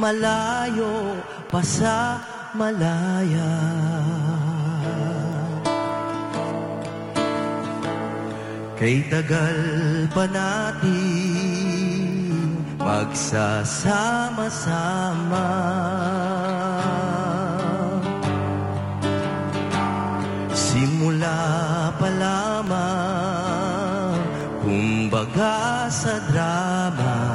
Malayo pa sa malaya. Kay tagal pa natin magsasama-sama. Simula pa lamang, kumbaga sa drama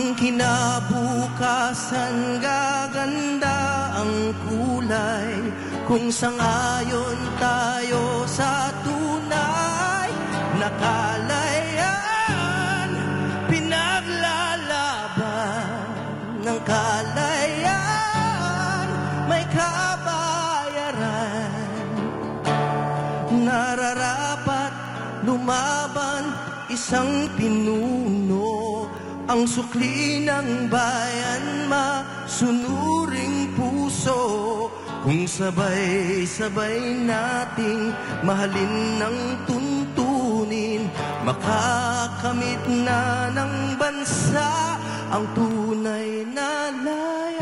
Ang kinabukasan gaganda ang kulay. Kung sangayon tayo sa tunay Nakalayan, pinaglalaban ng kalayaan May kabayaran. Nararapat lumaban isang pinuno Ang sukli ng bayan masunuring puso. Kung sabay-sabay nating mahalin ng tuntunin Makakamit na ng bansa ang tunay na laya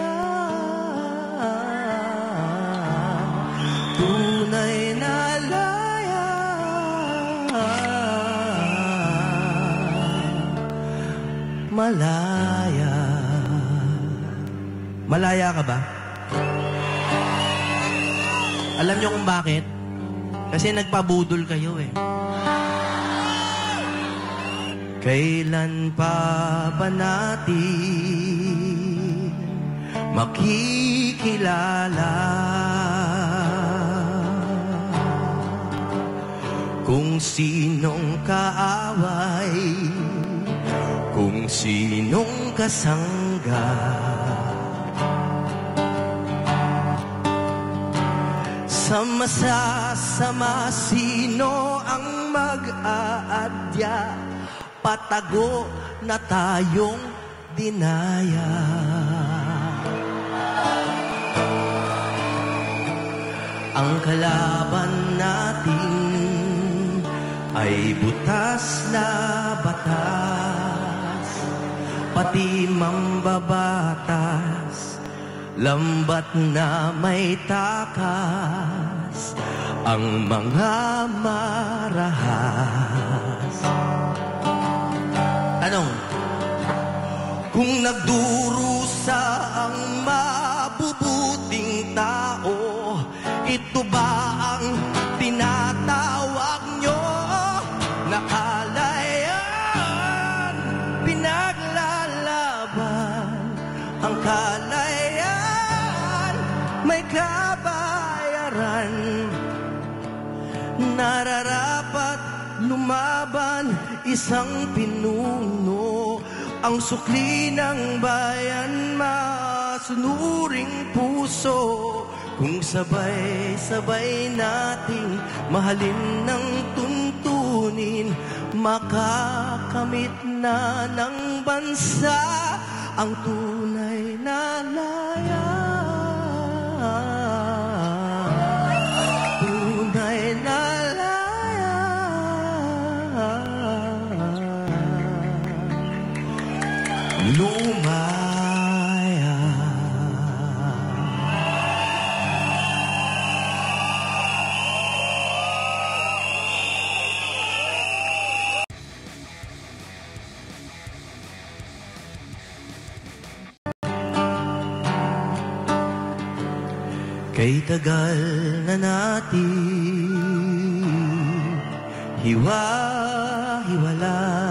Malaya Malaya ka ba? Alam niyo kung bakit? Kasi nagpabudol kayo eh. Kailan pa ba natin makikilala Kung sinong kaaway Kung sinong kasangga. Sa masasama sino ang mag-aadya? Patago na tayong dinaya. Ang kalaban natin ay butas na batas Pati mambabatas. Lambat na may takas Ang mga marahas. Tanong Kung nagdurusa ang mabubuting tao Ito ba ang Nararapat lumaban isang pinuno. Ang sukli ng bayan masunuring puso. Kung sabay-sabay nating mahalin ng tuntunin Makakamit na ng bansa ang tunay na laya Lumaya Kay tagal na natin hiwa-hiwalay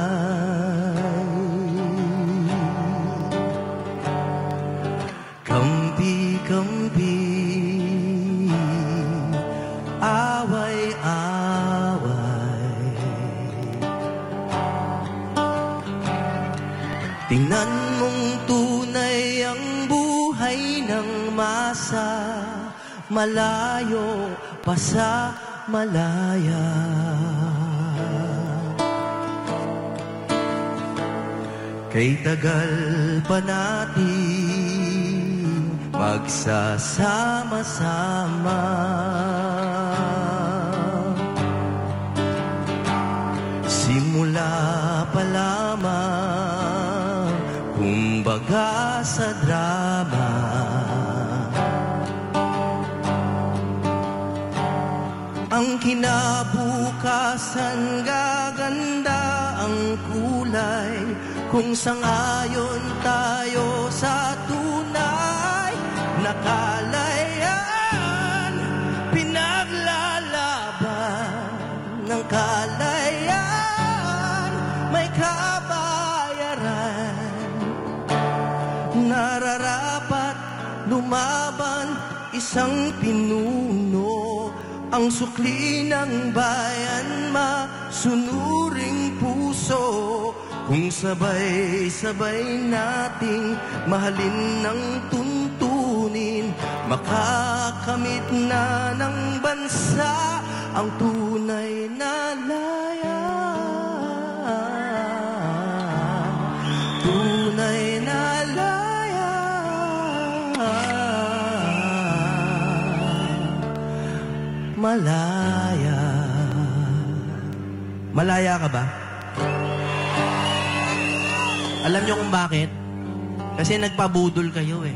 malayo pa sa malaya. Kay tagal pa natin magsasama-sama. Simula pa lamang, kumbaga sa drama. Ang kinabukasan gaganda ang kulay. Kung sangayon tayo sa tunay Nakalayaan Pinaglalaban ng kalayaan May kabayaran. Nararapat lumaban isang pinuno Ang sukli ng bayan masunuring puso. Kung sabay-sabay nating mahalin ng tuntunin Makakamit na ng bansa ang tunay na layaan Malaya Malaya ka ba? Alam niyo kung bakit? Kasi nagpabudol kayo eh.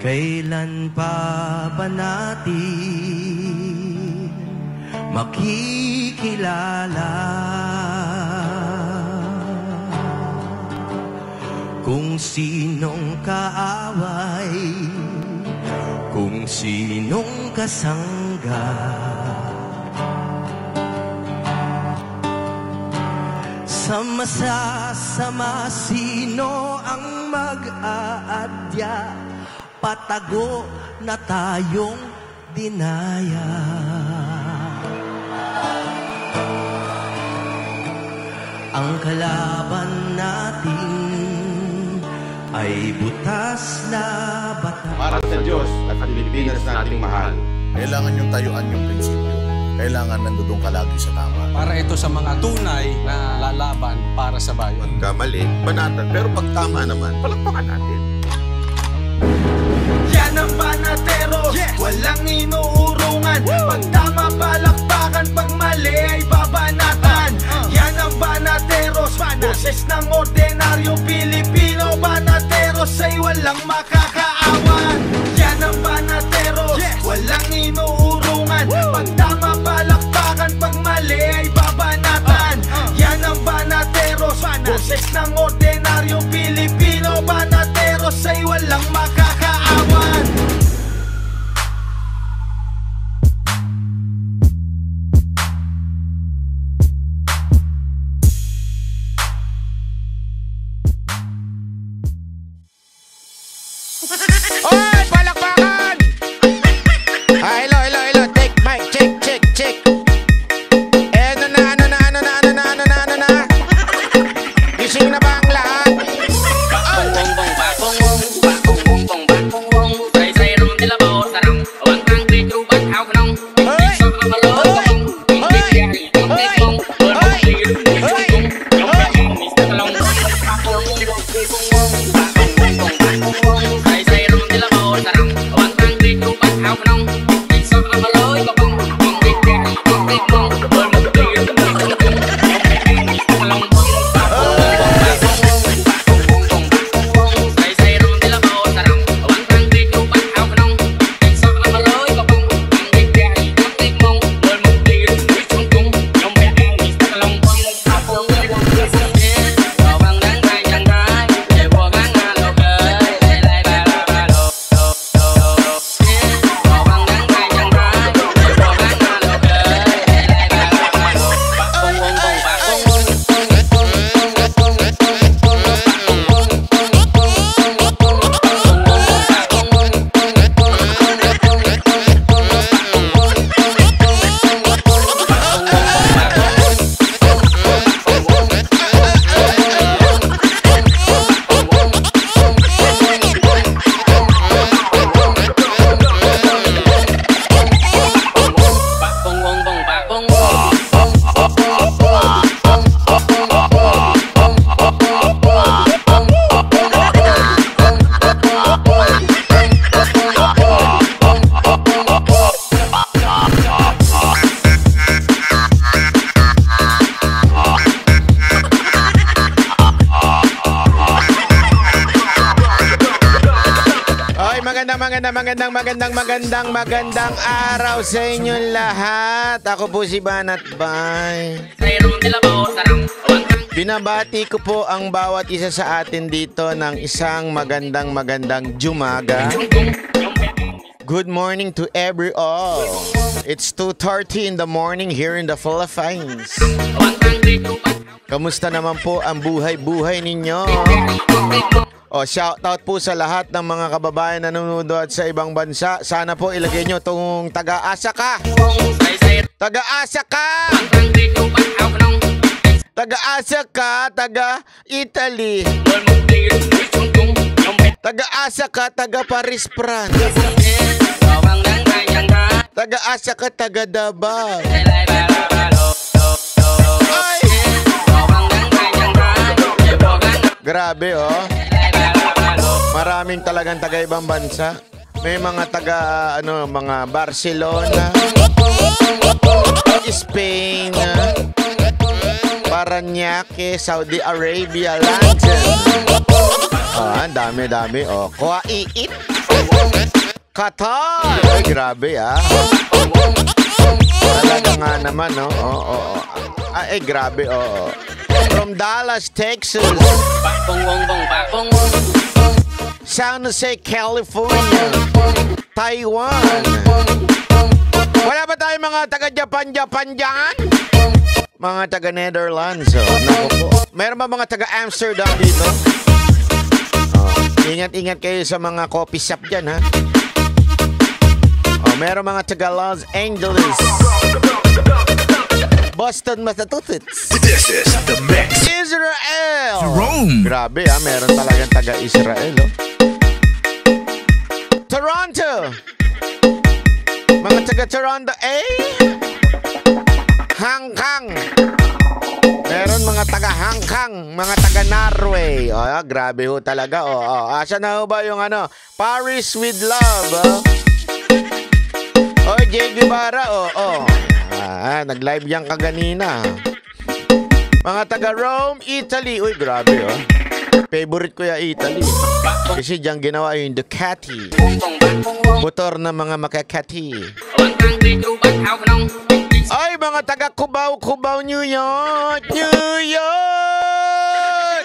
Kailan pa ba natin makikilala Kung sinong kaaway Kung sinong kasangga. Sa sama sino ang mag-aadya? Patago na tayong dinaya. Ang kalaban natin ay butas na bata sa Diyos at ang Pilipinas nating mahal. Kailangan yung tayuan yung prinsipyo. Kailangan nandudong ka lagi sa tama. para ito sa mga tunay na lalaban para sa bayan. Magkamali, banatan. Pero pag tama naman, palakpakan natin. Yan ang banateros Walang inuurungan Pag tama palakpakan Pag mali ay babanatan Yan ang banateros Boses ng ordinaryo Pilipino Banateros ay walang makakaawan Yan ang banateros Walang inuurungan. Pag tama palakpakan Pag mali ay babanatan. Yan ang banateros. Boses ng ordinaryo Pilipino Banateros ay walang makakaawan magandang, magandang, araw sa inyong lahat. Ako po si Banat Bay. Binabati ko po ang bawat isa sa atin dito ng isang magandang, magandang jumaga. Good morning to every all. It's 2.30 in the morning here in the Philippines. Kamusta naman po ang buhay-buhay ninyo? O, shoutout po sa lahat ng mga kababayan na nanonood sa ibang bansa. Sana po ilagay nyo itong taga-asa ka. Taga-asa ka! Taga-asa ka, taga-Italy. Taga-asa ka, taga-Paris, France. Taga-asa ka, taga-Davao. Grabe, oh. Maraming talagang taga-ibang bansa. May mga taga, ano, mga Barcelona, Spain, Paranaque, Saudi Arabia, London. Ah, dami-dami, oh. Kuwait. Qatar. Ay, grabe, ah. Talaga nga naman, no? Oo, oo, oo. Ay, eh, grabe, oo. From Dallas, Texas. San Jose, California, Taiwan. Wala ba tayong mga taga-Japan-Japan dyan? Mga taga-Netherlands. Oh, naku po. Meron ba mga taga-Amsterdam dito? Oh, ingat-ingat kayo sa mga coffee shop dyan, ha? Oh, meron mga taga-Los Angeles. Boston, Massachusetts. This is the mix. Israel! Rome. Grabe ha, meron talagang taga-Israel, oh. Toronto! Mga taga-Toronto, eh? Hangkang! Meron mga taga-Hangkang, mga taga-Norway. Oh, ah, grabe ho talaga, oh. oh. Asa na ho ba yung ano? Paris with love, oh. Oh, Jay Guevara, oh, oh. Ah, nag-live yan kaganina. Mga taga Rome, Italy. Uy, grabe oh. Favorite ko yung Italy. Kasi diyan ginawa yung Ducati. Motor ng mga makakati. Ay, mga taga Cubao, Cubao, New York, New York!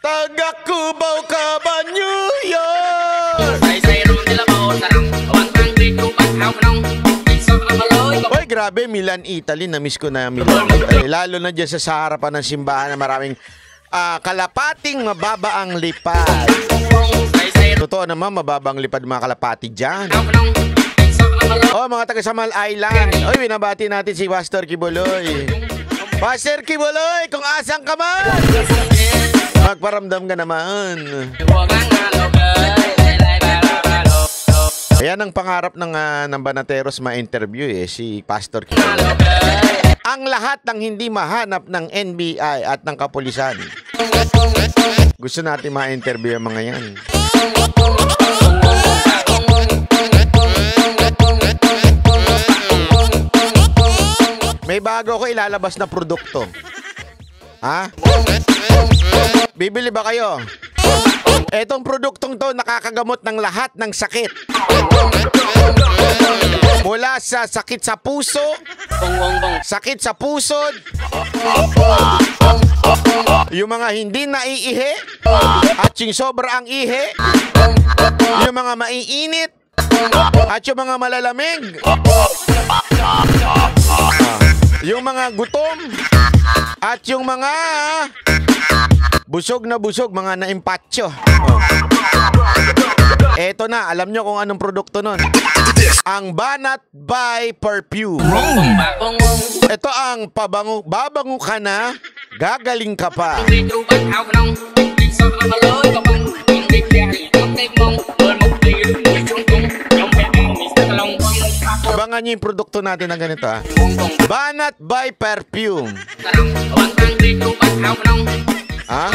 Taga Cubao ka ba, New York? Say say ron nila ba Uy, grabe, Milan, Italy. Na-miss ko na Milan, Italy. Lalo na dyan sa, harapan ng simbahan na maraming ah, kalapating mababa ang lipad. Totoo naman, mababang lipad mga kalapati dyan. Oh, mga taga Samal Island. Oy, binabati natin si Pastor Kibuloy. Pastor Kibuloy, kung asang ka man, magparamdam ka naman. Ayan ang pangarap ng, ah, ng Banateros ma-interview eh, si Pastor Kibuloy. Ang lahat ng hindi mahanap ng NBI at ng kapulisan. Gusto natin ma-interview ang mga yan. May bago ko ilalabas na produkto. Ha? Bibili ba kayo? Etong produktong to nakakagamot ng lahat ng sakit. Mula sa sakit sa puso, sakit sa pusod, yung mga hindi naiihi, at yung sobra ang ihi, yung mga maiinit, at yung mga malalamig, yung mga gutom, at yung mga busog na busog, mga naimpatyo. Eto na, alam nyo kung anong produkto nun. Ang Banat by Perfume. Ito ang pabango, babango ka na, gagaling ka pa. Abangan nyo yung produkto natin na ganito bong Banat by Perfume. Ha?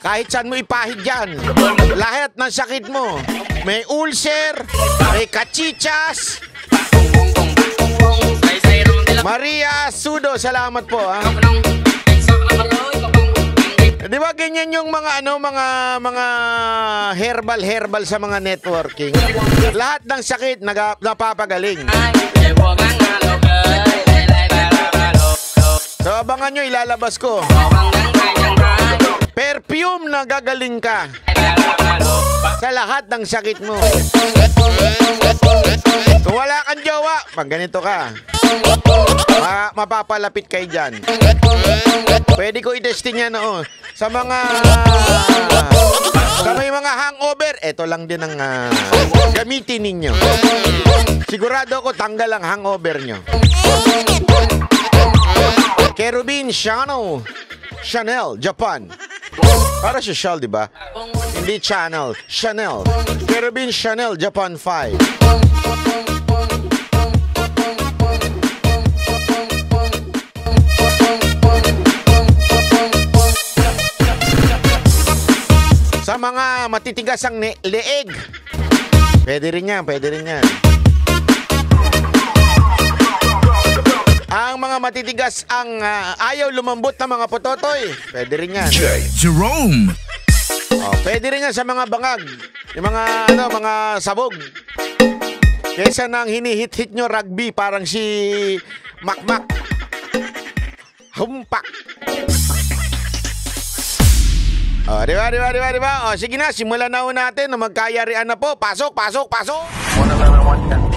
Kahit saan mo ipahid yan. Lahat ng sakit mo. May ulcer, may kachichas. Maria Sudo, salamat po ha. Di ba ganyan yung mga ano mga mga herbal herbal sa mga networking. Lahat ng sakit naga, napapagaling. So abangan nyo ilalabas ko. Perfume na gagaling ka sa lahat ng sakit mo. Kung wala kang jowa, pag ganito ka, ma- mapapalapit kayo dyan. Pwede ko i-testing yan, oo. Sa mga... Sa may mga hangover, eto lang din ang ah, gamitin ninyo. Sigurado ko tanggal ang hangover nyo. Kerubin Shano Chanel, Japan. Para siya Shell, di ba? Hindi Channel, Chanel. Kerubin Chanel, Japan 5. Sa mga matitigas ang leeg. Pwede rin yan, pwede rin yan. Ang mga matitigas ang ah, ayaw lumambot na mga pototoy. Pwede rin yan. Jerome. Oh, pwede rin yan sa mga bangag. Yung mga ano, mga sabog. Kesa nang hinihit-hit nyo rugby parang si Makmak. Humpak. Oh, di ba, di ba, di ba, di ba? Oh, sige na, simulan na ho natin na magkayarian na po. Pasok, pasok, pasok. Yan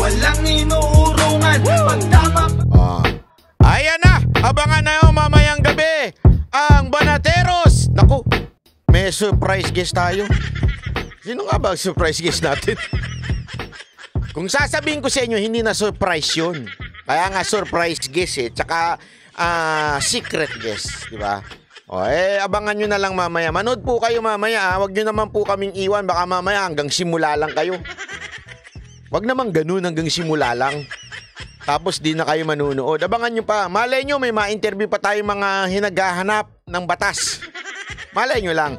Walang inuurungan Pag tama Ah. Ayan na! Abangan na yun mamayang gabi! Ang Banateros! Naku, may surprise guest tayo. Sino nga ba ang surprise guest natin? Kung sasabihin ko sa inyo, hindi na surprise yun. Kaya nga surprise guest eh. Tsaka ah, secret guest, di ba? O eh, abangan nyo na lang mamaya. Manood po kayo mamaya. Ah. Huwag nyo naman po kaming iwan. Baka mamaya hanggang simula lang kayo. Huwag naman ganun hanggang simula lang. Tapos di na kayo manunood. Abangan nyo pa. Malay nyo, may ma-interview pa tayo mga hinaghahanap ng batas. Malay nyo lang.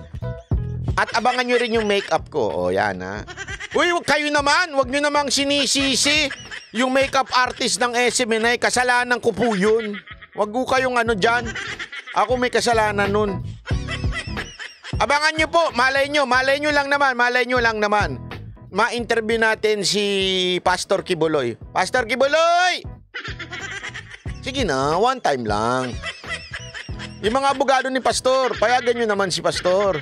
At abangan nyo rin yung makeup ko. O, yan ha. Uy, wag kayo naman. Huwag nyo namang sinisisi yung makeup artist ng SMNI. Kasalanan ko po yun. Huwag ko kayong ano dyan. Ako may kasalanan nun. Abangan nyo po. Malay nyo. Malay nyo lang naman. Malay nyo lang naman ma-interview natin si Pastor Kibuloy. Pastor Kibuloy! Sige na, one time lang. Yung mga abogado ni Pastor, payagan nyo naman si Pastor.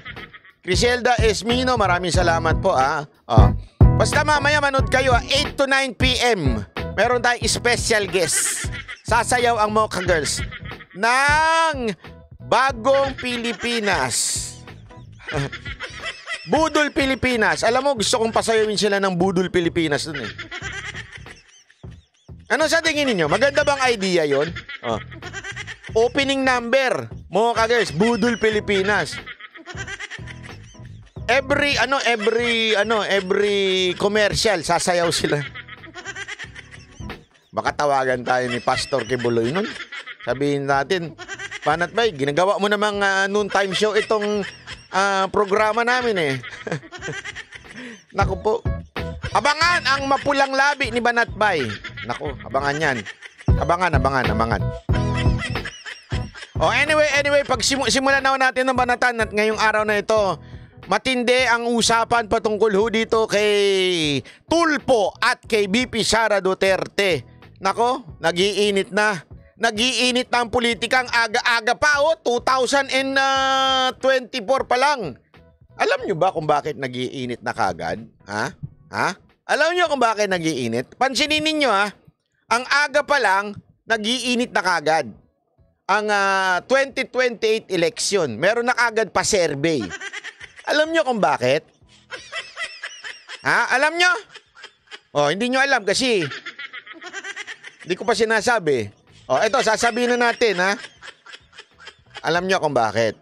Criselda Esmino, maraming salamat po ah. ah. Basta mamaya manood kayo ah, 8 to 9 p.m. Meron tayong special guest. Sasayaw ang Mocha Girls ng Bagong Pilipinas. Budol Pilipinas. Alam mo, gusto kong pasayawin sila ng Budol Pilipinas dun eh. Ano sa tingin ninyo? Maganda bang idea yon? Oh. Opening number. Mga kagers, Budol Pilipinas. Every, ano, every, ano, every commercial, sasayaw sila. Baka tawagan tayo ni Pastor Kibuloy nun. Sabihin natin, Panat Bay, ginagawa mo namang uh, noontime show itong ah, programa namin eh. Naku po. Abangan ang mapulang labi ni Banat Bay. Naku, abangan yan. Abangan, abangan, abangan. Oh, anyway, anyway, pag simu- simulan na natin ng banatan at ngayong araw na ito, matindi ang usapan patungkol ho dito kay Tulpo at kay BP Sara Duterte. Nako, nagiinit na. Nagiinit na ang politikang aga-aga pa oh, 2024 pa lang. Alam nyo ba kung bakit nagiinit na kagad? Ha? Ha? Alam nyo kung bakit nagiinit? Pansinin ninyo ha, ang aga pa lang, nagiinit na kagad ang ah, 2028 election. Meron na kagad pa survey. Alam nyo kung bakit? Ha? Alam nyo? Oh, hindi nyo alam kasi hindi ko pa sinasabi. Oh, ito, sasabihin na natin, ha? Alam nyo kung bakit?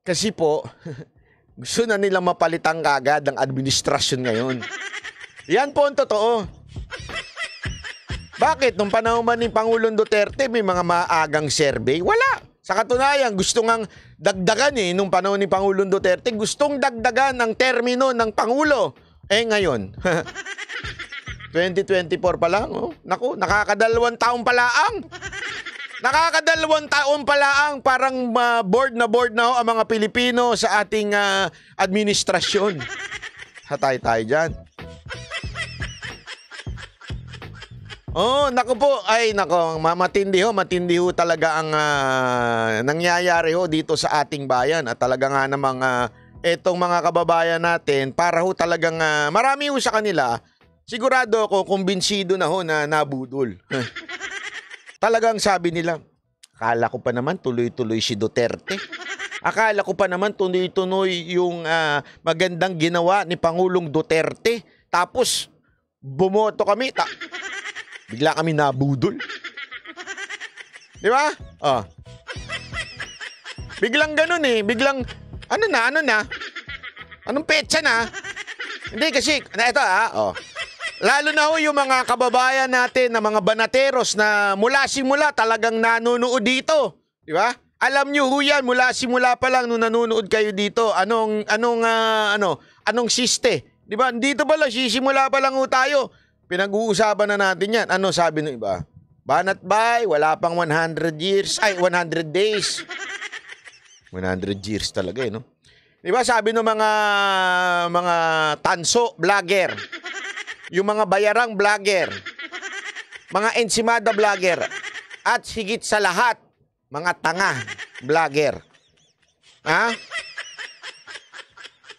Kasi po, gusto na nilang mapalitan kagad ang administrasyon ngayon. Yan po ang totoo. Bakit? Nung panahon man ni Pangulong Duterte, may mga maagang survey? Wala. Sa katunayan, gusto ngang dagdagan eh, nung panahon ni Pangulong Duterte, gustong dagdagan ang termino ng Pangulo. Eh ngayon, 2024 pa lang, oh. Naku, nakakadalawang taong palaang. Nakakadalawang taon pala ang parang ah, board na board na ho ang mga Pilipino sa ating ah, administrasyon. Hatay tayo dyan. Oh, naku po. Ay, nako, ma- matindi ho, matindi ho talaga ang ah, nangyayari ho dito sa ating bayan at talaga nga namang ah, etong mga kababayan natin para ho talagang ah, marami ho sa kanila sigurado ako kumbinsido na ho na nabudol. talagang sabi nila, akala ko pa naman tuloy-tuloy si Duterte. Akala ko pa naman tuloy-tuloy yung ah, magandang ginawa ni Pangulong Duterte. Tapos bumoto kami. Ta- bigla kami nabudol. Di ba? Oh. Biglang ganun eh. Biglang, ano na, ano na? Anong petsa na? Hindi kasi, na ito ah, oh. Lalo na ho yung mga kababayan natin na mga banateros na mula simula talagang nanonood dito. Di ba? Alam nyo ho yan, mula simula pa lang nung nanonood kayo dito, anong, anong, ah, ano, anong siste. Di ba? Dito pa lang, sisimula pa lang ho tayo. Pinag-uusapan na natin yan. Ano sabi ng iba? Banat bay, wala pang 100 years, ay 100 days. 100 years talaga eh, no? Di ba sabi ng mga mga tanso vlogger, yung mga bayarang vlogger, mga ensimada vlogger, at higit sa lahat, mga tanga vlogger. Ha?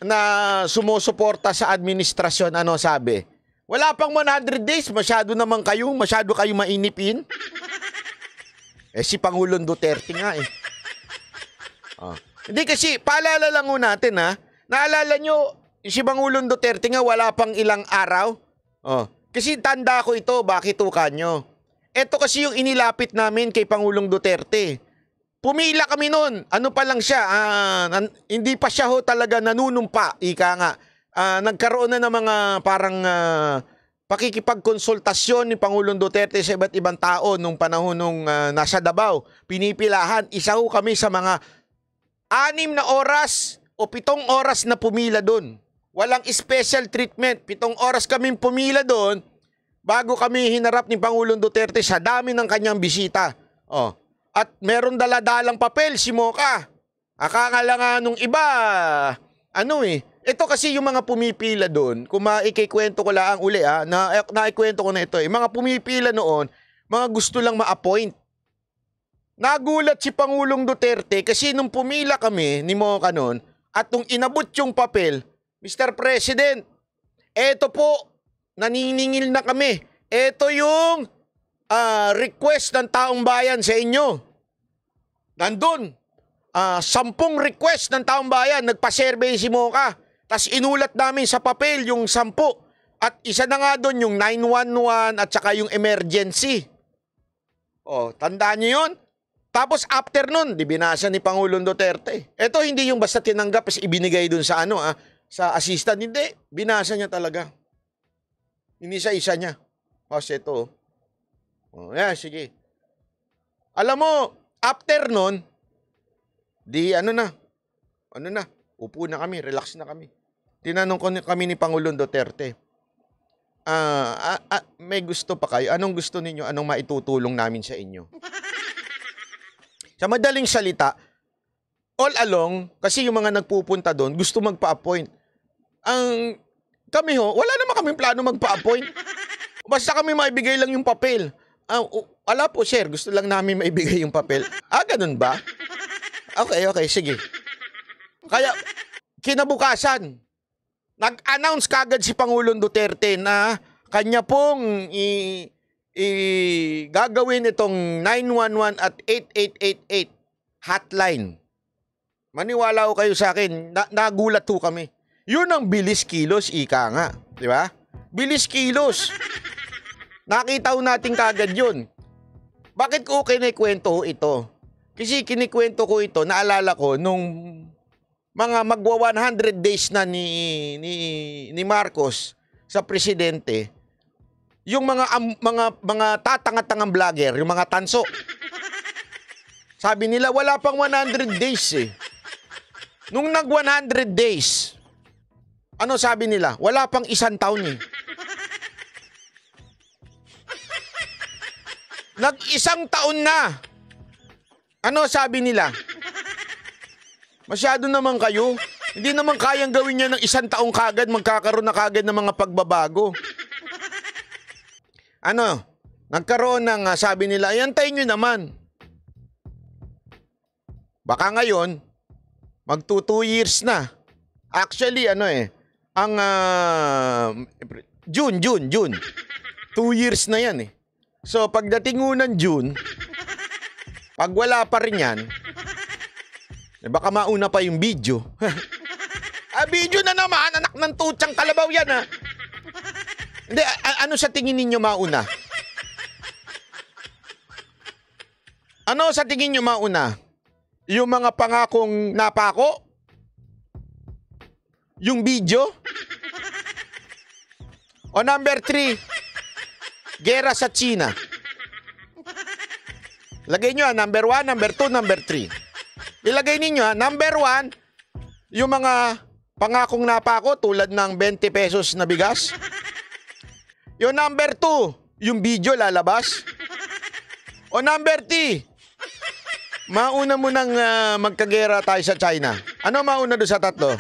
Na sumusuporta sa administrasyon, ano sabi? Wala pang 100 days, masyado naman kayo, masyado kayo mainipin. Eh si Pangulong Duterte nga eh. Oh. Hindi kasi, paalala lang natin ha. Naalala nyo, si Pangulong Duterte nga wala pang ilang araw. Oh. Kasi tanda ko ito, bakit tukan nyo? Ito kasi yung inilapit namin kay Pangulong Duterte. Pumila kami noon. Ano pa lang siya, ah, nan- hindi pa siya ho talaga nanunumpa, ika nga. Ah, nagkaroon na ng mga parang ah, pakikipagkonsultasyon ni Pangulong Duterte sa iba't ibang tao nung panahon nung ah, nasa Davao. Pinipilahan, isa ho kami sa mga anim na oras o pitong oras na pumila doon. Walang special treatment. Pitong oras kaming pumila doon bago kami hinarap ni Pangulong Duterte sa dami ng kanyang bisita. Oh. At meron daladalang papel si Moka. Akala nga nung iba, ano eh, ito kasi yung mga pumipila doon, kung maikikwento ko lang uli ah, na, naikwento ko na ito eh, mga pumipila noon, mga gusto lang ma-appoint. Nagulat si Pangulong Duterte kasi nung pumila kami ni Moka noon at nung inabot yung papel, Mr. President, eto po, naniningil na kami. Eto yung ah, request ng taong bayan sa inyo. Nandun, ah, sampung request ng taong bayan, nagpa-survey si Moka. Tapos inulat namin sa papel yung sampu. At isa na nga doon yung 911 at saka yung emergency. Oh, tandaan niyo yun? Tapos after nun, di binasa ni Pangulong Duterte. Ito hindi yung basta tinanggap is ibinigay dun sa ano ah, sa assistant. Hindi, binasa niya talaga. Hindi sa isa niya. Tapos ito. Oh, yeah, sige. Alam mo, after nun, di ano na, ano na, upo na kami, relax na kami. Tinanong ko kami ni Pangulong Duterte, ah, ah, ah, may gusto pa kayo? Anong gusto ninyo? Anong maitutulong namin sa inyo? Sa madaling salita, all along, kasi yung mga nagpupunta doon, gusto magpa-appoint. Ang kami ho, wala naman kami plano magpa-appoint. Basta kami maibigay lang yung papel. Ah, o- wala po, sir. Gusto lang namin maibigay yung papel. Ah, ganun ba? Okay, okay. Sige. Kaya, kinabukasan, nag-announce kagad si Pangulong Duterte na kanya pong i, i gagawin itong 911 at 8888 hotline. Maniwala ko kayo sa akin, na, nagulat ho kami. Yun ang bilis kilos, ika nga. Di ba? Bilis kilos. Nakita ho natin kagad yun. Bakit ko kinikwento ho ito? Kasi kinikwento ko ito, naalala ko nung mga magwa 100 days na ni ni ni Marcos sa presidente, yung mga am- mga mga tatanga-tangang vlogger, yung mga tanso. Sabi nila, wala pang 100 days eh. Nung nag 100 days, ano sabi nila? Wala pang isang taon eh. Nag isang taon na. Ano sabi nila? Masyado naman kayo. Hindi naman kayang gawin niya ng isang taong kagad magkakaroon na kagad ng mga pagbabago. Ano? Nagkaroon ng ah, sabi nila, ayantayin nyo naman. Baka ngayon, magto two years na. Actually, ano eh, ang ah, June, June, June. Two years na yan eh. So, pagdating mo ng June, pag wala pa rin yan, eh, baka mauna pa yung video. ah, video na naman, anak ng tutsang kalabaw yan ha. Hindi, a- a- ano sa tingin ninyo mauna? Ano sa tingin nyo mauna? Yung mga pangakong napako? Yung video? O number three, gera sa China. Lagay nyo ha, number one, number two, number three. Ilagay ninyo number one, yung mga pangakong napako tulad ng 20 pesos na bigas. Yung number two, yung video lalabas. O number three, mauna mo nang ah, magkagera tayo sa China. Ano mauna doon sa tatlo?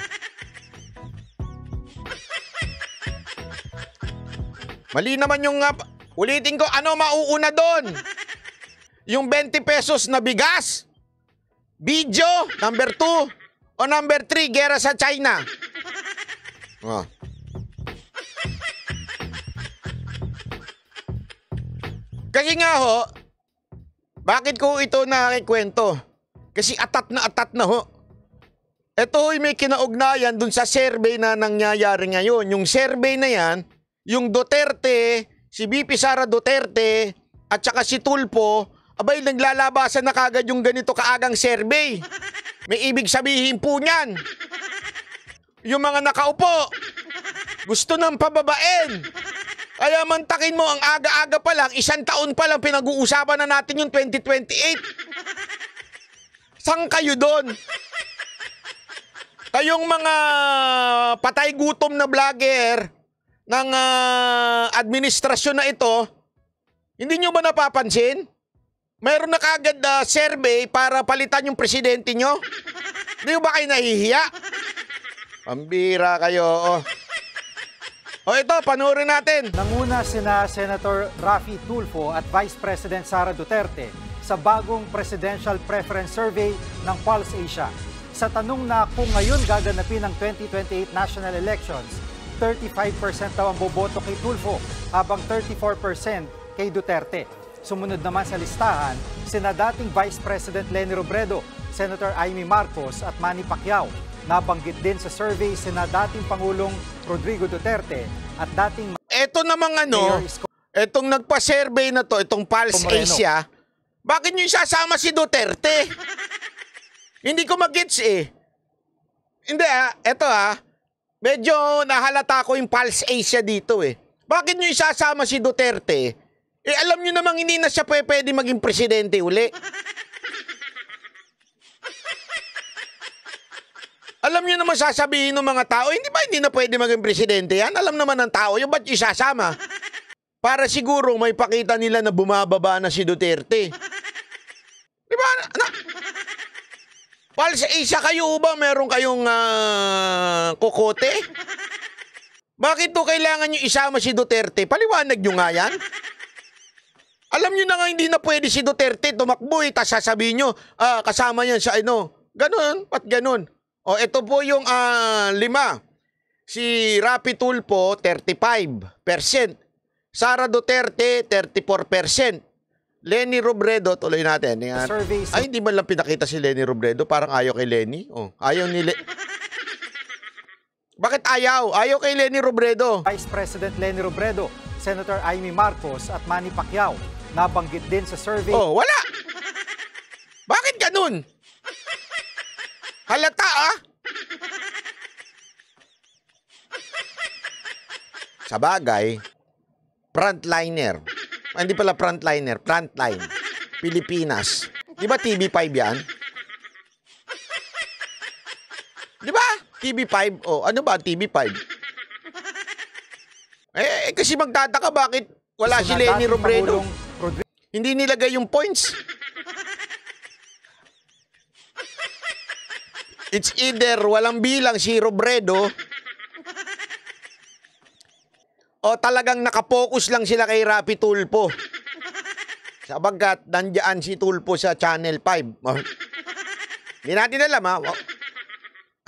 Mali naman yung... ah, ulitin ko, ano mauuna doon? Yung 20 pesos na bigas? Video, number 2. O number 3, gera sa China. Oh. Kasi nga ho, bakit ko ito nakikwento? Kasi atat na atat na ho. Ito ay may kinaugnayan dun sa survey na nangyayari ngayon. Yung survey na yan, yung Duterte, si BP Sara Duterte, at saka si Tulpo, abay naglalabasan na kagad yung ganito kaagang survey. May ibig sabihin po niyan. Yung mga nakaupo, gusto ng pababain. Kaya mantakin mo ang aga-aga pa lang, isang taon pa lang pinag-uusapan na natin yung 2028. Saan kayo doon? Kayong mga patay gutom na vlogger ng ah, administrasyon na ito, hindi nyo ba napapansin? Mayroon na kagad na survey para palitan yung presidente nyo? Hindi ba kayo nahihiya? Pambira kayo. Oh. Ito, panoorin natin. Nanguna sina Senator Rafi Tulfo at Vice President Sara Duterte sa bagong Presidential Preference Survey ng Pulse Asia. Sa tanong na kung ngayon gaganapin ang 2028 national elections, 35% daw ang boboto kay Tulfo habang 34% kay Duterte. Sumunod naman sa listahan, sina dating Vice President Leni Robredo, Senator Amy Marcos at Manny Pacquiao. Nabanggit din sa survey sina dating Pangulong Rodrigo Duterte at dating Ito namang ano, itong nagpa-survey na to, itong Pulse Moreno. Asia, bakit nyo isasama si Duterte? Hindi ko magets eh. Hindi ah, eto ah, medyo nahalata ko yung Pulse Asia dito eh. Bakit nyo isasama si Duterte? Eh alam nyo namang hindi na siya pwe- pwede maging presidente uli. Alam nyo naman sasabihin ng mga tao, hindi ba hindi na pwede maging presidente yan? Alam naman ng tao, yung ba't isasama? Para siguro may pakita nila na bumababa na si Duterte. Di ba? Na, Pal, sa isa kayo ba meron kayong ah, kokote? Bakit to kailangan nyo isama si Duterte? Paliwanag nyo nga yan. Alam nyo na nga hindi na pwede si Duterte tumakbo eh, tas sasabihin nyo, ah, kasama yan sa ano. Ganon, pat ganon. O, ito po yung ah, lima. Si Rapi Tulpo, 35%. Sara Duterte, 34%. Lenny Robredo, tuloy natin. Yan. survey Ay, hindi man lang pinakita si Lenny Robredo. Parang ayaw kay Lenny. Oh, ayaw ni Le- Bakit ayaw? Ayaw kay Lenny Robredo. Vice President Leni Robredo, Senator Amy Marcos at Manny Pacquiao. Nabanggit din sa survey Oh, wala. Bakit ganun? Halata ah. Sa bagay, frontliner. Ah, Hindi pala frontliner, frontline. Pilipinas. Di ba TV5 yan? Di ba? TV5. O, ano ba ang TV5? Eh, eh, kasi magtataka bakit wala si Lenny Robredo. Hindi nilagay yung points. It's either walang bilang si Robredo o talagang nakapokus lang sila kay Rapi Tulpo. Sabagkat nandiyan si Tulpo sa Channel 5. Oh. Hindi natin alam ha. Oh.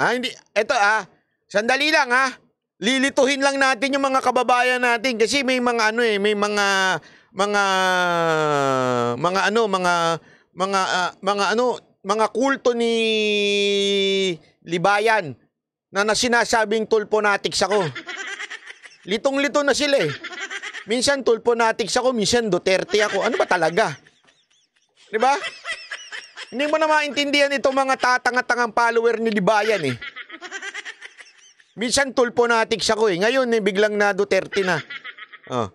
Ah, hindi. Ito ah. Sandali lang ha. Lilituhin lang natin yung mga kababayan natin kasi may mga ano eh, may mga mga mga ano, mga mga ah, mga ano, mga kulto ni Libayan na nasinasabing tulponatics ako. Litong-lito na sila eh. Minsan tulponatics ako, minsan Duterte ako. Ano ba talaga? 'Di ba? Hindi mo na maintindihan itong mga tatanga-tangang follower ni Libayan eh. Minsan tulponatics ako eh. Ngayon eh, biglang na Duterte na. Oh.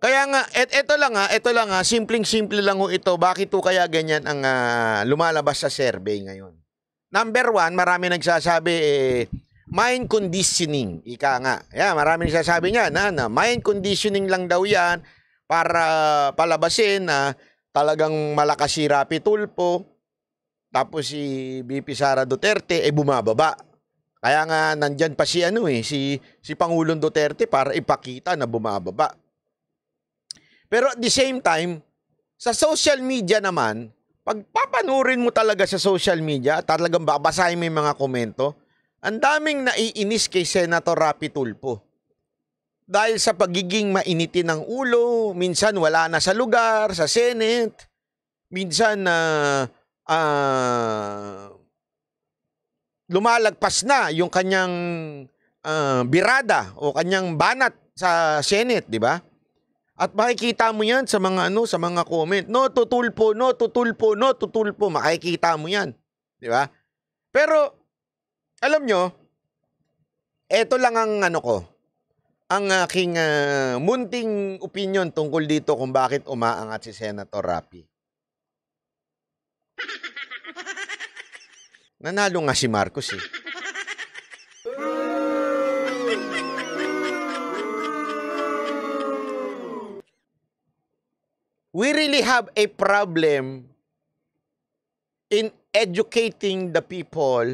Kaya nga, et, eto lang ha, eto lang ha, simpleng-simple lang ho ito. Bakit ho kaya ganyan ang ah, lumalabas sa survey ngayon? Number one, marami nagsasabi eh, mind conditioning. Ika nga. Yeah, marami nagsasabi niya na, na mind conditioning lang daw yan para palabasin na talagang malakas si Rapi Tulpo. Tapos si BP Sara Duterte eh bumababa. Kaya nga nandyan pa si ano eh, si si Pangulong Duterte para ipakita na bumababa. Pero at the same time, sa social media naman, pag papanurin mo talaga sa social media, talagang babasahin mo yung mga komento, ang daming naiinis kay Senator Rapi Tulpo. Dahil sa pagiging mainitin ng ulo, minsan wala na sa lugar, sa Senate, minsan na ah, lumalagpas na yung kanyang ah, birada o kanyang banat sa Senate, di ba? At makikita mo yan sa mga ano, sa mga comment. No, tutulpo, no, tutulpo, no, tutulpo. Makikita mo yan. Di ba? Pero, alam nyo, eto lang ang ano ko, ang aking ah, munting opinion tungkol dito kung bakit umaangat si Senator Rapi. Nanalo nga si Marcos eh. we really have a problem in educating the people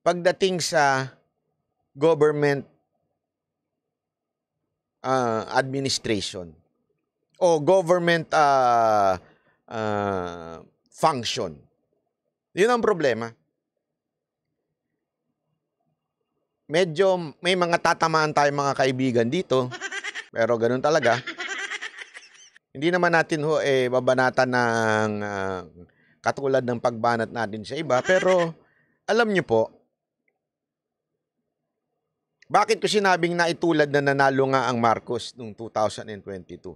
pagdating sa government uh, administration o government uh, uh, function. Yun ang problema. Medyo may mga tatamaan tayo mga kaibigan dito. Pero ganun talaga. Hindi naman natin ho eh babanatan ng ah, katulad ng pagbanat natin sa iba. Pero alam niyo po, bakit ko sinabing naitulad na nanalo nga ang Marcos noong 2022?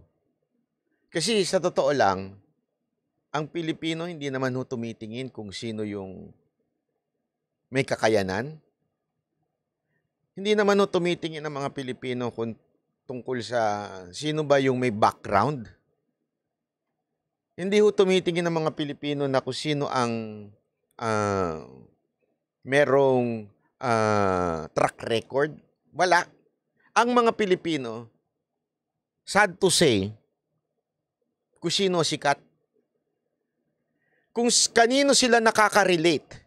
Kasi sa totoo lang, ang Pilipino hindi naman ho tumitingin kung sino yung may kakayanan. Hindi naman tumitingin ang mga Pilipino kung tungkol sa sino ba yung may background. Hindi ho tumitingin ang mga Pilipino na kung sino ang ah, merong ah, track record. Wala. Ang mga Pilipino, sad to say, kung sino sikat. Kung kanino sila nakaka-relate,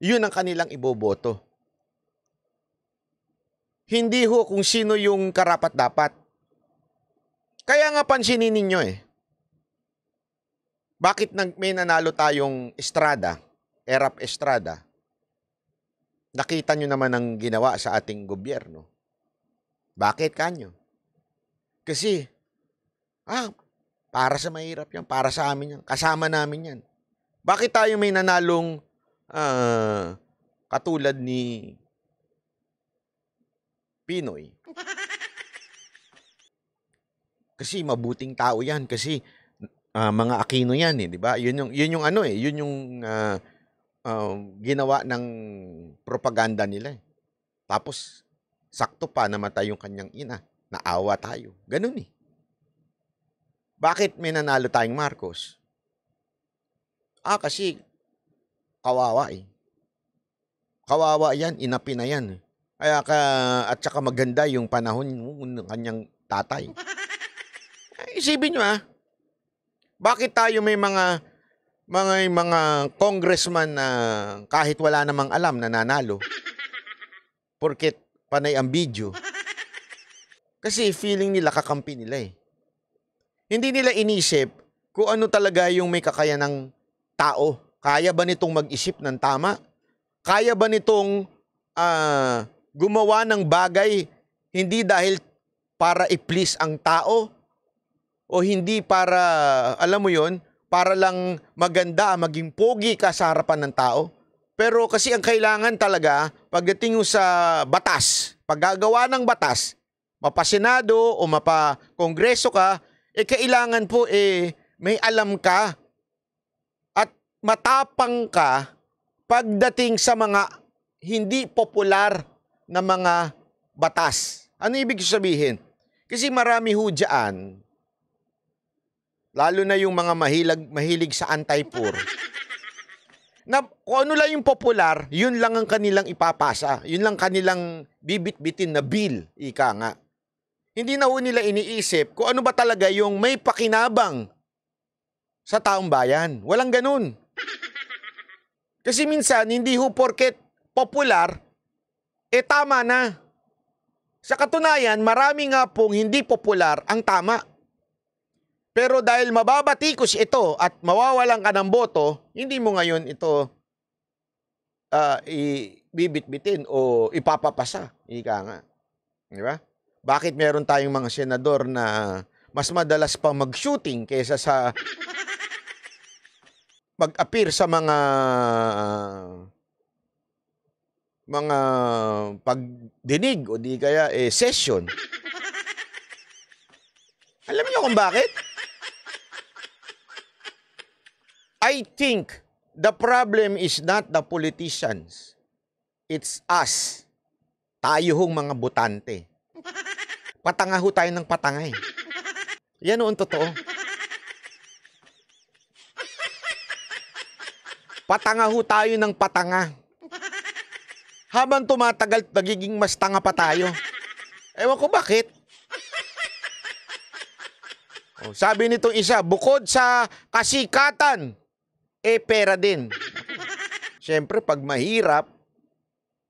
yun ang kanilang iboboto. Hindi ho kung sino yung karapat-dapat. Kaya nga pansinin ninyo eh. Bakit nag, may nanalo tayong Estrada, Erap Estrada? Nakita nyo naman ang ginawa sa ating gobyerno. Bakit kanyo? Kasi, ah, para sa mahirap yan, para sa amin yan, kasama namin yan. Bakit tayo may nanalong ah, katulad ni Pinoy? Kasi mabuting tao yan, kasi ah, mga Aquino yan eh, di ba? Yun yung yun yung ano eh, yun yung ah, ah, ginawa ng propaganda nila eh. Tapos sakto pa namatay yung kanyang ina. Naawa tayo. Ganun eh. Bakit may nanalo tayong Marcos? Ah, kasi kawawa eh. Kawawa yan, inapi na yan. eh. Kaya ka, at saka maganda yung panahon ng kanyang tatay. Eh, Isipin nyo ah, bakit tayo may mga mga mga congressman na kahit wala namang alam na nanalo? Porket panay ang video. Kasi feeling nila kakampi nila eh. Hindi nila inisip kung ano talaga yung may kakaya ng tao. Kaya ba nitong mag-isip ng tama? Kaya ba nitong ah, gumawa ng bagay hindi dahil para i-please ang tao? O hindi para, alam mo yon para lang maganda, maging pogi ka sa harapan ng tao? Pero kasi ang kailangan talaga, pagdating sa batas, paggagawa ng batas, mapasenado o mapa-kongreso ka, eh kailangan po eh may alam ka at matapang ka pagdating sa mga hindi popular na mga batas. Ano ibig sabihin? Kasi marami ho dyan, lalo na yung mga mahilig, mahilig sa anti-poor, na kung ano lang yung popular, yun lang ang kanilang ipapasa. Yun lang kanilang bibit-bitin na bill, ika nga. Hindi na ho nila iniisip kung ano ba talaga yung may pakinabang sa taong bayan. Walang ganun. Kasi minsan, hindi ho porket popular, eh tama na. Sa katunayan, marami nga pong hindi popular ang tama. Pero dahil mababatikos ito at mawawalan ka ng boto, hindi mo ngayon ito ah, ibibitbitin o ipapapasa. Ika nga. Di ba? Bakit meron tayong mga senador na mas madalas pa mag-shooting kaysa sa mag-appear sa mga mga pagdinig o di kaya eh, session. Alam niyo kung bakit? I think the problem is not the politicians. It's us. Tayo hong mga butante. Patanga ho tayo ng patanga eh. Yan ang totoo. Patanga ho tayo ng patanga. Habang tumatagal, nagiging mas tanga pa tayo. Ewan ko bakit. Oh, sabi nitong isa, bukod sa kasikatan, eh pera din. Siyempre, pag mahirap,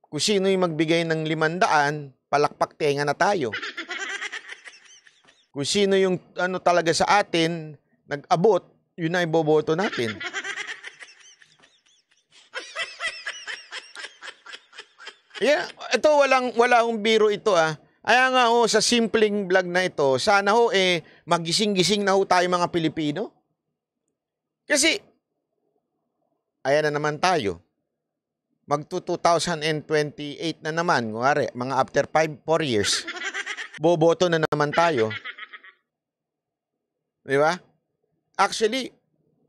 kung sino yung magbigay ng limandaan, palakpak tenga na tayo. Kung sino yung ano talaga sa atin, nag-abot, yun na iboboto natin. Yeah, ito walang wala akong biro ito ah. Kaya nga ho, sa simpleng vlog na ito, sana ho eh magising-gising na ho tayo mga Pilipino. Kasi ayan na naman tayo. Magto 2028 na naman, kunwari, mga after 5 4 years. Boboto na naman tayo. Di ba? Actually,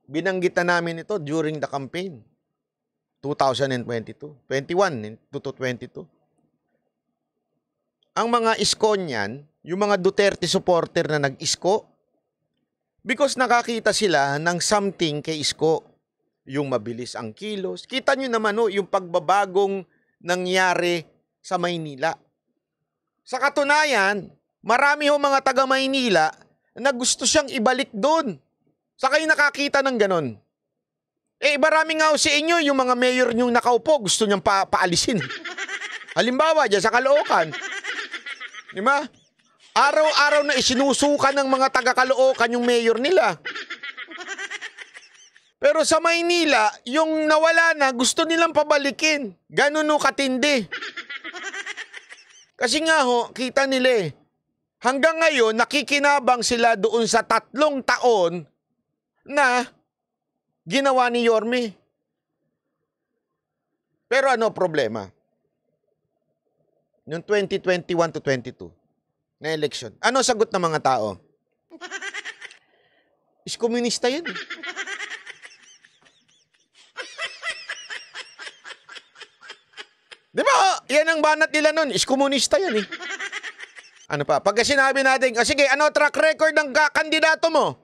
binanggit na namin ito during the campaign. 2022. 21 to 22. Ang mga isko niyan, yung mga Duterte supporter na nag-isko, because nakakita sila ng something kay isko. Yung mabilis ang kilos. Kita nyo naman oh, yung pagbabagong nangyari sa Maynila. Sa katunayan, marami ho mga taga Maynila na gusto siyang ibalik doon. Sa kayo nakakita ng ganon. Eh, marami nga ho sa inyo, yung mga mayor niyong nakaupo, gusto niyang pa paalisin. Halimbawa, dyan sa Caloocan. Di ba? Araw-araw na isinusukan ng mga taga-Caloocan yung mayor nila. Pero sa Maynila, yung nawala na, gusto nilang pabalikin. Ganun no katindi. Kasi nga ho, kita nila eh. Hanggang ngayon, nakikinabang sila doon sa tatlong taon na ginawa ni Yorme. Pero ano problema? Noong 2021 to 22 na election. Ano sagot ng mga tao? Is komunista yan. eh. Di ba? oh, Yan ang banat nila nun. Is komunista yan eh. Ano pa? Pagka sinabi natin, ah, sige, ano track record ng ka- kandidato mo?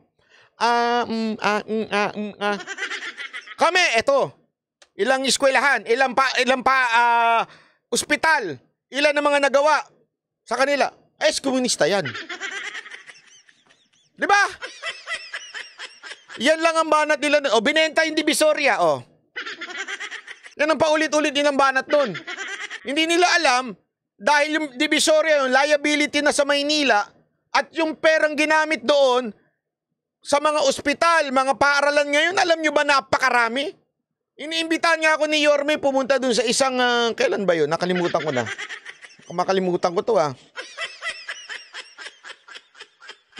Ah, mm, ah, mm, ah, mm, ah. Kami, eto. Ilang eskwelahan, ilang pa, ilang pa, ah, ospital, ilan ang mga nagawa sa kanila. Eh, komunista yan. Di ba? Yan lang ang banat nila. O, binenta yung Divisoria, o. Yan ang paulit-ulit din ang banat nun. Hindi nila alam, dahil yung Divisoria, yung liability na sa Maynila, at yung perang ginamit doon, sa mga ospital, mga paaralan ngayon, alam nyo ba napakarami? Iniimbitahan nga ako ni Yorme pumunta dun sa isang, ah, kailan ba yun? Nakalimutan ko na. Makalimutan ko to ah.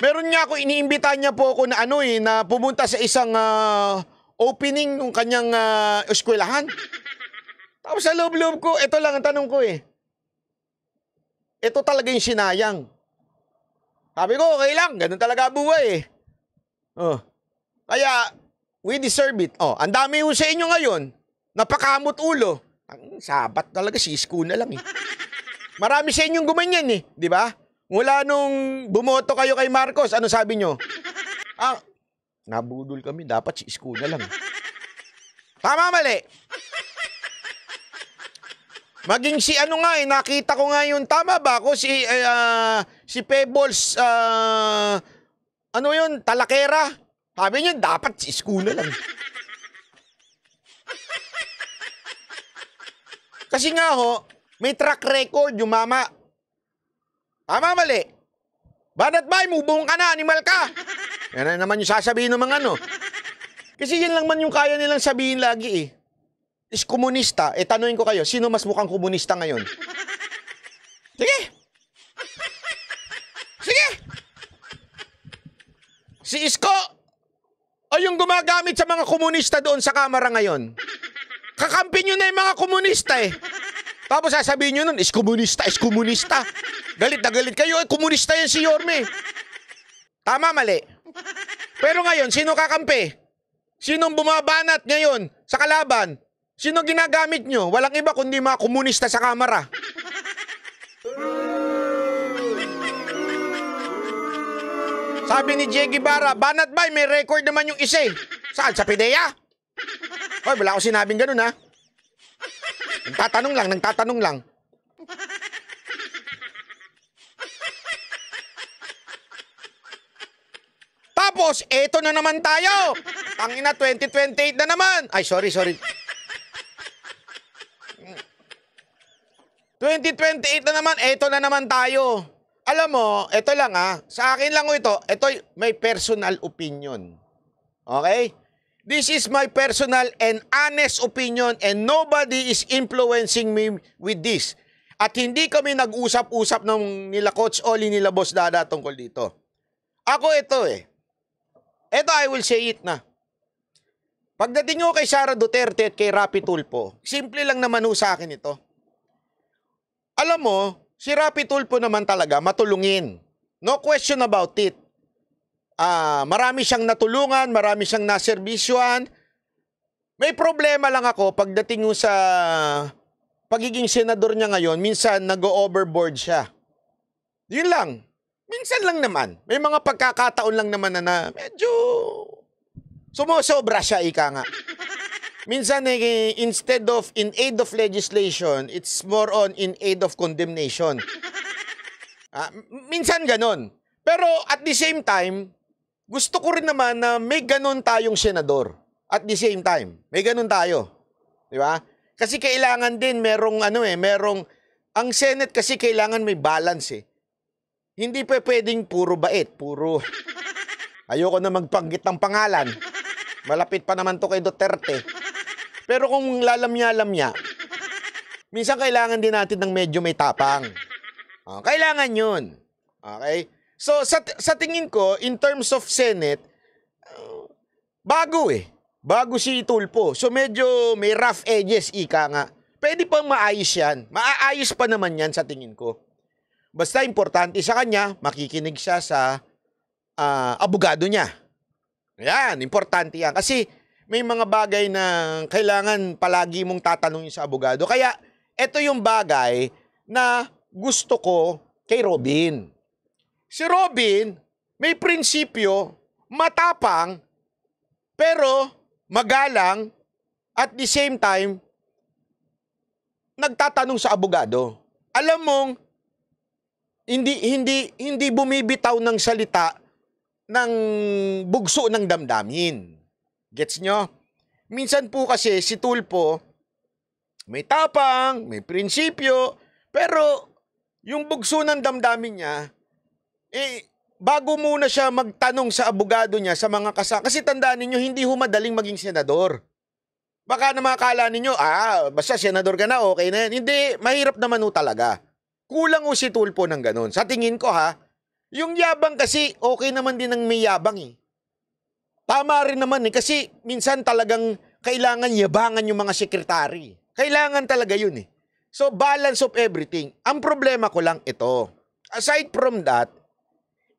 Meron niya ako, iniimbitahan niya po ako na ano eh, na pumunta sa isang ah, opening ng kanyang uh, eskwelahan. Tapos sa loob-loob ko, ito lang ang tanong ko eh. Ito talaga yung sinayang. Sabi ko, okay lang, ganun talaga buhay eh. Oh. Kaya, we deserve it. Oh, ang dami ho sa inyo ngayon, napakamot ulo. Ang sabat talaga, sisko na lang eh. Marami sa inyong gumanyan eh, di ba? Mula nung bumoto kayo kay Marcos, ano sabi nyo? Ah, nabudol kami, dapat si isko na lang. Tama mali. Maging si ano nga eh, nakita ko nga yun, tama ba ako si, ah, si Pebbles, ah, ano yun, talakera. Sabi niya, dapat si isko na lang. Kasi nga ho, may track record yung mama. Tama mali. Banat bay, mubong ka na, animal ka. Yan na naman yung sasabihin ng mga ano. Kasi yan lang man yung kaya nilang sabihin lagi eh. Is komunista, eh tanungin ko kayo, sino mas mukhang komunista ngayon? Sige. Sige. Si Isko, o yung gumagamit sa mga komunista doon sa kamera ngayon. Kakampi nyo na yung mga komunista eh. Tapos sasabihin nyo nun, is komunista, is komunista. Galit na galit kayo, eh, komunista yan si Yorme. Tama, mali. Pero ngayon, sino kakampi? Sinong bumabanat ngayon sa kalaban? Sino ginagamit nyo? Walang iba kundi mga komunista sa kamera. Sabi ni Jay Guevara, banat ba? May record naman yung isa eh. Saan? Sa PIDEA? Hoy, wala ako sinabing ganun ha. Nagtatanong lang, nagtatanong lang. Tapos, eto na naman tayo. Tangina, 2028 na naman. Ay, sorry, sorry. 2028 na naman, eto na naman tayo. Alam mo, eto lang ah. Sa akin lang ito, ito may personal opinion. Okay? This is my personal and honest opinion and nobody is influencing me with this. At hindi kami nag-usap-usap ng nila Coach Oli, nila Boss Dada tungkol dito. Ako ito eh. Ito I will say it na. Pagdating ko kay Sara Duterte at kay Rapi Tulpo, simple lang naman ho sa akin ito. Alam mo, si Rapi Tulpo naman talaga matulungin. No question about it. Ah, marami siyang natulungan, marami siyang naserbisyuhan. May problema lang ako pagdating sa pagiging senador niya ngayon, minsan nag-overboard siya. Yun lang. Minsan lang naman. May mga pagkakataon lang naman na, na medyo sumosobra siya, ika nga. Minsan, eh, instead of in aid of legislation, it's more on in aid of condemnation. Ah, minsan ganon. Pero at the same time, gusto ko rin naman na may ganon tayong senador. At the same time, may ganon tayo. Di ba? Kasi kailangan din merong ano eh, merong ang Senate kasi kailangan may balance eh. Hindi pa pwedeng puro bait, puro Ayoko na magpanggit ng pangalan. Malapit pa naman to kay Duterte. Pero kung lalamya-lamya, minsan kailangan din natin ng medyo may tapang. Ah, kailangan yun. Okay? So, sa, sa tingin ko, in terms of Senate, uh, bago eh. Bago si Tulpo. So, medyo may rough edges, ika nga. Pwede pang maayos yan. Maaayos pa naman yan sa tingin ko. Basta importante sa kanya, makikinig siya sa ah, abogado niya. Yan, importante yan. Kasi may mga bagay na kailangan palagi mong tatanungin sa abogado. Kaya, ito yung bagay na gusto ko kay Robin. Si Robin, may prinsipyo, matapang, pero magalang, at the same time, nagtatanong sa abogado. Alam mong, hindi, hindi, hindi bumibitaw ng salita ng bugso ng damdamin. Gets nyo? Minsan po kasi si Tulpo, may tapang, may prinsipyo, pero yung bugso ng damdamin niya, eh, bago muna siya magtanong sa abogado niya, sa mga kasama, kasi tandaan ninyo, hindi ho madaling maging senador. Baka na makakala ninyo, ah, basta senador ka na, okay na yan. Hindi, mahirap naman ho talaga. Kulang ho si Tulpo ng ganun. Sa tingin ko ha, yung yabang kasi, okay naman din ng may yabang eh. Tama rin naman eh, kasi minsan talagang kailangan yabangan yung mga sekretary. Kailangan talaga yun eh. So, balance of everything. Ang problema ko lang ito. Aside from that,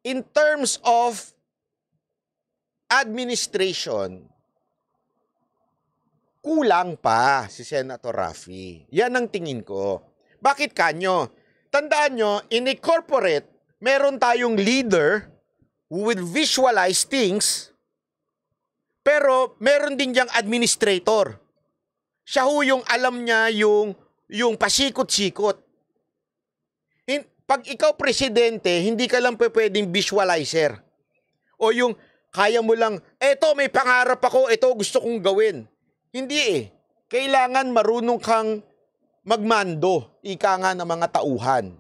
in terms of administration, kulang pa si Senator Rafi. Yan ang tingin ko. Bakit kanyo? Tandaan nyo, in a corporate, meron tayong leader who will visualize things, pero meron din diyang administrator. Siya ho yung alam niya yung, yung pasikot-sikot. Pag ikaw presidente, hindi ka lang pwedeng visualizer. O yung kaya mo lang, eto may pangarap ako, eto gusto kong gawin. Hindi eh. Kailangan marunong kang magmando, ika nga ng mga tauhan.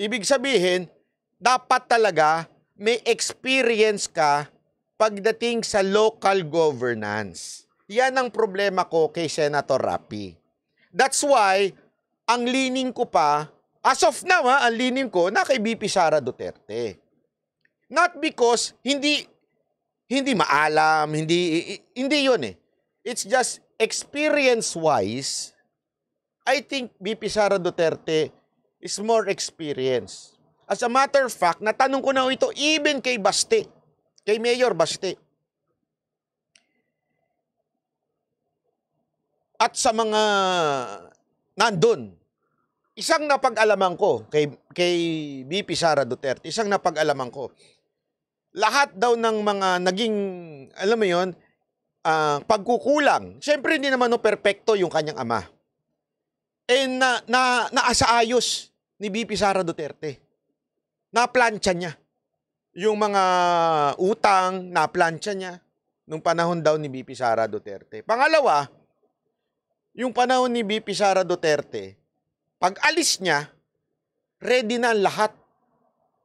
Ibig sabihin, dapat talaga may experience ka pagdating sa local governance. Yan ang problema ko kay Senator Rapi. That's why, ang lining ko pa, as of now ha, ang lining ko na kay BP Sara Duterte. Not because hindi hindi maalam, hindi hindi 'yon eh. It's just experience-wise, I think BP Sara Duterte is more experienced. As a matter of fact, natanong ko na ito even kay Baste, kay Mayor Baste. At sa mga nandun, isang napag-alaman ko kay, kay BP Sara Duterte, isang napag-alaman ko, lahat daw ng mga naging, alam mo yon ah, pagkukulang, syempre hindi naman no perpekto yung kanyang ama. Eh na, na, naasaayos ni BP Sara Duterte. Naplansya niya. Yung mga utang, naplansya niya nung panahon daw ni BP Sara Duterte. Pangalawa, yung panahon ni BP Sara Duterte, pag alis niya, ready na ang lahat.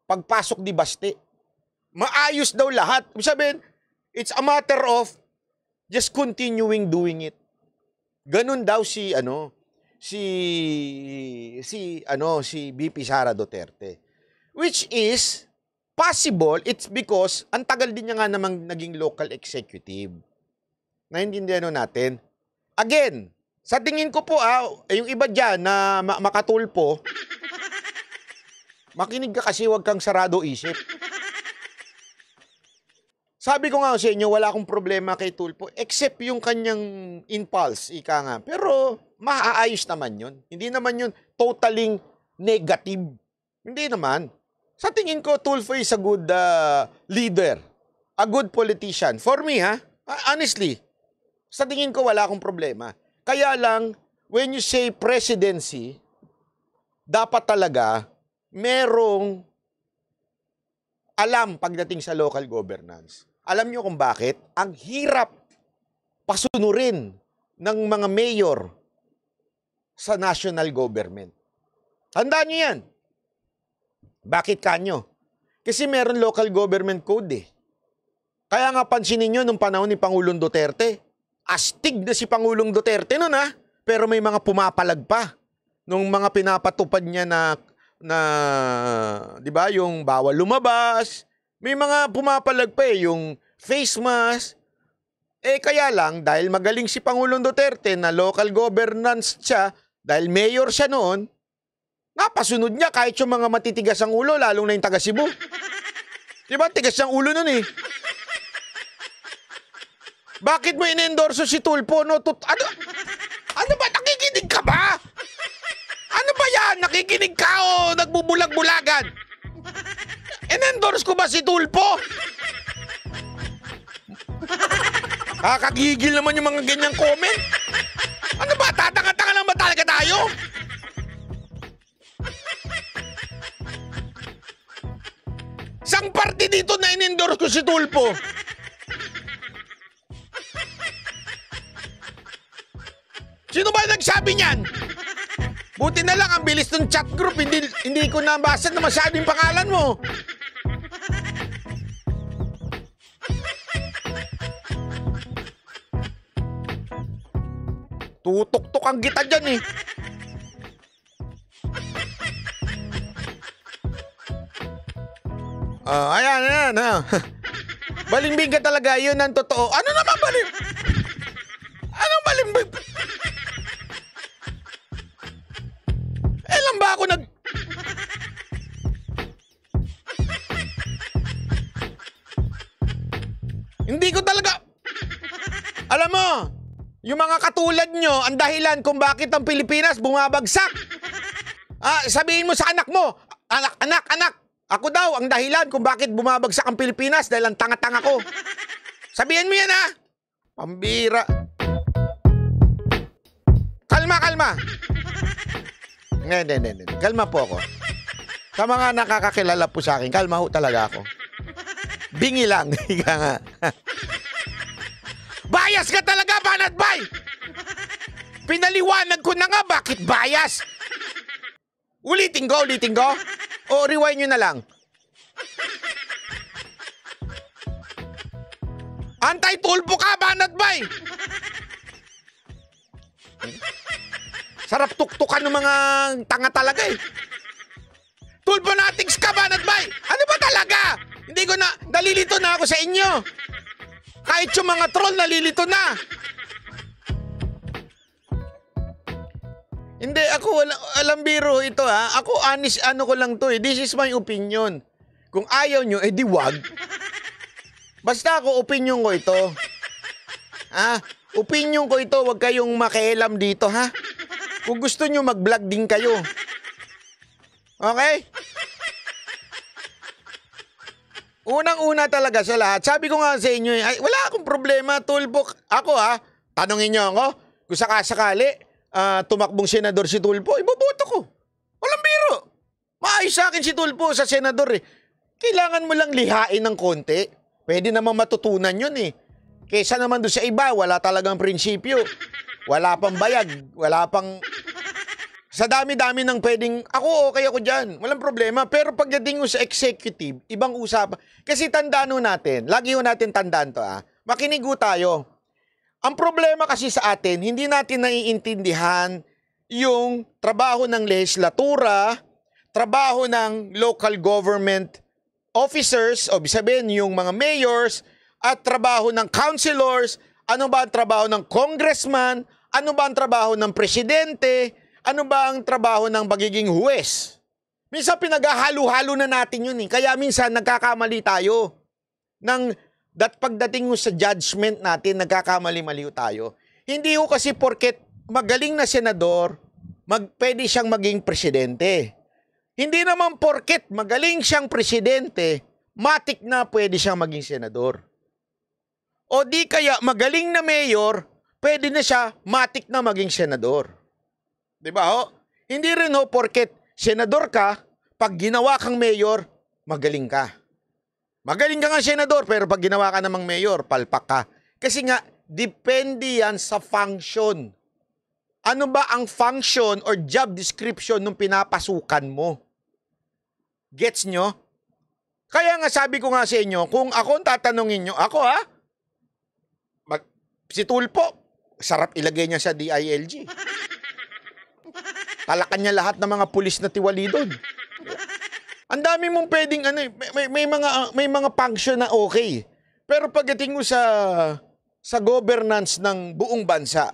Pagpasok ni Baste. Maayos daw lahat. Sabihin, it's a matter of just continuing doing it. Ganun daw si ano, si si ano si BP Sara Duterte. Which is possible it's because ang tagal din niya nga namang naging local executive. Naintindihan natin. Again, sa tingin ko po ah, yung iba diyan na ma- makatulpo, makinig ka kasi wag kang sarado isip. Sabi ko nga sa inyo, wala akong problema kay Tulpo except yung kanyang impulse, ika nga. Pero maaayos naman yun. Hindi naman yun totaling negative. Hindi naman. Sa tingin ko, Tulfo is a good uh, leader. A good politician. For me, ha? Ah, Honestly, sa tingin ko, wala akong problema. Kaya lang, when you say presidency, dapat talaga merong alam pagdating sa local governance. Alam nyo kung bakit? Ang hirap pasunurin ng mga mayor sa national government. Tandaan nyo yan. Bakit kanyo? Kasi meron local government code eh. Kaya nga pansinin nyo nung panahon ni Pangulong Duterte, astig na si Pangulong Duterte nun ha, pero may mga pumapalag pa nung mga pinapatupad niya na na 'di ba yung bawal lumabas may mga pumapalag pa eh yung face mask eh kaya lang dahil magaling si Pangulong Duterte na local governance siya dahil mayor siya noon napasunod niya kahit yung mga matitigas ang ulo lalong na yung taga Cebu 'di ba tigas ang ulo nun eh bakit mo inendorso si Tulpo no Tut ano ano ba nakikinig ka ba ano ba yan? Nakikinig ka o nagbubulag-bulagan? In-endorse ko ba si Tulpo? Kakagigil naman yung mga ganyang comment. Ano ba? Tatanga-tanga lang ba talaga tayo? Sang parte dito na in-endorse ko si Tulpo? Sino ba nagsabi niyan? Buti na lang ang bilis ng chat group, hindi hindi ko nabasa na masyado yung pangalan mo. Tutok-tok ang kita dyan eh. Ah, ayan, ayan, ah. Balimbing ka talaga, yun ang totoo. Ano naman balim? Anong balimbing? Lang ba ako nag... Hindi ko talaga... Alam mo, yung mga katulad nyo, ang dahilan kung bakit ang Pilipinas bumabagsak. Ah, sabihin mo sa anak mo, anak, anak, anak, ako daw ang dahilan kung bakit bumabagsak ang Pilipinas dahil ang tanga-tanga ko. Sabihin mo yan ha. Pambira. Kalma, kalma. Hindi, hindi, hindi. Kalma po ako. Sa mga nakakakilala po sa akin, kalma ho talaga ako. Bingi lang. Ika nga. Bias ka talaga, Banat Bay! Pinaliwanag ko na nga bakit bias. Ulitin ko, ulitin ko. O rewind nyo na lang. Anti-tulpo ka, Banat Bay! Sarap tuktukan ng mga tanga talaga eh. Tulpo natings ka, Banat Bay! Ano ba talaga? Hindi ko na, nalilito na ako sa inyo. Kahit yung mga troll, nalilito na. Wala, alam biro ito ha. Ako honest, ano ko lang to eh. This is my opinion. Kung ayaw nyo, eh di wag. Basta ako, opinion ko ito. Ha? Opinion ko ito, wag kayong makialam dito ha. Kung gusto nyo, mag-vlog din kayo. Okay? Unang-una talaga sa lahat, sabi ko nga sa inyo, eh, ay, wala akong problema, Tulpo. Ako ha, tanongin nyo ako, kung sakasakali, ah, tumakbong senador si Tulpo, iboboto ko. Walang biro. Maayos sa akin si Tulpo sa senador eh. Kailangan mo lang lihain ng konti. Pwede naman matutunan yun eh. Kesa naman doon sa iba, wala talagang prinsipyo. Wala pang bayag, wala pang... Sa dami-dami ng pwedeng, ako okay ako dyan, walang problema. Pero pagdating sa executive, ibang usapan. Kasi tandaan natin, lagi ho natin tandaan to ah. Makinig tayo. Ang problema kasi sa atin, hindi natin naiintindihan yung trabaho ng legislatura, trabaho ng local government officers, o sabihin yung mga mayors, at trabaho ng councilors, ano ba ang trabaho ng congressman, ano ba ang trabaho ng presidente, ano ba ang trabaho ng pagiging huwes. Minsan pinaghahalo-halo na natin yun eh. Kaya minsan nagkakamali tayo. Nang dat pagdating sa judgment natin, nagkakamali-mali tayo. Hindi ho kasi porket magaling na senador, mag, pwede siyang maging presidente. Hindi naman porket magaling siyang presidente, matik na pwede siyang maging senador. O di kaya magaling na mayor, pwede na siya matik na maging senador. 'Di ba ho? Hindi rin ho porket senador ka, pag ginawa kang mayor, magaling ka. Magaling ka nga senador, pero pag ginawa ka namang mayor, palpak ka. Kasi nga, depende yan sa function. Ano ba ang function or job description nung pinapasukan mo? Gets nyo? Kaya nga sabi ko nga sa inyo, kung ako ang tatanungin nyo, ako ha, mag, si Tulpo, sarap ilagay niya sa DILG. Talakan niya lahat ng mga pulis na tiwali doon. Ang dami mong pwedeng ano, eh, may, may, may mga may mga function na okay. Pero pagdating mo sa sa governance ng buong bansa,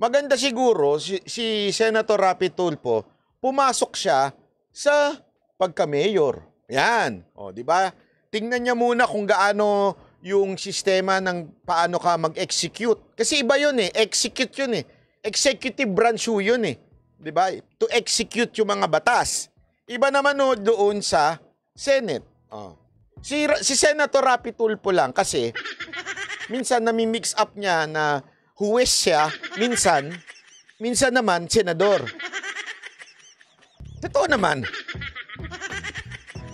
maganda siguro si, si Senator Rapi Tulfo pumasok siya sa pagka-mayor. Yan. O, di ba? Tingnan niya muna kung gaano yung sistema ng paano ka mag-execute. Kasi iba yun eh. Execute yun eh. Executive branch yun eh. 'di ba? To execute yung mga batas. Iba naman no doon sa Senate. Oh. Si si Senator Rapi Tulfo lang kasi minsan nami-mix up niya na huwes siya, minsan, minsan naman senador. Totoo naman.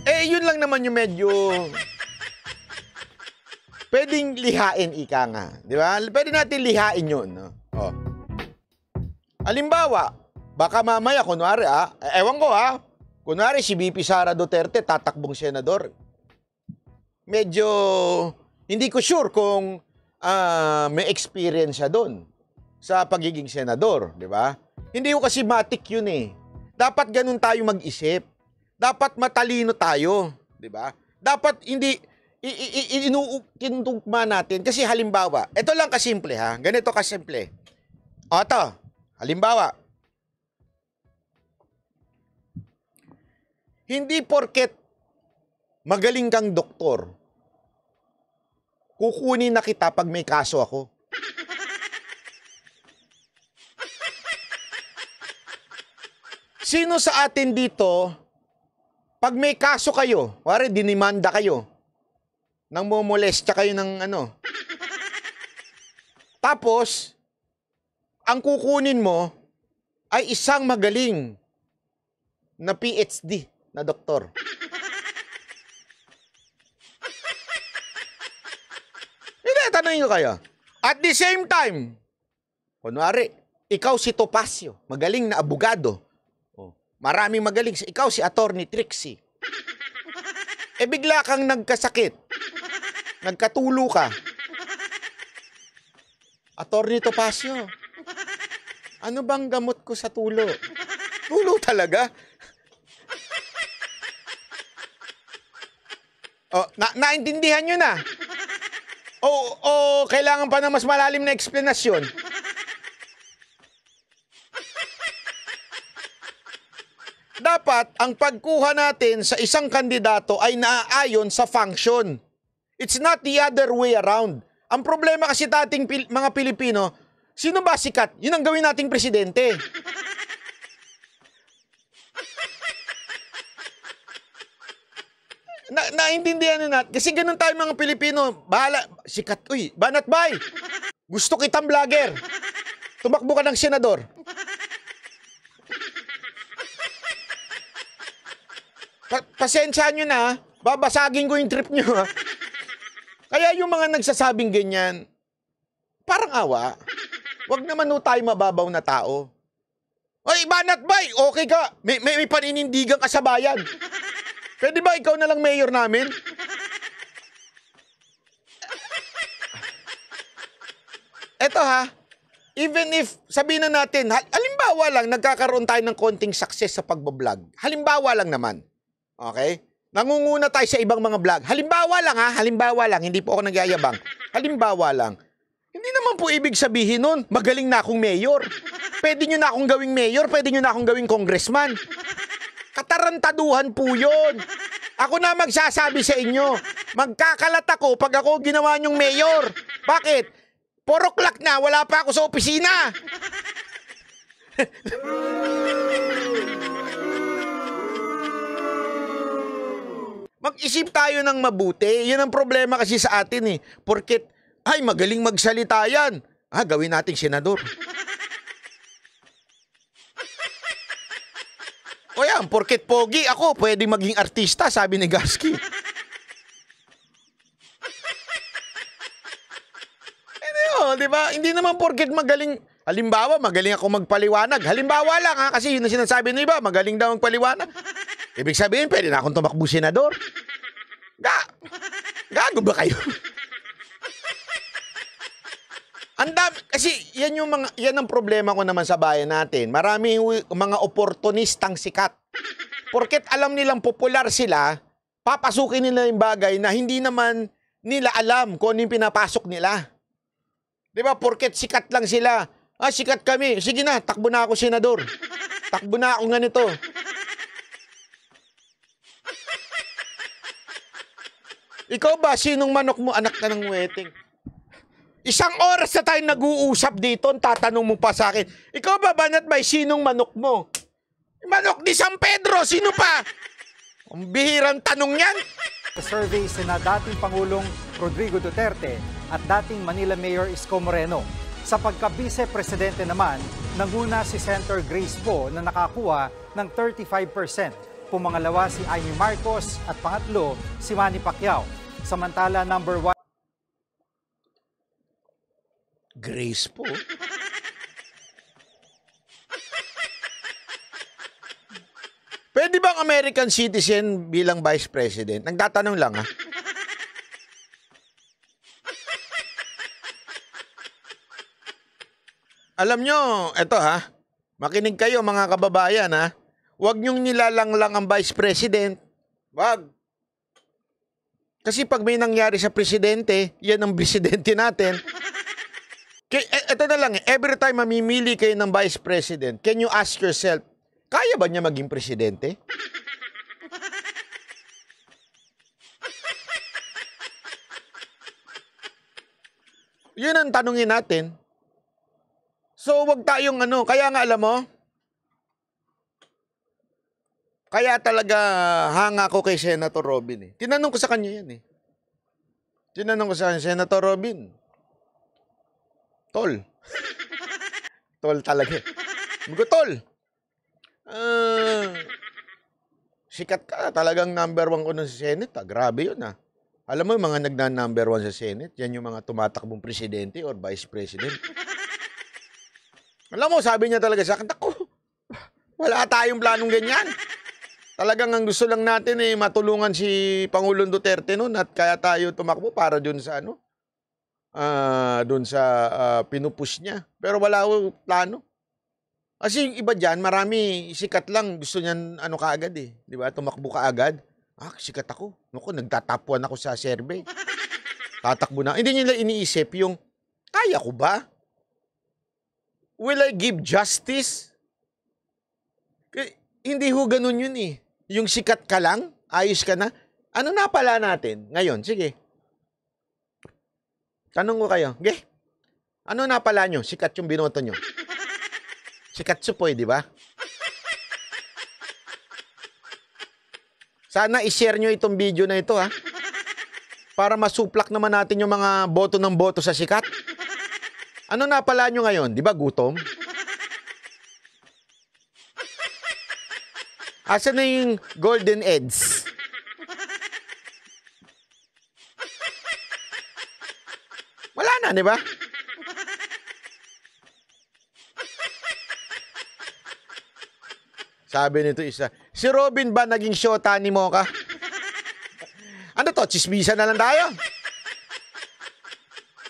Eh, yun lang naman yung medyo pwedeng lihain ika nga. Di ba? Pwede natin lihain yun. No? Oh. Halimbawa, baka mamaya, kunwari ah, ewan ko ah, kunwari si BP Sara Duterte tatakbong senador. Medyo, hindi ko sure kung ah, may experience siya doon sa pagiging senador, di ba? Hindi ko kasi matik yun eh. Dapat ganun tayo mag-isip. Dapat matalino tayo, di ba? Dapat hindi i- i- i- inu- tinutugma natin kasi halimbawa, ito lang kasimple ha. Ganito kasimple. O ito, halimbawa, hindi porket magaling kang doktor, kukunin na kita pag may kaso ako. Sino sa atin dito, pag may kaso kayo, wari dinimanda kayo, nang momolestya kayo ng ano. Tapos, ang kukunin mo ay isang magaling na PhD na doktor. Hindi, tanongin ko kayo. At the same time, kunwari, ikaw si Topacio, magaling na abogado. Oh, maraming magaling. Ikaw si Attorney Trixie. E bigla kang nagkasakit. Nagkatulo ka. Attorney Topacio, ano bang gamot ko sa tulo? Tulo talaga? Oh, na naintindihan nyo na. O, o kailangan pa ng mas malalim na eksplanasyon. Dapat ang pagkuha natin sa isang kandidato ay naaayon sa function. It's not the other way around. Ang problema kasi dating pil- mga Pilipino, sino ba sikat? Yun ang gawin nating presidente. Na naintindihan na natin. Kasi ganun tayo mga Pilipino. Bahala. Sikat. Uy, banat bay. Gusto kitang vlogger. Tumakbo ka ng senador. Pa- pasensya nyo na. Babasagin ko yung trip nyo. ha. Kaya yung mga nagsasabing ganyan, parang awa. Huwag naman ho tayo mababaw na tao. Ay, banat bay, okay ka. May, may, may paninindigan ka sa bayan. Pwede ba ikaw na lang mayor namin? Eto ha, even if sabihin na natin, hal- halimbawa lang nagkakaroon tayo ng konting success sa pagbablog. Halimbawa lang naman. Okay? Nangunguna tayo sa ibang mga vlog. Halimbawa lang ha, halimbawa lang, hindi po ako nagyayabang. Halimbawa lang. Hindi naman po ibig sabihin nun, magaling na akong mayor. Pwede nyo na akong gawing mayor, pwede nyo na akong gawing congressman. Katarantaduhan po yun. Ako na magsasabi sa inyo, magkakalat ako pag ako ginawa nyong mayor. Bakit? 4 o'clock na, wala pa ako sa opisina. Mag-isip tayo ng mabuti. Yan ang problema kasi sa atin eh. Porket, ay magaling magsalita yan. Ah, gawin nating senador. O yan, porket pogi ako, pwede maging artista, sabi ni Gasky. Hindi oh, di ba? Hindi naman porket magaling, halimbawa, magaling ako magpaliwanag. Halimbawa lang ha, kasi yun ang sinasabi ng iba, magaling daw magpaliwanag. Ibig sabihin, pwede na akong tumakbo senador. Ga, gago ba kayo? Ang dami, kasi yan yung mga, yan ang problema ko naman sa bayan natin. Maraming wi- mga oportunistang sikat. Porket alam nilang popular sila, papasukin nila yung bagay na hindi naman nila alam kung ano yung pinapasok nila. Di ba? Porket sikat lang sila. Ah, sikat kami. Sige na, takbo na ako senador. Takbo na ako ganito. Ikaw ba, sinong manok mo? Anak ka ng wedding. Isang oras na tayo nag-uusap dito, tatanong mo pa sa akin, ikaw ba, Banat Bay, sinong manok mo? Manok ni San Pedro, sino pa? Ang bihirang tanong yan. Sa survey sina dating Pangulong Rodrigo Duterte at dating Manila Mayor Isko Moreno. Sa pagka-vice-presidente naman, nanguna si Senator Grace Poe na nakakuha ng 35%. Pumangalawa si Amy Marcos at pangatlo si Manny Pacquiao. Samantala number one Grace po. Pwede bang American citizen bilang vice president? Nagtatanong lang ha. Alam nyo, eto ha, makinig kayo mga kababayan ha. Huwag nyong nilalanglang ang vice president. Wag. Kasi pag may nangyari sa presidente, yan ang presidente natin. Kaya, e- eto na lang, eh, every time mamimili kayo ng vice president, can you ask yourself, kaya ba niya maging presidente? Yun ang tanungin natin. So, wag tayong ano, kaya nga alam mo, kaya talaga hanga ko kay Senator Robin eh. Tinanong ko sa kanya yan eh. Tinanong ko sa kanya, Senator Robin, Tol. tol talaga. Sabi ko, Tol. ah, sikat ka. Talagang number one ko sa Senate. Ah. Grabe yun ah. Alam mo yung mga nagna-number one sa Senate, yan yung mga tumatakbong presidente or vice president. Alam mo, sabi niya talaga sa akin, ako, wala tayong planong ganyan. Talagang ang gusto lang natin eh, matulungan si Pangulong Duterte noon at kaya tayo tumakbo para dun sa ano, ah doon sa ah, pinupush niya. Pero wala ko plano. Kasi yung iba dyan, marami sikat lang. Gusto niyan ano kaagad eh. Di ba? Tumakbo ka agad. Ah, sikat ako. Naku, nagtatapuan ako sa survey. Tatakbo na. Hindi nila iniisip yung, kaya ko ba? Will I give justice? Eh, hindi ho ganun yun eh. Yung sikat ka lang, ayos ka na. Ano na pala natin? Ngayon, sige. Tanong ko kayo, ge, ano na pala nyo? Sikat yung binoto nyo. Sikat supoy, di ba? Sana i-share nyo itong video na ito, ha? Para masuplak naman natin yung mga boto ng boto sa sikat. Ano na pala nyo ngayon? Di ba gutom? Asa na yung golden eggs? Wala na, di ba? Sabi nito isa, si Robin ba naging shota ni Mocha? ano to, chismisa na lang tayo?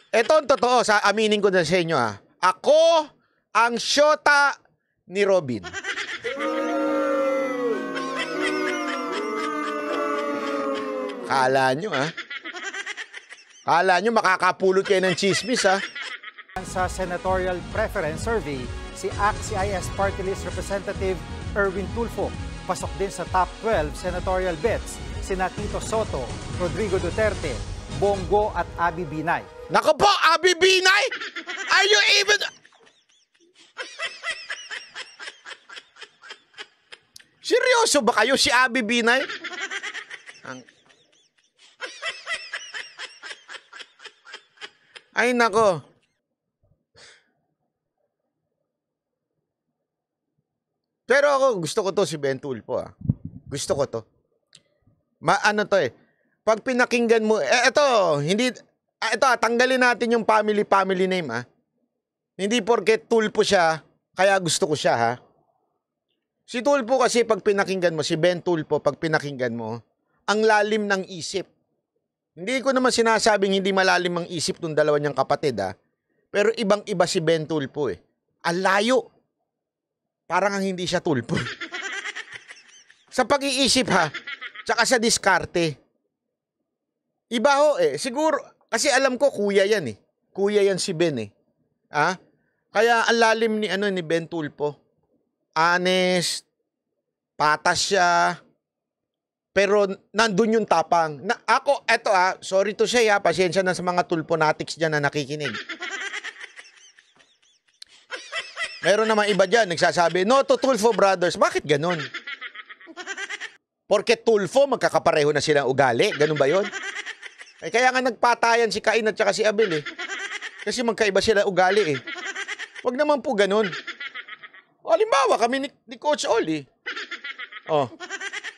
Ito ang totoo, sa aminin ko na sa inyo ha. Ako ang shota ni Robin. Kala nyo ha? Kala nyo makakapulot kayo ng chismis ha? sa senatorial preference survey si ACT-CIS Party List Representative Erwin Tulfo. Pasok din sa top 12 senatorial bets sina Tito Soto, Rodrigo Duterte, Bongo at Abi Binay. Nako po, Abi Binay! Are you even... Seryoso ba kayo si Abi Binay? Ang... Ay nako. Pero ako, gusto ko to si Ben Tulfo ah. Gusto ko to. Ma ano to eh. Pag pinakinggan mo, eh, ito, hindi, ah, ito ah, tanggalin natin yung family family name ah. Hindi porket Tulfo siya, kaya gusto ko siya ha. Si Tulfo kasi pag pinakinggan mo, si Ben Tulfo pag pinakinggan mo, ang lalim ng isip. Hindi ko naman sinasabing hindi malalim ang isip ng dalawa niyang kapatid ha. Pero ibang iba si Ben Tulfo eh. Ang layo. Parang ang hindi siya Tulfo. sa pag-iisip ha, tsaka sa diskarte. Iba ho eh. Siguro, kasi alam ko kuya yan eh. Kuya yan si Ben eh. Ah? Kaya ang lalim ni ano ni Ben Tulpo. Honest, patas siya, pero nandun yung tapang. Na, ako, eto ah, sorry to say ah, pasensya na sa mga tulponatics dyan na nakikinig. Meron naman iba dyan, nagsasabi, no to Tulfo brothers. Bakit ganun? Porke Tulfo, magkakapareho na silang ugali. Ganun ba yon? Eh, kaya nga nagpatayan si Cain at saka si Abel eh. Kasi magkaiba sila ugali eh. Huwag naman po ganun. Halimbawa, kami ni, ni Coach Oli. Oh.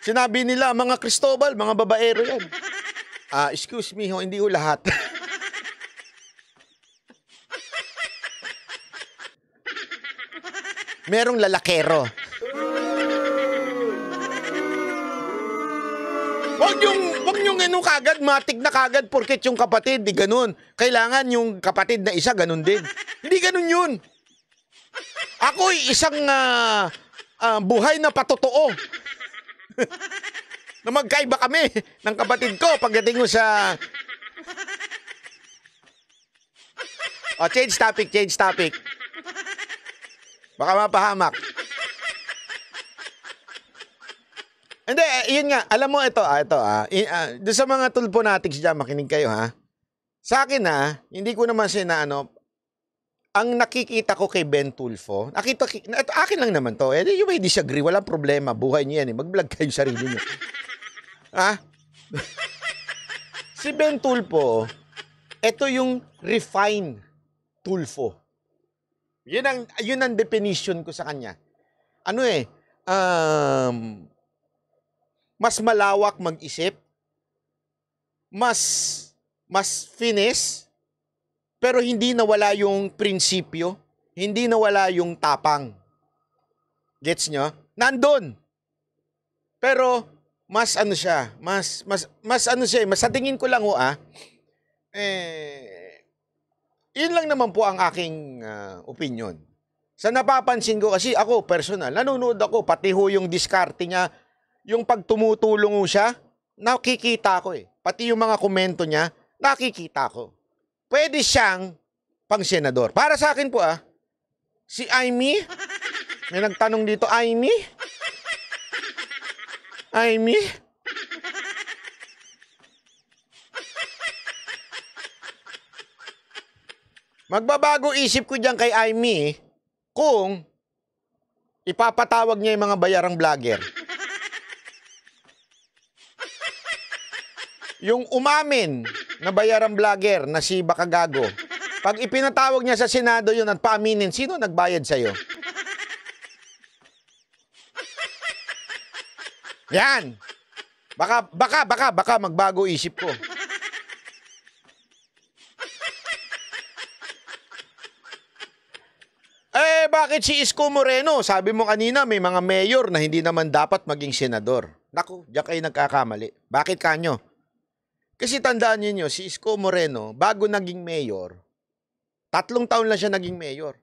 Sinabi nila, mga Cristobal, mga babaero yan. Ah, excuse me ho, hindi ho lahat. Merong lalakero. Wag yung, wag yung ano kagad, matik na kagad porket yung kapatid, di ganun. Kailangan yung kapatid na isa, ganun din. Hindi ganun yun. Ako'y isang ah, ah, buhay na patotoo. na magkaiba kami ng kapatid ko pagdating mo sa... Oh, change topic, change topic. Baka mapahamak. Hindi, eh, yun nga. Alam mo, ito, ah, ito, ah. I, ah, doon sa mga tulpo natics dyan, makinig kayo, ha? Sa akin, ha, hindi ko naman sina, ano, ang nakikita ko kay Ben Tulfo, nakita, ki- na- ito, akin lang naman to. Eh, you may disagree, walang problema. Buhay niyo yan, eh. Mag-vlog kayo sarili niyo. ha? si Ben Tulfo, ito yung refine Tulfo. Yun ang, yun ang definition ko sa kanya. Ano eh, um, mas malawak mag-isip, mas, mas finesse, pero hindi nawala yung prinsipyo, hindi nawala yung tapang. Gets nyo? Nandun. Pero, mas ano siya, mas, mas, mas ano siya, eh, mas sa tingin ko lang ho ah, eh, yun lang naman po ang aking ah, opinion. Sa napapansin ko kasi ako personal, nanonood ako pati ho yung diskarte niya, yung pag tumutulong siya, nakikita ko eh. Pati yung mga komento niya, nakikita ko. Pwede siyang pang senador. Para sa akin po ah, si Amy, may nagtanong dito, Amy? Amy? Magbabago isip ko diyan kay Amy kung ipapatawag niya yung mga bayarang vlogger. Yung umamin na bayarang vlogger na si Bakagago, pag ipinatawag niya sa Senado yun at paaminin, sino nagbayad sa'yo? Yan. Baka, baka, baka, baka magbago isip ko. Eh, bakit si Isko Moreno? Sabi mo kanina, may mga mayor na hindi naman dapat maging senador. Naku, diyan kayo nagkakamali. Bakit kanyo? Kasi tandaan niyo si Isko Moreno, bago naging mayor, tatlong taon lang siya naging mayor.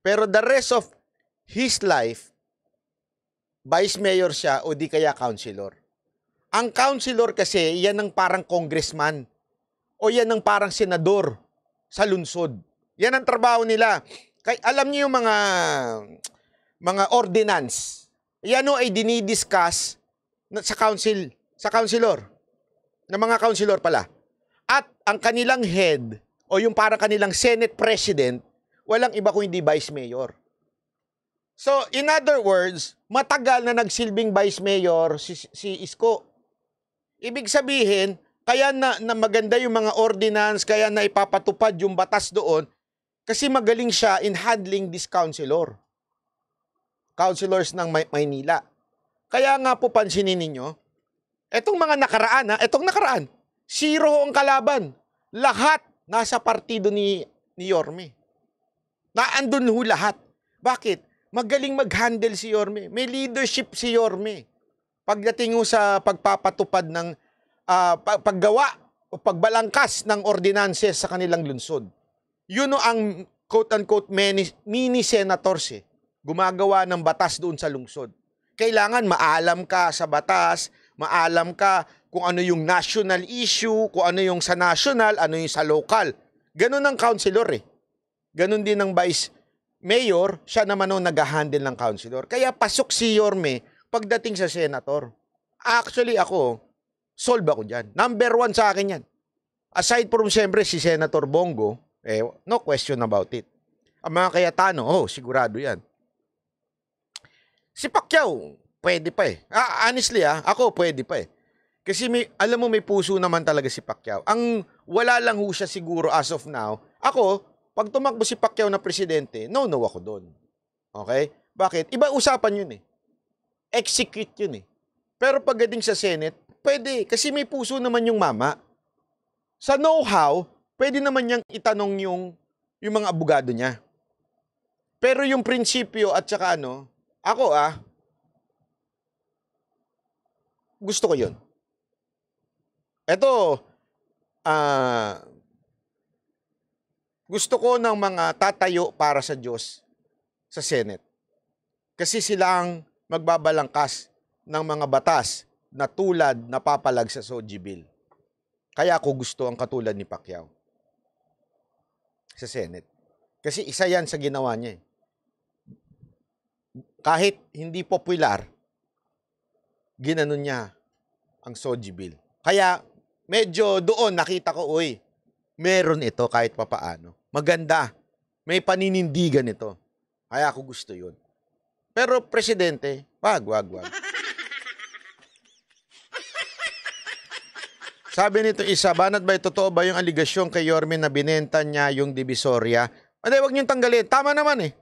Pero the rest of his life, vice mayor siya o di kaya councilor. Ang councilor kasi, yan ang parang congressman o yan ang parang senador sa lunsod. Yan ang trabaho nila. Kay, alam niyo yung mga mga ordinance. Yan o ay dinidiscuss sa council, sa councilor. Na mga councilor pala. At ang kanilang head o yung parang kanilang Senate President, walang iba kung hindi Vice Mayor. So, in other words, matagal na nagsilbing Vice Mayor si, si Isko. Ibig sabihin, kaya na, na maganda yung mga ordinance, kaya na ipapatupad yung batas doon, kasi magaling siya in handling this councilor. Councilors ng May- Maynila. Kaya nga po pansinin ninyo, etong mga nakaraan, ha, etong nakaraan, zero ang kalaban. Lahat nasa partido ni, ni Yorme. Naandun ho lahat. Bakit? Magaling mag-handle si Yorme. May leadership si Yorme. Pagdating ho sa pagpapatupad ng pa- paggawa o pagbalangkas ng ordinances sa kanilang lunsod. Yun ho ang quote-unquote mini, mini eh. Gumagawa ng batas doon sa lungsod. Kailangan maalam ka sa batas, maalam ka kung ano yung national issue, kung ano yung sa national, ano yung sa local. Ganun ang councilor eh. Ganun din ang vice mayor, siya naman ang nag-handle ng councilor. Kaya pasok si Yorme pagdating sa senator. Actually ako, solve ako dyan. Number one sa akin yan. Aside from siyempre si Senator Bongo, eh, no question about it. Ang mga Cayetano, oh, sigurado yan. Si Pacquiao, pwede pa eh. Ah, honestly ah, ako pwede pa eh. Kasi may, alam mo, may puso naman talaga si Pacquiao. Ang wala lang ho siya siguro as of now. Ako, pag tumakbo si Pacquiao na presidente, no, no ako doon. Okay? Bakit? Iba usapan yun eh. Execute yun eh. Pero pagdating sa Senate, pwede. Kasi may puso naman yung mama. Sa know-how, pwede naman niyang itanong yung, yung mga abogado niya. Pero yung prinsipyo at saka ano, ako ah, gusto ko yun. Ito, ah, gusto ko ng mga tatayo para sa Diyos sa Senate. Kasi sila ang magbabalangkas ng mga batas na tulad na papalag sa Soji Bill. Kaya ako gusto ang katulad ni Pacquiao sa Senate. Kasi isa yan sa ginawa niya. eh. Kahit hindi popular, ginanon niya ang Soji Bill. Kaya medyo doon nakita ko, uy, meron ito kahit papaano. Maganda. May paninindigan ito. Kaya ako gusto yun. Pero presidente, wag, wag, wag. Sabi nito isa, banat ba totoo ba yung aligasyon kay Yorme na binenta niya yung Divisoria? Hindi, wag niyong tanggalin. Tama naman eh.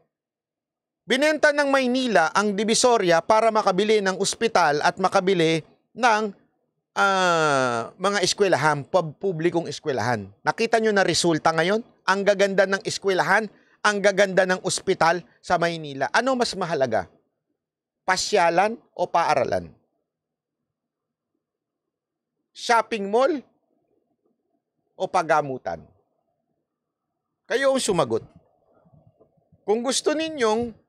Binenta ng Maynila ang Divisoria para makabili ng ospital at makabili ng ah, mga eskwelahan, pampublikong eskwelahan. Nakita nyo na resulta ngayon? Ang gaganda ng eskwelahan, ang gaganda ng ospital sa Maynila. Ano mas mahalaga? Pasyalan o paaralan? Shopping mall o pagamutan? Kayo ang sumagot. Kung gusto ninyong,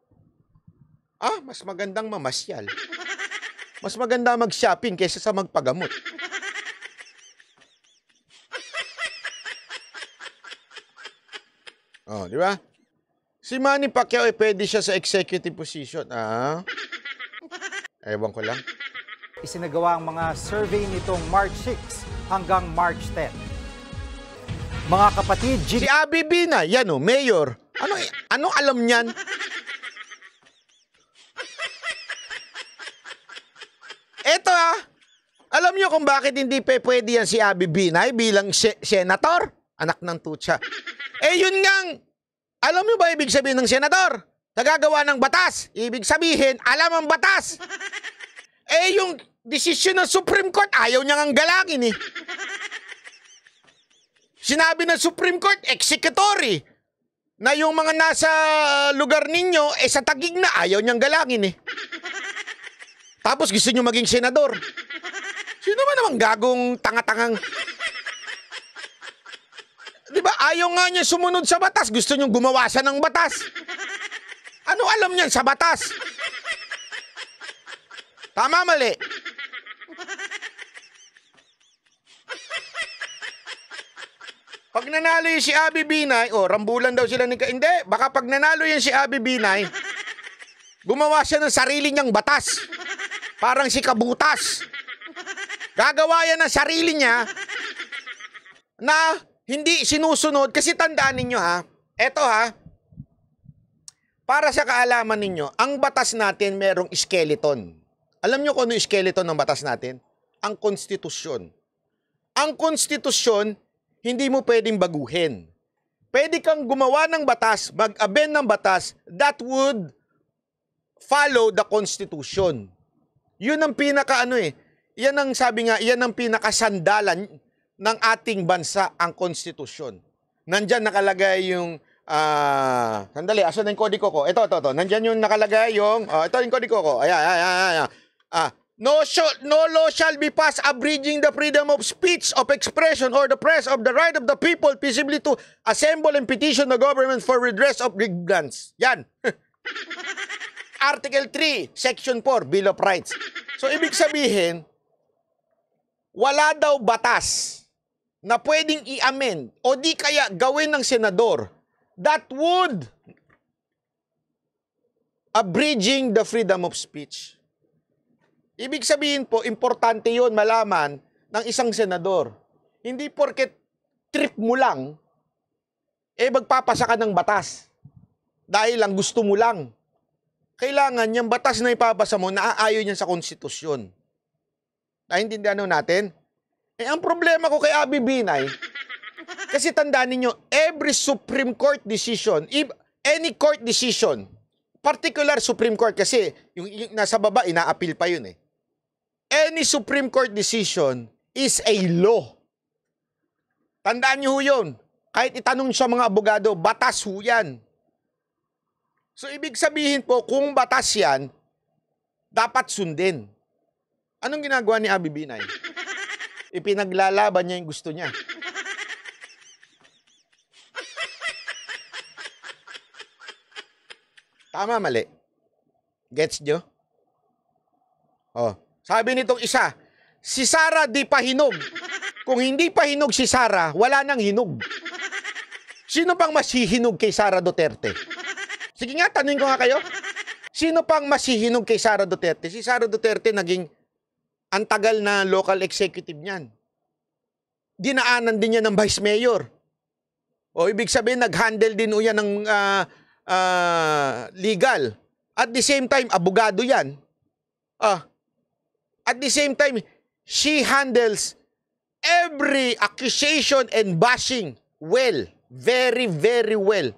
ah, mas magandang mamasyal. Mas maganda mag-shopping kaysa sa magpagamot. Oh, di ba? Si Manny Pacquiao, eh, pwede siya sa executive position. Ah? Ewan ko lang. Isinagawa ang mga survey nitong March 6 hanggang March 10. Mga kapatid, Si Jig Abby Bina, yan o, mayor. Ano, ano alam niyan? Eto ah, alam niyo kung bakit hindi pe pwede yan si Abby Binay bilang se- senator? Anak ng tutsa. Eh yun ngang, alam niyo ba ibig sabihin ng senator? Nagagawa ng batas. Ibig sabihin, alam ang batas. Eh yung desisyon ng Supreme Court, ayaw niya ngang galangin eh. Sinabi ng Supreme Court, executory, na yung mga nasa lugar ninyo, eh sa tagig na, ayaw niyang galangin eh. Tapos gusto niyo maging senador. Sino ba namang gagong tanga-tangang... Di ba, ayaw nga niya sumunod sa batas. Gusto niyong gumawa siya ng batas. Ano alam niyan sa batas? Tama, mali. Pag nanalo yung si Abby Binay, oh, rambulan daw sila ni... Ka- Hindi, baka pag nanalo yan si Abby Binay, gumawa siya ng sarili niyang batas. Parang si Kabutas. Gagawa yan ng sarili niya na hindi sinusunod. Kasi tandaan ninyo ha, eto ha, para sa kaalaman ninyo, ang batas natin merong skeleton. Alam nyo kung ano yung skeleton ng batas natin? Ang konstitusyon. Ang konstitusyon, hindi mo pwedeng baguhin. Pwede kang gumawa ng batas, mag-amend ng batas that would follow the Constitution. Yun ang pinaka ano eh. Yan ang sabi nga, yan ang pinakasandalan ng ating bansa, ang konstitusyon. Nandyan nakalagay yung, ah, sandali, asan na yung kodiko ko? Ito, ito, ito. Nandyan yung nakalagay yung, oh, ito yung kodiko ko. Ayan, ayan, ayan, ayan. Ah, no, shall, no law shall be passed abridging the freedom of speech, of expression, or the press of the right of the people peaceably to assemble and petition the government for redress of grievance. Yan. Article 3, Section 4, Bill of Rights. So, ibig sabihin, wala daw batas na pwedeng i-amend o di kaya gawin ng senador that would abridging the freedom of speech. Ibig sabihin po, importante yon malaman ng isang senador. Hindi porket trip mo lang, eh magpapasa ka ng batas. Dahil lang gusto mo lang. Kailangan yung batas na ipapasa mo, naaayon yan sa konstitusyon. Naintindihan natin? Eh, ang problema ko kay Abby Binay, kasi tandaan ninyo, every Supreme Court decision, if any court decision, particular Supreme Court kasi yung, yung nasa baba ina-appeal pa yun eh. Any Supreme Court decision is a law. Tandaan niyo ho yun. Kahit itanong sa mga abogado, batas ho yan. So ibig sabihin po, kung batas yan, dapat sundin. Anong ginagawa ni Abby Binay? Ipinaglalaban niya yung gusto niya. Tama, mali. Gets nyo? Oh, sabi nitong isa, si Sara di pa hinog. Kung hindi pa hinog si Sara, wala nang hinog. Sino pang mas hihinog kay Sara Duterte? Sige nga, tanungin ko nga kayo. Sino pang mas hihinog kay Sara Duterte? Si Sara Duterte naging ang tagal na local executive niyan. Dinaanan din niya ng vice mayor. O ibig sabihin, nag-handle din yan ng ah, ah, legal. At the same time, abogado yan. Ah, at the same time, she handles every accusation and bashing well. Very, very well.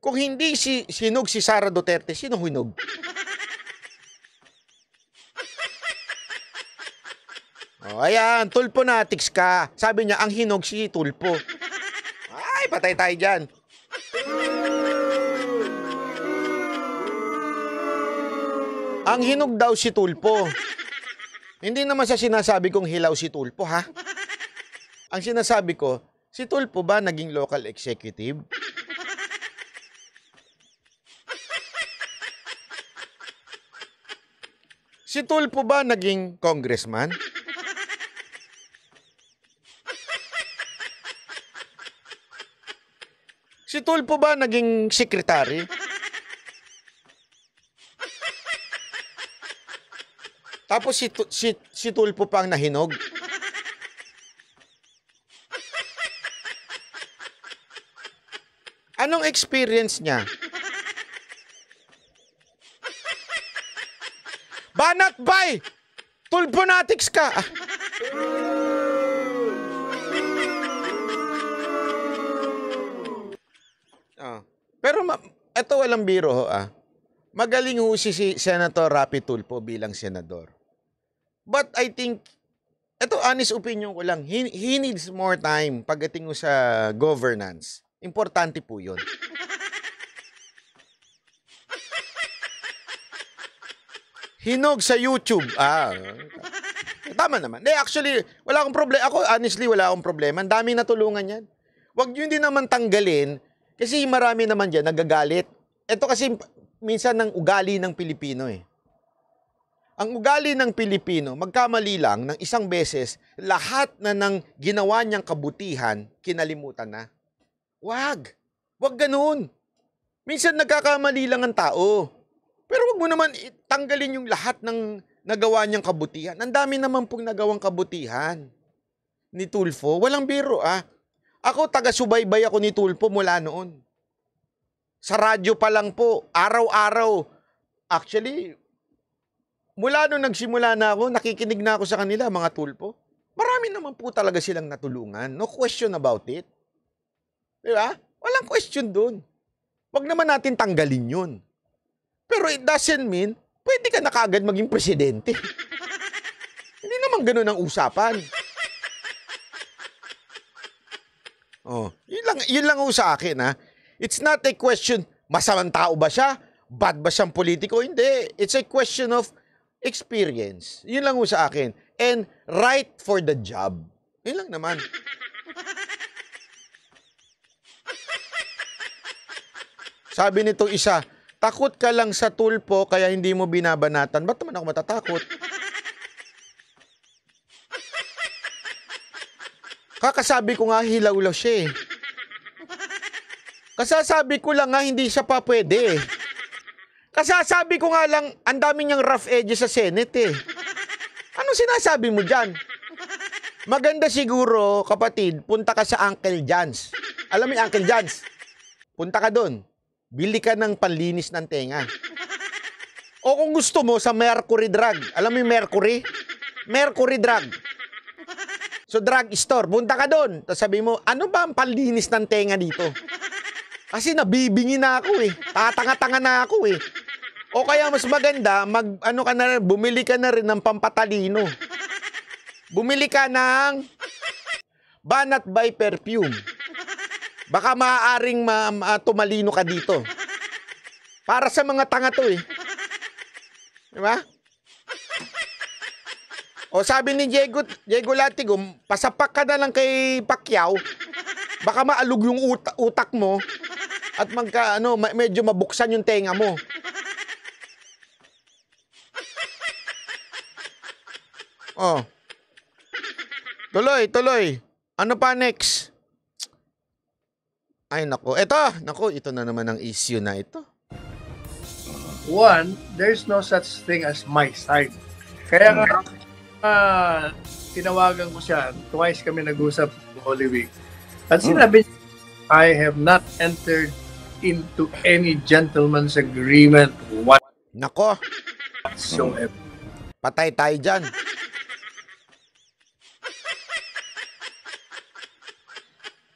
Kung hindi si sinog si Sara Duterte, sino hinog? Oh, ayan, tulpo natics ka. Sabi niya, ang hinog si tulpo. Ay, patay tayo dyan. Ang hinog daw si tulpo. Hindi naman sa sinasabi kong hilaw si tulpo, ha? Ang sinasabi ko, si tulpo ba naging local executive? Si tulpo ba naging congressman? Si Tulpo ba naging secretary? Tapos si, si, si Tulpo pa ang nahinog? Anong experience niya? Banat bay! Tulponatics ka! Ah. Pero ma- eto walang biro ho ah. Magaling ho si, Senator Rapi Tulfo bilang senador. But I think, eto honest opinion ko lang, he, he needs more time pagdating ho sa governance. Importante po yun. Hinog sa YouTube. Ah, tama naman. De, actually, wala akong problema. Ako, honestly, wala akong problema. Ang daming natulungan yan. Huwag yun din naman tanggalin kasi marami naman dyan nagagalit. Ito kasi minsan ng ugali ng Pilipino eh. Ang ugali ng Pilipino, magkamali lang ng isang beses, lahat na ng ginawa niyang kabutihan, kinalimutan na. Wag. Wag ganun. Minsan nagkakamali lang ang tao. Pero wag mo naman tanggalin yung lahat ng nagawa niyang kabutihan. Ang dami naman pong nagawang kabutihan ni Tulfo. Walang biro ah. Ako, taga-subaybay ako ni Tulpo mula noon. Sa radyo pa lang po, araw-araw. Actually, mula nung nagsimula na ako, nakikinig na ako sa kanila, mga Tulpo. Marami naman po talaga silang natulungan. No question about it. Di ba? Walang question dun. Huwag naman natin tanggalin yun. Pero it doesn't mean, pwede ka na kaagad maging presidente. Hindi naman ganun ang usapan. Oh, yun lang, yun lang ho sa akin ha. It's not a question, masamang tao ba siya? Bad ba siyang politiko? Hindi. It's a question of experience. Yun lang ho sa akin. And right for the job. Yun lang naman. Sabi nitong isa, takot ka lang sa tulpo kaya hindi mo binabanatan. Ba't naman ako matatakot? Kakasabi ko nga hilaw-law siya eh. Kasasabi ko lang nga hindi siya pa pwede eh. Kasasabi ko nga lang ang dami niyang rough edges sa Senate eh. Anong sinasabi mo dyan? Maganda siguro, kapatid, punta ka sa Uncle John's. Alam mo yung Uncle John's? Punta ka doon. Bili ka ng panlinis ng tenga. O kung gusto mo, sa Mercury Drug. Alam mo yung Mercury? Mercury Drug. So drug store, punta ka doon. Tapos sabi mo, ano ba ang panlinis ng tenga dito? Kasi nabibingi na ako eh. Tatanga-tanga na ako eh. O kaya mas maganda, mag, ano ka na bumili ka na rin ng pampatalino. Bumili ka ng Banat by Perfume. Baka maaaring ma, ma- tumalino ka dito. Para sa mga tanga to eh. Di ba? O sabi ni Diego, Diego Latigo, pasapak ka na lang kay Pacquiao. Baka maalog yung utak, utak mo at magka ano, medyo mabuksan yung tenga mo. Oh. Tuloy, tuloy. Ano pa next? Ay nako, eto, nako, ito na naman ang issue na ito. One, there's no such thing as my side. Kaya nga, ah, tinawagan ko siya, twice kami nag-usap Holy Week. At sinabi niya, I have not entered into any gentleman's agreement Nako, whatsoever. patay tayo dyan.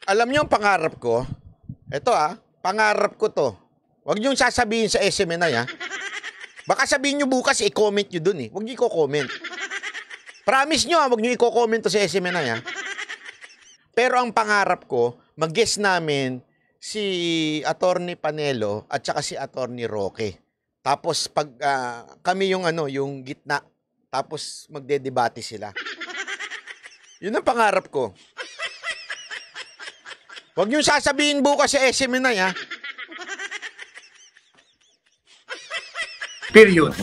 Alam niyo ang pangarap ko? Ito ah, pangarap ko to. Huwag niyong sasabihin sa SMNI ah. Baka sabihin niyo bukas, i-comment niyo dun eh. Huwag niyo i-comment. Promise niyo ah, huwag niyo i-comment sa SMNI ah. Pero ang pangarap ko, mag-guest namin si Attorney Panelo at saka si Attorney Roque. Tapos pag ah, kami yung ano, yung gitna. Tapos magdedebate sila. Yun ang pangarap ko. Huwag niyo sasabihin bukas sa SMNI ha. Period.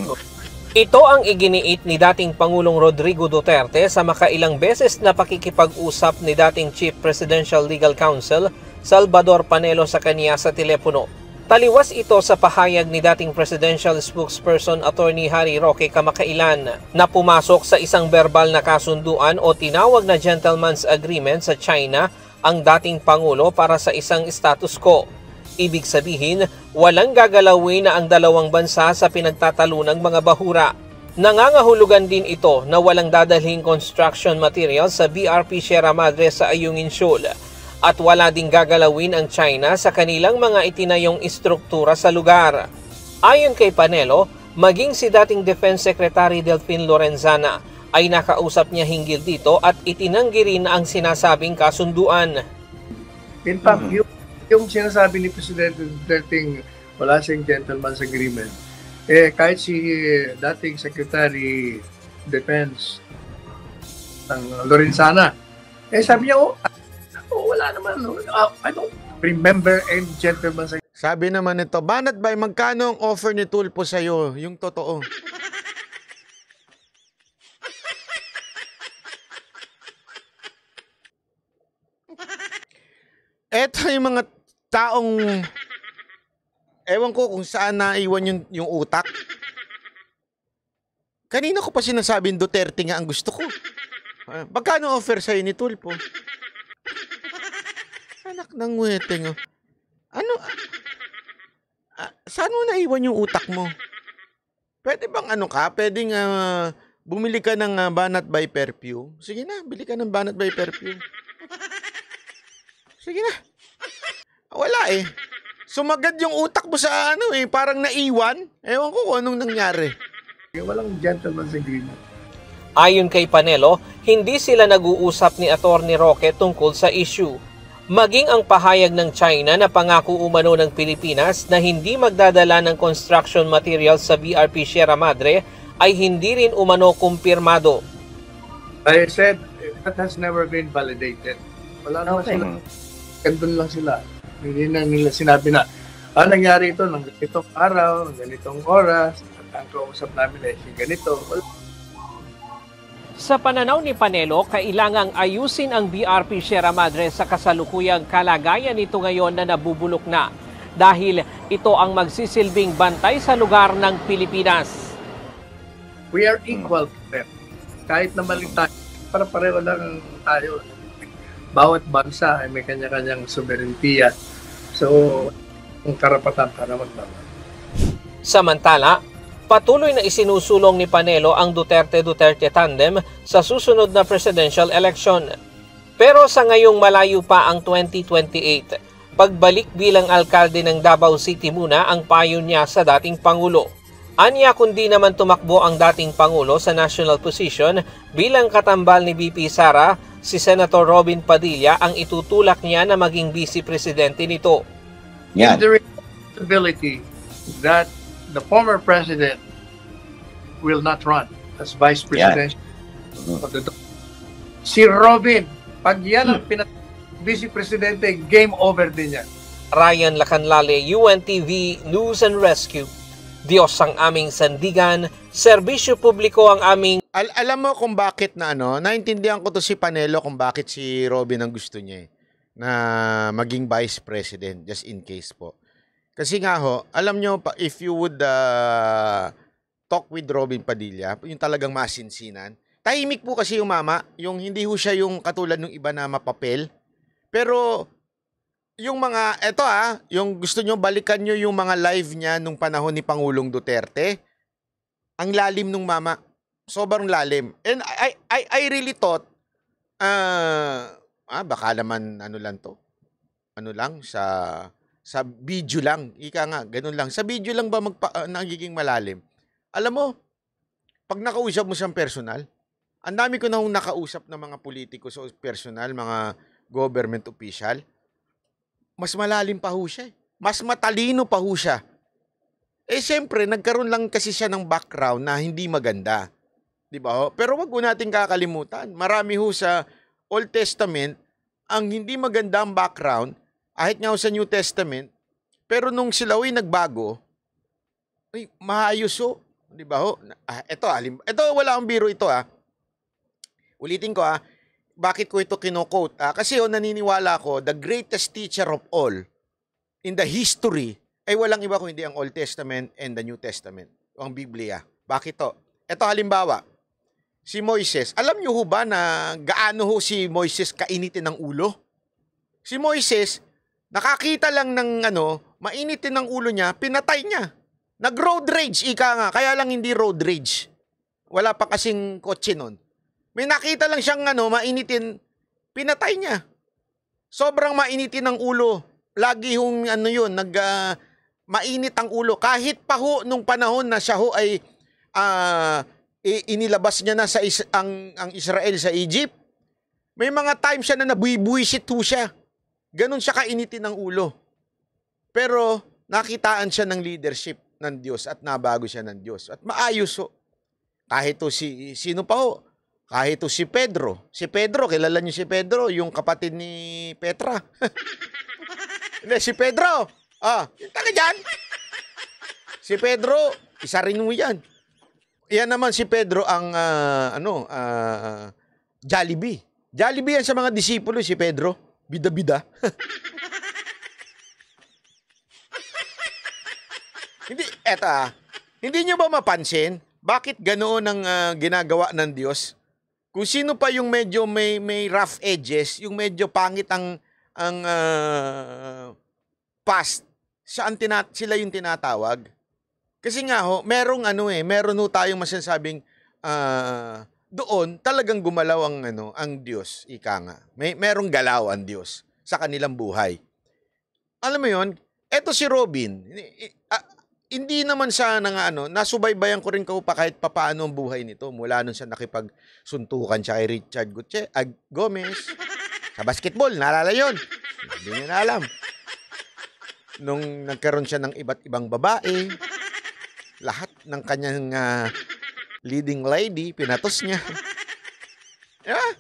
Ito ang iginiit ni dating Pangulong Rodrigo Duterte sa makailang beses na pakikipag-usap ni dating Chief Presidential Legal Counsel Salvador Panelo sa kaniya sa telepono. Taliwas ito sa pahayag ni dating Presidential Spokesperson Attorney Harry Roque kamakailan na pumasok sa isang verbal na kasunduan o tinawag na Gentleman's Agreement sa China ang dating Pangulo para sa isang status quo. Ibig sabihin, walang gagalawin na ang dalawang bansa sa pinagtatalunang mga bahura. Nangangahulugan din ito na walang dadalhin construction materials sa BRP Sierra Madre sa Ayungin Shoal at wala ding gagalawin ang China sa kanilang mga itinayong istruktura sa lugar. Ayon kay Panelo, maging si dating Defense Secretary Delfin Lorenzana ay nakausap niya hinggil dito at itinanggi rin ang sinasabing kasunduan. In fact, yung, yung sinasabi ni Presidente Duterte wala siyang gentleman's agreement, eh kahit si dating Secretary Defense ng Lorenzana, eh sabi niya, oh, oh wala naman. Oh, I don't remember any gentleman's agreement. Sabi naman nito, Banat Bay, magkano ang offer ni Tulpo sa'yo? Yung totoo. Eto yung mga taong ewan ko kung saan naiwan yung, yung utak. Kanina ko pa sinasabing Duterte nga ang gusto ko. Ah, Magkano offer sa'yo ni Tulpo? Anak ng weteng. oh. Ano? Ah, saan mo naiwan yung utak mo? Pwede bang ano ka? Pwedeng ah, bumili ka ng ah, Banat by Perfume? Sige na, bili ka ng Banat by Perfume. Sige na. Wala eh. Sumagad yung utak mo sa ano eh, parang naiwan. Ewan ko kung anong nangyari. Walang gentleman's agreement. Ayon kay Panelo, hindi sila nag-uusap ni Attorney Roque tungkol sa issue. Maging ang pahayag ng China na pangako umano ng Pilipinas na hindi magdadala ng construction materials sa BRP Sierra Madre ay hindi rin umano kumpirmado. I said, that has never been validated. Wala naman Okay. sila. Gandun lang sila. Hindi na nila sinabi na, ah, nangyari ito ng ganitong araw, ng ganitong oras, at ang kausap namin ay si ganito. Wala. Sa pananaw ni Panelo, kailangang ayusin ang BRP Sierra Madre sa kasalukuyang kalagayan nito ngayon na nabubulok na dahil ito ang magsisilbing bantay sa lugar ng Pilipinas. We are equal to them. Kahit na mali tayo, para pareho lang tayo. Bawat bansa ay may kanya-kanyang sovereignty. So, ang karapatan para magbago. Samantala, patuloy na isinusulong ni Panelo ang Duterte-Duterte tandem sa susunod na presidential election. Pero sa ngayong malayo pa ang 2028, pagbalik bilang alkalde ng Davao City muna ang payo niya sa dating Pangulo. Anya kundi naman tumakbo ang dating Pangulo sa national position bilang katambal ni BP Sara, si Senator Robin Padilla ang itutulak niya na maging vice presidente nito. Is there a possibility that the former president will not run as vice president of the Si Robin, pag yan ang pinat vice presidente, game over din yan. Ryan Lacanlale, UNTV News and Rescue. Diyos ang aming sandigan, serbisyo publiko ang aming Al- alam mo kung bakit na ano, naintindihan ko to si Panelo kung bakit si Robin ang gusto niya eh, na maging vice president just in case po. Kasi nga ho, alam nyo, if you would uh, talk with Robin Padilla, yung talagang masinsinan, tahimik po kasi yung mama, yung hindi ho siya yung katulad ng iba na mapapel. Pero yung mga, eto ah, yung gusto nyo balikan nyo yung mga live niya nung panahon ni Pangulong Duterte, ang lalim nung mama. Sobrang lalim. And I, I, I really thought, ah, ah, baka naman ano lang to. Ano lang, sa sa video lang. Ika nga, ganun lang. Sa video lang ba magpa, ah, nagiging malalim? Alam mo, pag nakausap mo siyang personal, ang dami ko na nakausap ng mga politiko sa personal, mga government official, mas malalim pa ho siya. eh. Mas matalino pa ho siya. Eh, siyempre, nagkaroon lang kasi siya ng background na hindi maganda. Di ba ho? Pero wag ho natin kakalimutan. Marami ho sa Old Testament ang hindi maganda ang background, kahit nga ho sa New Testament, pero nung sila ho'y nagbago, ay, maayos ho. Di ba ho? Ah, ito, alim, ito, wala akong biro ito ah. Ulitin ko ah, bakit ko ito kino-quote? Ah, kasi ho, naniniwala ko, the greatest teacher of all in the history ay walang iba kundi ang Old Testament and the New Testament, ang Biblia. Bakit to? Ito halimbawa, si Moises. Alam niyo ho ba na gaano ho si Moises kainitin ng ulo? Si Moises, nakakita lang ng ano, mainitin ng ulo niya, pinatay niya. Nag-road rage, ika nga. Kaya lang hindi road rage. Wala pa kasing kotse nun. May nakita lang siyang ano, mainitin, pinatay niya. Sobrang mainitin ng ulo. Lagi hong ano yun, nag, ah, mainit ang ulo. Kahit pa ho nung panahon na siya ho ay i- inilabas niya na sa is- ang, ang Israel sa Egypt, may mga times siya na nabuibuisit ho siya. Ganon siya kainitin ng ulo. Pero nakitaan siya ng leadership ng Diyos at nabago siya ng Diyos. At maayos ho. Kahit to si, sino pa ho? Kahit to si Pedro. Si Pedro, kilala niyo si Pedro, yung kapatid ni Petra. Hindi, si Pedro. Ah, taga dyan. Si Pedro, isa rin mo yan. Yan naman si Pedro ang, ah, ano, ah, Jollibee. Jollibee yan sa mga disipulo, si Pedro. Bida-bida. hindi, eto ah. Hindi nyo ba mapansin? Bakit ganoon ang ah, ginagawa ng Diyos? Kung sino pa yung medyo may may rough edges, yung medyo pangit ang ang ah, past, saan tina, sila yung tinatawag? Kasi nga ho, merong ano eh, meron ho tayong masasabing ah, doon talagang gumalaw ang ano, ang Diyos, ika nga. May merong galaw ang Diyos sa kanilang buhay. Alam mo 'yon? Eto si Robin, ah, hindi naman siya na nga ano, nasubaybayan ko rin ko pa kahit papaano ang buhay nito mula nung siya nakipagsuntukan siya kay Richard Gutierrez, ah, Gomez sa basketball, naalala yon. Hindi niya alam. Nung nagkaroon siya ng iba't ibang babae, lahat ng kanyang ah, leading lady, pinatos niya. Yeah.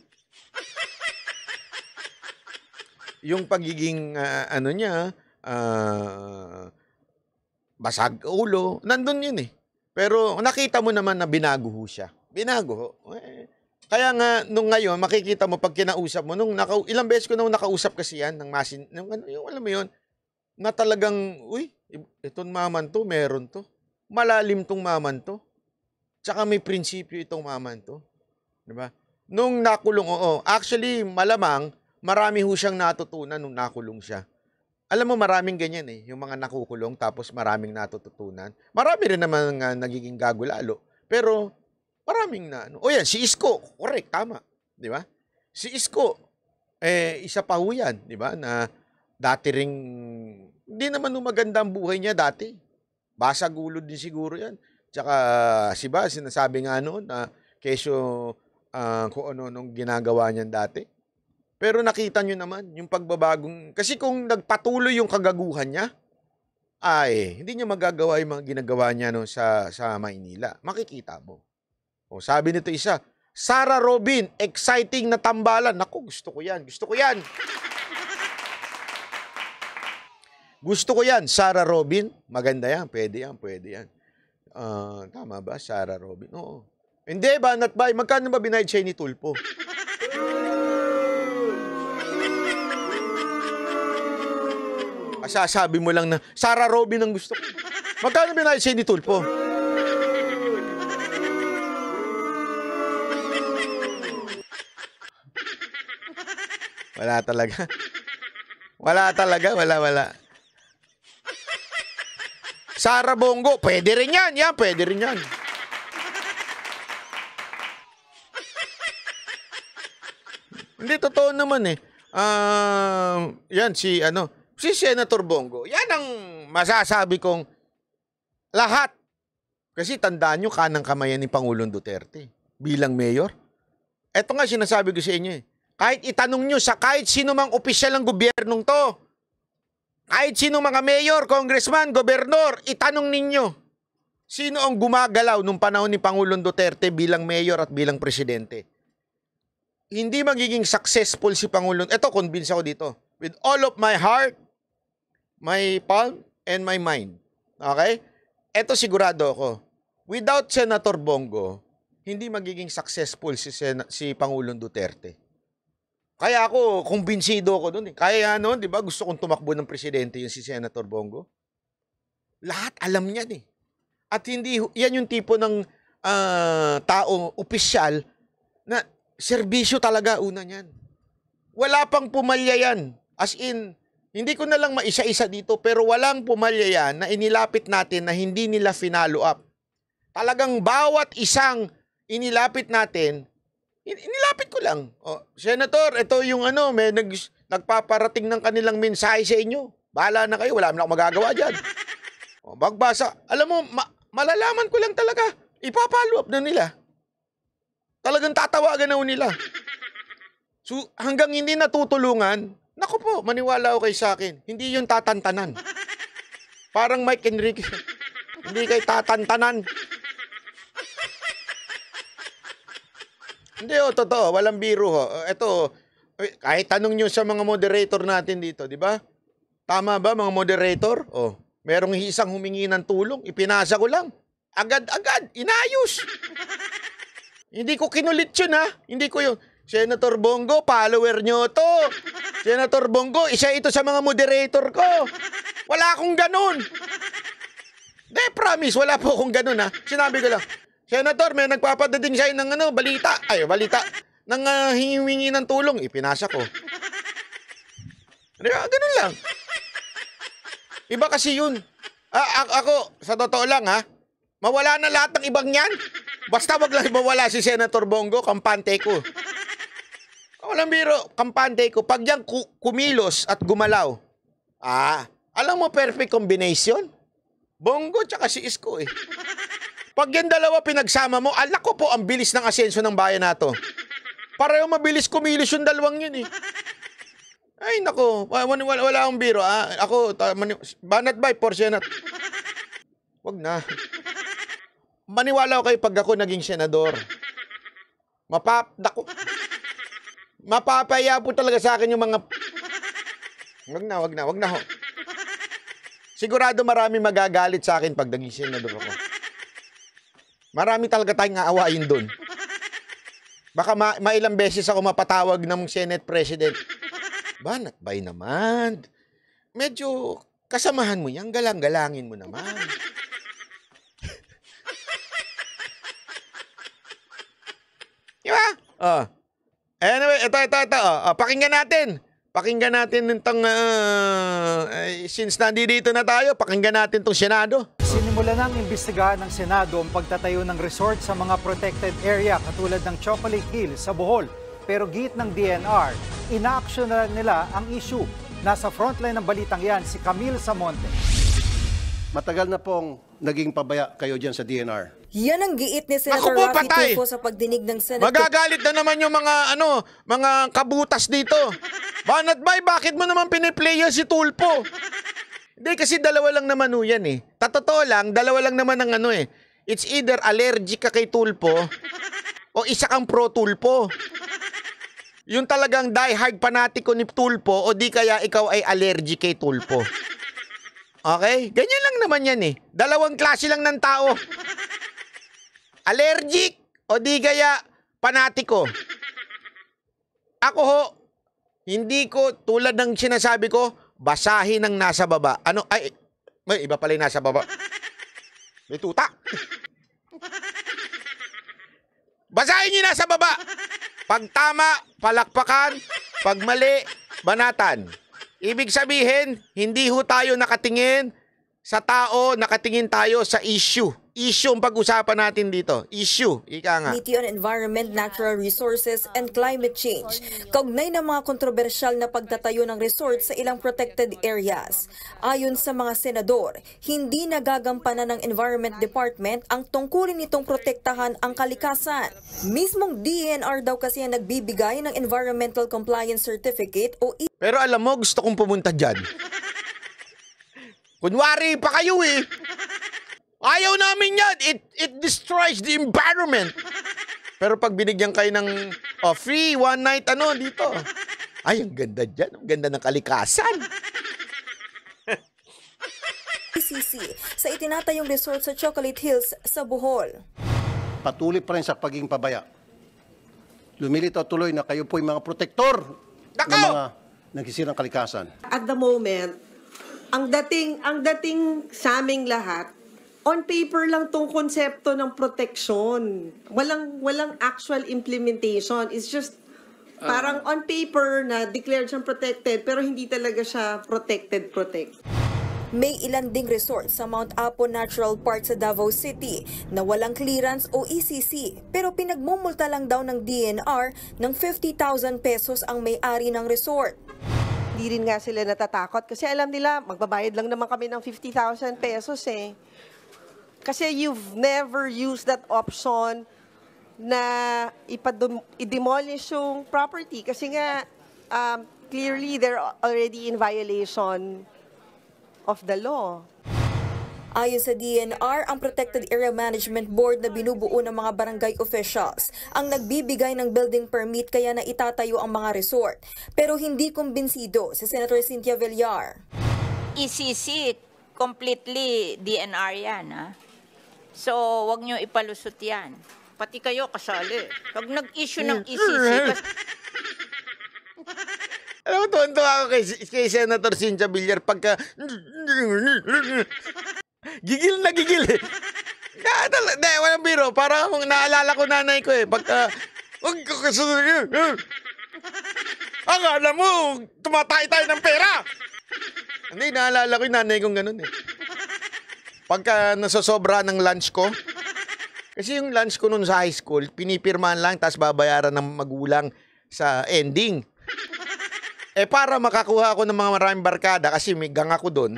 Yung pagiging ah, ano niya, ah, basag ulo, nandun yun eh. Pero nakita mo naman na binago ho siya. Binago ho. Eh, kaya nga, nung ngayon, makikita mo pag kinausap mo, nung naka, ilang beses ko nung nakausap kasi yan, ng masin, nung, ano, yung, alam mo yun, na talagang, uy, itong maman to, meron to. Malalim tong maman to. Tsaka may prinsipyo itong maman to. Di ba? Nung nakulong, oo. Actually, malamang, marami ho siyang natutunan nung nakulong siya. Alam mo maraming ganyan eh, yung mga nakukulong tapos maraming natututunan. Marami rin naman nga nagiging gago lalo. Pero maraming na ano. O yan, si Isko, correct, tama. Di ba? Si Isko, eh, isa pa ho yan, di ba? Na dati ring, hindi naman maganda ang buhay niya dati. Basag ulo din siguro yan. Tsaka si Ba, sinasabi nga noon na kesyo ah, kung ano nung ginagawa niyan dati. Pero nakita nyo naman yung pagbabagong, kasi kung nagpatuloy yung kagaguhan niya, ay, hindi niya magagawa yung mga ginagawa niya no, sa, sa Maynila. Makikita mo. O, sabi nito isa, Sarah Robin, exciting na tambalan. Naku, gusto ko yan. Gusto ko yan. Gusto ko yan. Sarah Robin, maganda yan. Pwede yan, pwede yan. Ah, tama ba? Sarah Robin. Oo. Hindi ba, not. Magkano ba binayad siya ni Tulpo? Sasabi mo lang na, Sarah Robin ang gusto ko. Magkano binayad siya ni Tulpo? Wala talaga. Wala talaga, wala, wala. Sara Bongo, pwede rin yan. Yan, pwede rin yan. Hindi, totoo naman eh. Ah, yan, si ano, si Senator Bongo. Yan ang masasabi kong lahat. Kasi tandaan nyo, kanang kamayan ni Pangulong Duterte bilang mayor. Eto nga sinasabi ko sa inyo eh. Kahit itanong nyo sa kahit sino mang opisyal ng gobyernong to, kahit sino mga mayor, congressman, gobernador, itanong ninyo, sino ang gumagalaw nung panahon ni Pangulong Duterte bilang mayor at bilang presidente? Hindi magiging successful si Pangulong, eto, convince ako dito, with all of my heart, my palm, and my mind. Okay? Eto sigurado ako, without Senator Bongo, hindi magiging successful si, Sen- si Pangulong Duterte. Kaya ako, kumbinsido ako doon. Eh. Kaya ano, di ba, gusto kong tumakbo ng presidente yung si Senator Bongo. Lahat alam niya eh. At hindi, yan yung tipo ng ah, tao, opisyal, na serbisyo talaga una niyan. Wala pang pumalya yan. As in, hindi ko na lang maisa-isa dito, pero walang pumalya yan na inilapit natin na hindi nila finalo up. Talagang bawat isang inilapit natin, in- inilapit ko lang. Oh, Senator, ito yung ano, may nag, nagpaparating ng kanilang mensahe sa inyo. Bahala na kayo, wala na akong magagawa dyan. Oh, bagbasa. Alam mo, ma- malalaman ko lang talaga. Ipapalo up na nila. Talagang tatawagan na nila. So, hanggang hindi natutulungan, naku po, maniwala ko kay sa akin. Hindi yung tatantanan. Parang Mike Enrique. hindi kay tatantanan. Hindi, oh, totoo. Walang biro, ho. Ito, eh, kahit tanong nyo sa mga moderator natin dito, di ba? Tama ba, mga moderator? Oh, merong isang humingi ng tulong, ipinasa ko lang. Agad-agad, inayos. Hindi ko kinulit yun, ha? Hindi ko yun. Senator Bongo, follower nyo to. Senator Bongo, isa ito sa mga moderator ko. Wala akong ganun. De, promise, wala po akong ganun, ha? Sinabi ko lang, Senator, may nagpapadating sa'yo ng ano, balita. Ay, balita. Nang uh, hingi ng tulong. Ipinasa ko. Di ba? Ganun lang. Iba kasi yun. Ah, ako, sa totoo lang ha, mawala na lahat ng ibang yan. Basta wag lang mawala si Senator Bongo, kampante ko. Walang biro, kampante ko. Pag yan ku- kumilos at gumalaw, ah, alam mo perfect combination? Bongo tsaka si Isko eh. Pag yan dalawa pinagsama mo, alak ko po ang bilis ng asenso ng bayan nato. Pareho mabilis kumilos yung dalawang yun eh. Ay nako, wa- wala, wala, wala akong biro. Ah. Ako, ta, mani, banat by, porsenat. Wag na. Maniwala ko kayo pag ako naging senador. Mapap, dako. Mapapaya po talaga sa akin yung mga... Wag na, wag na, wag na ho. Sigurado marami magagalit sa akin pag naging senador ako. Marami talaga tayong aawain doon. Baka ma- mailang beses ako mapatawag ng Senate President. Banat bay naman. Medyo kasamahan mo yan, galang-galangin mo naman. Di ba? Oh. Anyway, ito, ito, ito. Oh. Oh, pakinggan natin. Pakinggan natin itong, ah, eh, since nandito na tayo, pakinggan natin itong Senado. Sinimula nang imbestigahan ng Senado ang pagtatayo ng resort sa mga protected area katulad ng Chocolate Hill sa Bohol. Pero git ng DNR, inaaksyon na nila ang issue. Nasa frontline ng balitang yan si Camille Samonte. Matagal na pong naging pabaya kayo dyan sa DNR. Yan ang giit ni Ako Senator po, Rafi patay! Tulfo sa pagdinig ng Senate Magagalit na naman yung mga ano, mga kabutas dito. Banat bay, bakit mo naman piniplay yan si Tulpo? Hindi kasi dalawa lang naman ho yan eh. Tatotoo lang, dalawa lang naman ang ano eh. It's either allergic ka kay Tulpo o isa kang pro Tulpo. Yung talagang die-hard panatiko ni Tulpo o di kaya ikaw ay allergic kay Tulpo. Okay? Ganyan lang naman yan eh. Dalawang klase lang ng tao. Allergic o di kaya panatiko. Ako ho, hindi ko tulad ng sinasabi ko, basahin ang nasa baba. Ano? Ay, may iba pala yung nasa baba. May tuta. Basahin niyo nasa baba. Pag tama, palakpakan. Pag mali, banatan. Ibig sabihin, hindi ho tayo nakatingin sa tao, nakatingin tayo sa issue. Issue ang pag-usapan natin dito. Issue. Ika nga. Committee on Environment, Natural Resources, and Climate Change. Kaugnay ng mga kontrobersyal na pagtatayo ng resort sa ilang protected areas. Ayon sa mga senador, hindi nagagampanan ng Environment Department ang tungkulin nitong protektahan ang kalikasan. Mismong DNR daw kasi ang nagbibigay ng Environmental Compliance Certificate o Pero alam mo, gusto kong pumunta dyan. Kunwari pa kayo eh. Ayaw namin yan. It, it destroys the environment. Pero pag binigyan kayo ng oh, free one night ano dito. Ay, ang ganda dyan. Ang ganda ng kalikasan. ECC sa itinatayong resort sa Chocolate Hills sa Bohol. Patuloy pa rin sa pagiging pabaya. Lumilitaw tuloy na kayo po yung mga protektor ng mga nagsisirang kalikasan. At the moment, ang dating ang dating sa aming lahat, on paper lang tong konsepto ng protection. Walang walang actual implementation. It's just parang on paper na declared siyang protected pero hindi talaga siya protected protect. May ilan ding resort sa Mount Apo Natural Park sa Davao City na walang clearance o ECC pero pinagmumulta lang daw ng DNR ng 50,000 pesos ang may-ari ng resort. Hindi rin nga sila natatakot kasi alam nila magbabayad lang naman kami ng 50,000 pesos eh. Kasi you've never used that option na i-demolish yung property kasi nga um, clearly they're already in violation of the law. Ayon sa DNR, ang Protected Area Management Board na binubuo ng mga barangay officials ang nagbibigay ng building permit kaya na itatayo ang mga resort. Pero hindi kumbinsido si Senator Cynthia Villar. ECC, completely DNR yan, ha? So, wag nyo ipalusot yan. Pati kayo kasali. Pag nag-issue ng ECC, kas- Alam mo, tuwan-tuwa ako kay, kay Senator Cynthia Villar pagka... gigil na gigil eh. Kaya tala- Hindi, walang biro. Parang naalala ko nanay ko eh. Pagka... Huwag ka kasunod. Akala mo, tumatay tayo ng pera. Hindi, naalala ko yung nanay kong ganun eh. Pagka nasosobra ng lunch ko, kasi yung lunch ko noon sa high school, pinipirmahan lang, tapos babayaran ng magulang sa ending. Eh para makakuha ako ng mga maraming barkada, kasi may gang ako doon,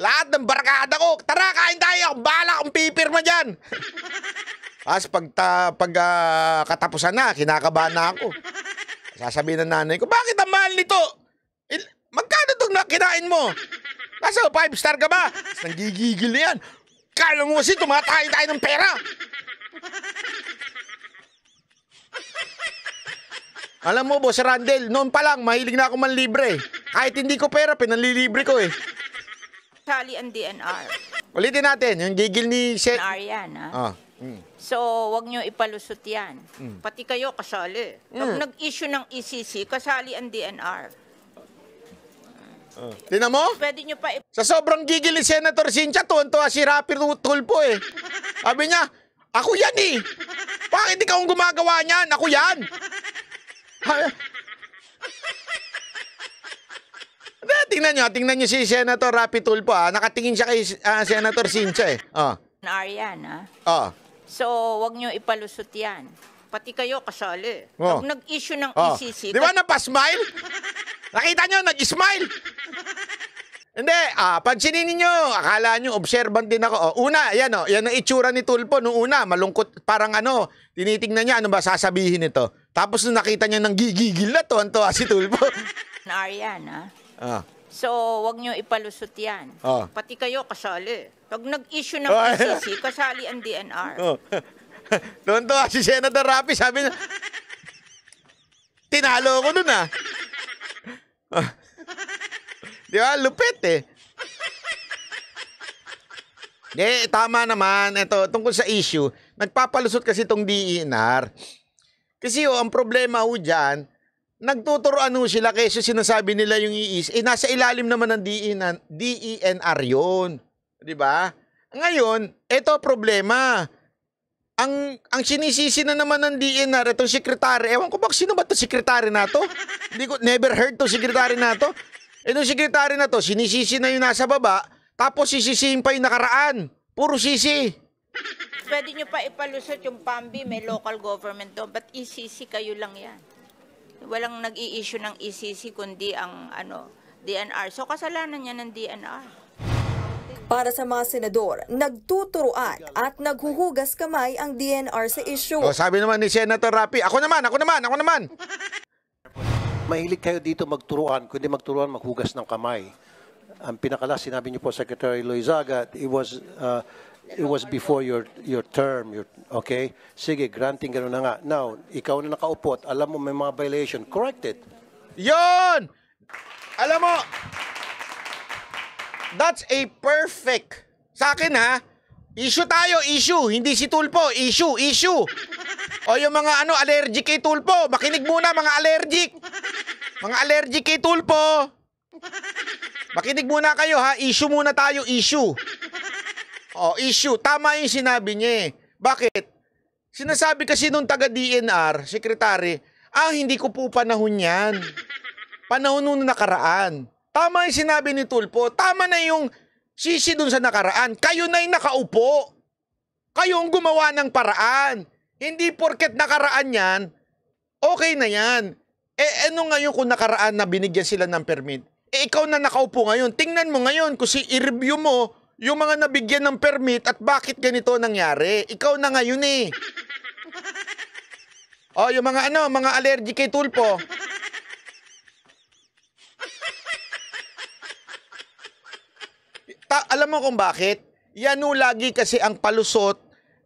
lahat ng barkada ko, tara kain tayo, bala kung pipirma dyan. Tapos pag, ta, pag ah, katapusan na, kinakabahan na ako. Sasabihin ng nanay ko, bakit ang mahal nito? Il- magkano itong nakinain mo? Kaso, five star ka ba? Tapos nanggigigil na yan. Kala mo kasi tumatay tayo ng pera. Alam mo, Boss Randel, noon pa lang, mahilig na ako manlibre. Kahit hindi ko pera, pinanlilibre ko eh. Sali ang DNR. Ulitin natin, yung gigil ni... Se- DNR yan, ha? ah. mm. So, wag nyo ipalusot yan. Mm. Pati kayo kasali. Pag Mm. nag-issue ng ECC, kasali ang DNR. Oh. Tinan mo? Pwede nyo pa Sa sobrang gigil ni Senator Cynthia, tuwan-tuwa si Rapi Tulpo eh. Sabi niya, ako yan eh. Bakit ikaw ang gumagawa niyan? Ako yan. Ha- Hindi, tingnan nyo, tingnan nyo si Senator Rapi Tulfo ah. Nakatingin siya kay ah, Senator Sincha eh. Oh. DNR yan, ha? Oh. So, wag nyo ipalusot yan. Pati kayo kasali. Oh. Pag nag-issue ng Oh. ECC, Di ba napasmile? Nakita nyo, nag-smile. Hindi, ah, pansinin ninyo, akala nyo, observant din ako. Oh, una, yan oh, yan ang itsura ni Tulpo. Nung una, malungkot, parang ano, tinitingnan niya, ano ba sasabihin nito? Tapos nung nakita niya ng gigigil na to, anto si Tulpo. DNR yan, ha? Ah. So, wag nyo ipalusot yan. Oh. Pati kayo kasali. Pag nag-issue ng Oh, ECC, kasali ang DNR. Oh. Doon to si Senator Rapi, sabi niya, tinalo ko nun ah. Ah. Di ba? Lupit eh. Di, tama naman. Ito, tungkol sa issue, nagpapalusot kasi itong DENR. Kasi oh, ang problema ho dyan, nagtuturoan ho sila kaysa sinasabi nila yung iis, eh nasa ilalim naman ng DENR, yun. Di ba? Ngayon, ito problema. Ang ang sinisisi na naman ng DNR itong sekretary. Ewan ko ba sino ba 'to sekretary na to? Hindi ko never heard to sekretary na to. Itong sekretary na to, sinisisi na yung nasa baba, tapos sisisihin pa yung nakaraan. Puro sisi. Pwede nyo pa ipalusot yung PAMBI, may local government doon. But ECC kayo lang yan. Walang nag-i-issue ng ECC kundi ang ano, DNR. So kasalanan niya ng DNR. Para sa mga senador, nagtuturoan at naghuhugas kamay ang DNR sa issue. O sabi naman ni Senator Rapi, ako naman, ako naman, ako naman. Mahilig kayo dito magturuan, kundi magturuan maghugas ng kamay. Ang pinakala sinabi niyo po Secretary Loizaga, it was uh, it was before your your term, your, okay? Sige, granting gano'n na nga. Now, ikaw na nakaupo at alam mo may mga violation, correct it. Yon! Alam mo, that's a perfect. Sa akin ha, issue tayo, issue. Hindi si Tulpo, issue, issue. O yung mga ano, allergic kay Tulpo. Makinig muna mga allergic. Mga allergic kay Tulpo. Makinig muna kayo ha, issue muna tayo, issue. O, issue. Tama yung sinabi niya eh. Bakit? Sinasabi kasi nung taga-DNR, sekretary, ah, hindi ko po panahon yan. Panahon nung nakaraan. Tama yung sinabi ni Tulpo. Tama na yung sisi dun sa nakaraan. Kayo na yung nakaupo. Kayo ang gumawa ng paraan. Hindi porket nakaraan yan, okay na yan. Eh, ano ngayon kung nakaraan na binigyan sila ng permit? Eh, ikaw na nakaupo ngayon. Tingnan mo ngayon kung si i-review mo yung mga nabigyan ng permit at bakit ganito nangyari. Ikaw na ngayon eh. Oh, yung mga ano, mga allergic kay tulpo. Ta- alam mo kung bakit? Yan ho lagi kasi ang palusot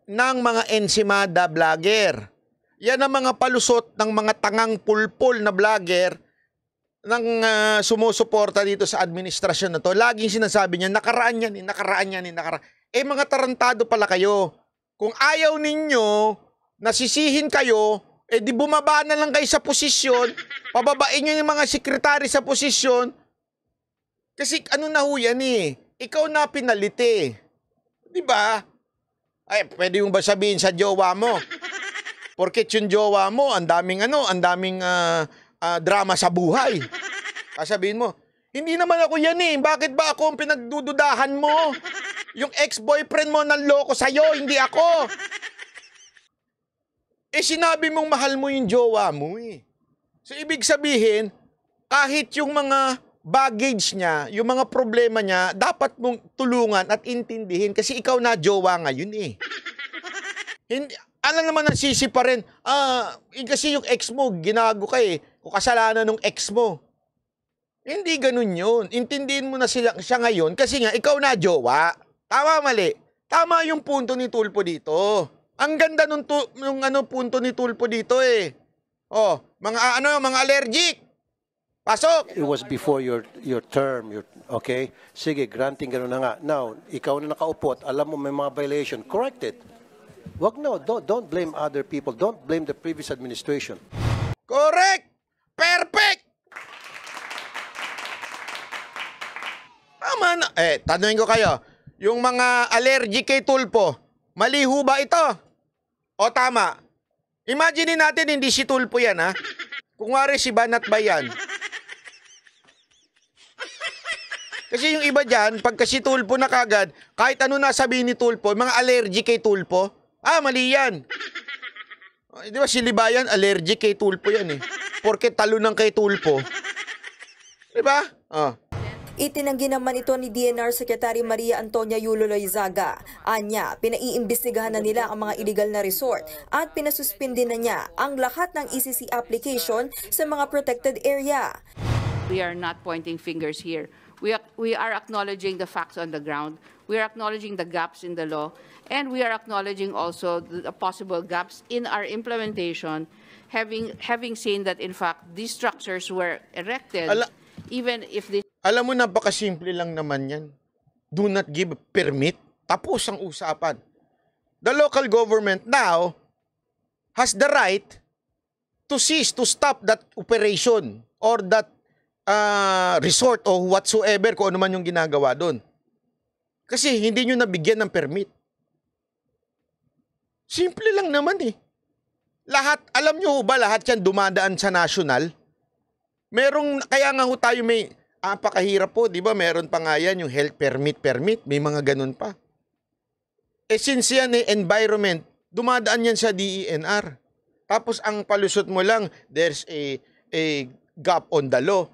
ng mga ensimada vlogger. Yan ang mga palusot ng mga tangang pulpul na vlogger ng ah, sumusuporta dito sa administrasyon na to. Laging sinasabi niya, nakaraan yan, eh, nakaraan yan, eh, nakaraan. Eh mga tarantado pala kayo. Kung ayaw ninyo, nasisihin kayo, eh di bumaba na lang kayo sa posisyon, pababain nyo yung mga sekretary sa posisyon, kasi ano na ho yan eh, ikaw na pinalit eh. Di ba? Ay, pwede yung ba sabihin sa jowa mo? Porket yung jowa mo, ang daming ano, ang daming ah, ah, drama sa buhay. Kasabihin mo, hindi naman ako yan eh. Bakit ba ako ang pinagdududahan mo? Yung ex-boyfriend mo nanloko sa'yo, hindi ako. Eh sinabi mong mahal mo yung jowa mo eh. So ibig sabihin, kahit yung mga baggage niya, yung mga problema niya, dapat mong tulungan at intindihin kasi ikaw na jowa ngayon eh. Hindi, ano naman ang sisi pa rin? Ah, eh, kasi yung ex mo, ginago ka eh. Kung kasalanan ng ex mo. Hindi ganun yun. Intindihin mo na sila, siya ngayon kasi nga ikaw na jowa. Tama mali. Tama yung punto ni Tulpo dito. Ang ganda nung, tu- nung ano punto ni Tulpo dito eh. Oh, mga ano, mga allergic. Pasok! It was before your your term, your, okay? Sige, granting gano'n na nga. Now, ikaw na nakaupo at alam mo may mga violation, correct it. Wag no, don't, don't blame other people. Don't blame the previous administration. Correct! Perfect! Tama na. Eh, tanungin ko kayo. Yung mga allergic kay tulpo, mali ho ba ito? O tama? Imagine natin hindi si tulpo yan ha. Kung wari si Banat ba yan? Kasi yung iba dyan, pagka si Tulpo na kagad, kahit ano na sabihin ni Tulpo, mga allergic kay Tulpo, ah, mali yan. Di ba si Libayan, allergic kay Tulpo yan eh. Porke talo ng kay Tulpo. Di ba? Ah. Itinanggi naman ito ni DNR Secretary Maria Antonia Yulo Loizaga. Anya, pinaiimbestigahan na nila ang mga illegal na resort at pinasuspindi na niya ang lahat ng ECC application sa mga protected area. We are not pointing fingers here. We are, we are acknowledging the facts on the ground. We are acknowledging the gaps in the law. And we are acknowledging also the possible gaps in our implementation, having, having seen that, in fact, these structures were erected, Ala- even if this Alam mo, napakasimple lang naman yan. Do not give permit. Tapos ang usapan. The local government now has the right to cease, to stop that operation or that uh, resort or whatsoever kung ano man yung ginagawa doon. Kasi hindi nyo nabigyan ng permit. Simple lang naman eh. Lahat, alam nyo ba, lahat yan dumadaan sa national? Merong, kaya nga ho tayo may, apakahirap po, di ba? Meron pa nga yan, yung health permit, permit, may mga ganun pa. Eh since yan eh, environment, dumadaan yan sa DENR. Tapos ang palusot mo lang, there's a, a gap on the law.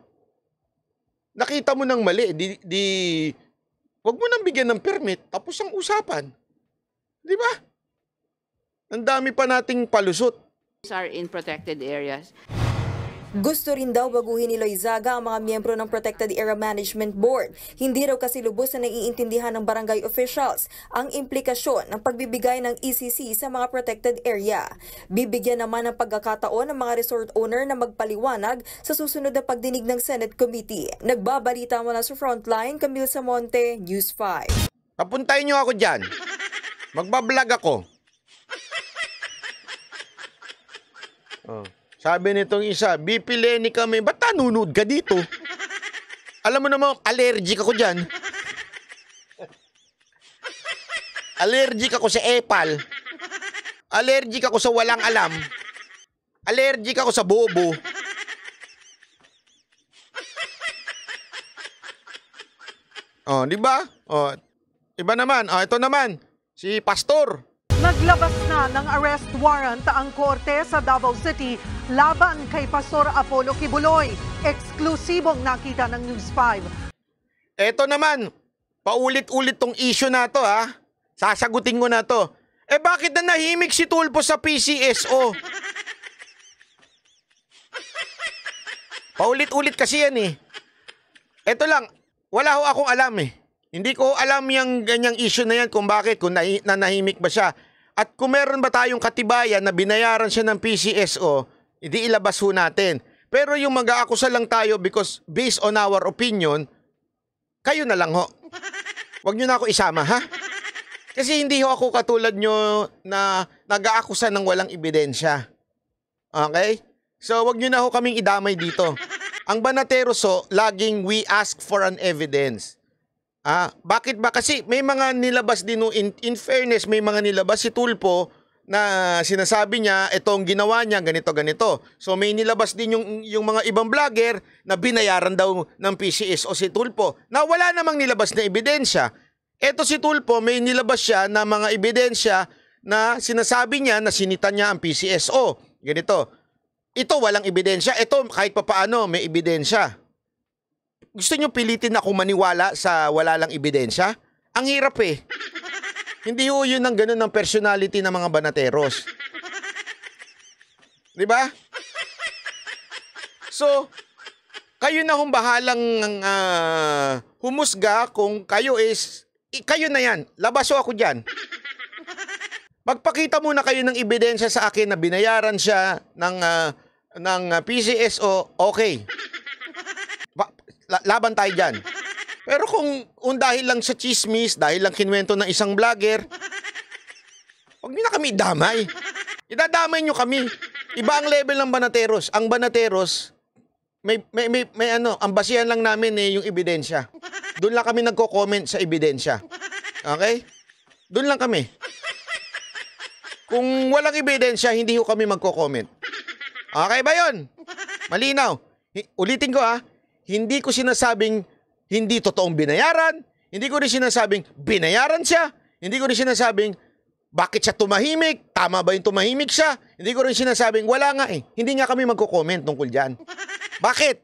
Nakita mo ng mali, di, di, wag mo nang bigyan ng permit, tapos ang usapan. Di ba? Ang dami pa nating palusot. are in protected areas. Gusto rin daw baguhin ni Loizaga ang mga miyembro ng Protected Area Management Board. Hindi raw kasi lubos na naiintindihan ng barangay officials ang implikasyon ng pagbibigay ng ECC sa mga protected area. Bibigyan naman ng pagkakataon ng mga resort owner na magpaliwanag sa susunod na pagdinig ng Senate Committee. Nagbabalita mula sa Frontline, Camille Samonte, News 5. Papuntahin nyo ako dyan. Magbablog ako. Oh. Sabi nitong isa, bipileni kami. Ba't nanonood ka dito? Alam mo naman, allergic ako dyan. Allergic ako sa epal. Allergic ako sa walang alam. Allergic ako sa bobo. Oh, di ba? Oh, iba naman. Oh, ito naman. Si Pastor. Naglabas na ng arrest warrant ang korte sa Davao City laban kay Pastor Apollo Kibuloy. Eksklusibong nakita ng News 5. Eto naman, paulit-ulit tong issue na to ha. Sasagutin ko na to. Eh bakit na nahimik si Tulpo sa PCSO? Paulit-ulit kasi yan eh. Eto lang, wala ho akong alam eh. Hindi ko alam yung ganyang issue na yan kung bakit, kung nahi- nanahimik ba siya. At kung meron ba tayong katibayan na binayaran siya ng PCSO, hindi ilabas ho natin. Pero yung mag-aakusa lang tayo because based on our opinion, kayo na lang ho. Huwag nyo na ako isama, ha? Kasi hindi ho ako katulad nyo na nag-aakusa ng walang ebidensya. Okay? So, wag nyo na ho kaming idamay dito. Ang Banateros ho, laging we ask for an evidence. Ah, bakit ba? Kasi may mga nilabas din, ho, in, in fairness, may mga nilabas si Tulpo na sinasabi niya, itong ginawa niya, ganito, ganito. So may nilabas din yung, yung mga ibang vlogger na binayaran daw ng PCS o si Tulpo na wala namang nilabas na ebidensya. Eto si Tulpo, may nilabas siya na mga ebidensya na sinasabi niya na sinitan niya ang PCSO. Ganito. Ito walang ebidensya. Ito kahit papaano may ebidensya. Gusto niyo pilitin ako maniwala sa wala lang ebidensya? Ang hirap eh. Hindi ho yun ang ganun ng personality ng mga banateros. Di ba? So, kayo na hong bahalang ah, humusga kung kayo is, kayo na yan. Labaso ako dyan. Magpakita muna kayo ng ebidensya sa akin na binayaran siya ng, ah, ng ah, PCSO, okay. Ba- la- laban tayo dyan. Pero kung, kung dahil lang sa chismis, dahil lang kinwento ng isang vlogger, huwag niyo na kami idamay. Idadamay niyo kami. Iba ang level ng Banateros. Ang Banateros, may, may, may, may ano, ang basihan lang namin eh, yung ebidensya. Doon lang kami nagko-comment sa ebidensya. Okay? Doon lang kami. Kung walang ebidensya, hindi ko kami magko-comment. Okay ba yon? Malinaw. Ulitin ko ah, hindi ko sinasabing hindi totoong binayaran. Hindi ko rin sinasabing binayaran siya. Hindi ko rin sinasabing bakit siya tumahimik? Tama ba yung tumahimik siya? Hindi ko rin sinasabing wala nga eh. Hindi nga kami magko-comment tungkol dyan. Bakit?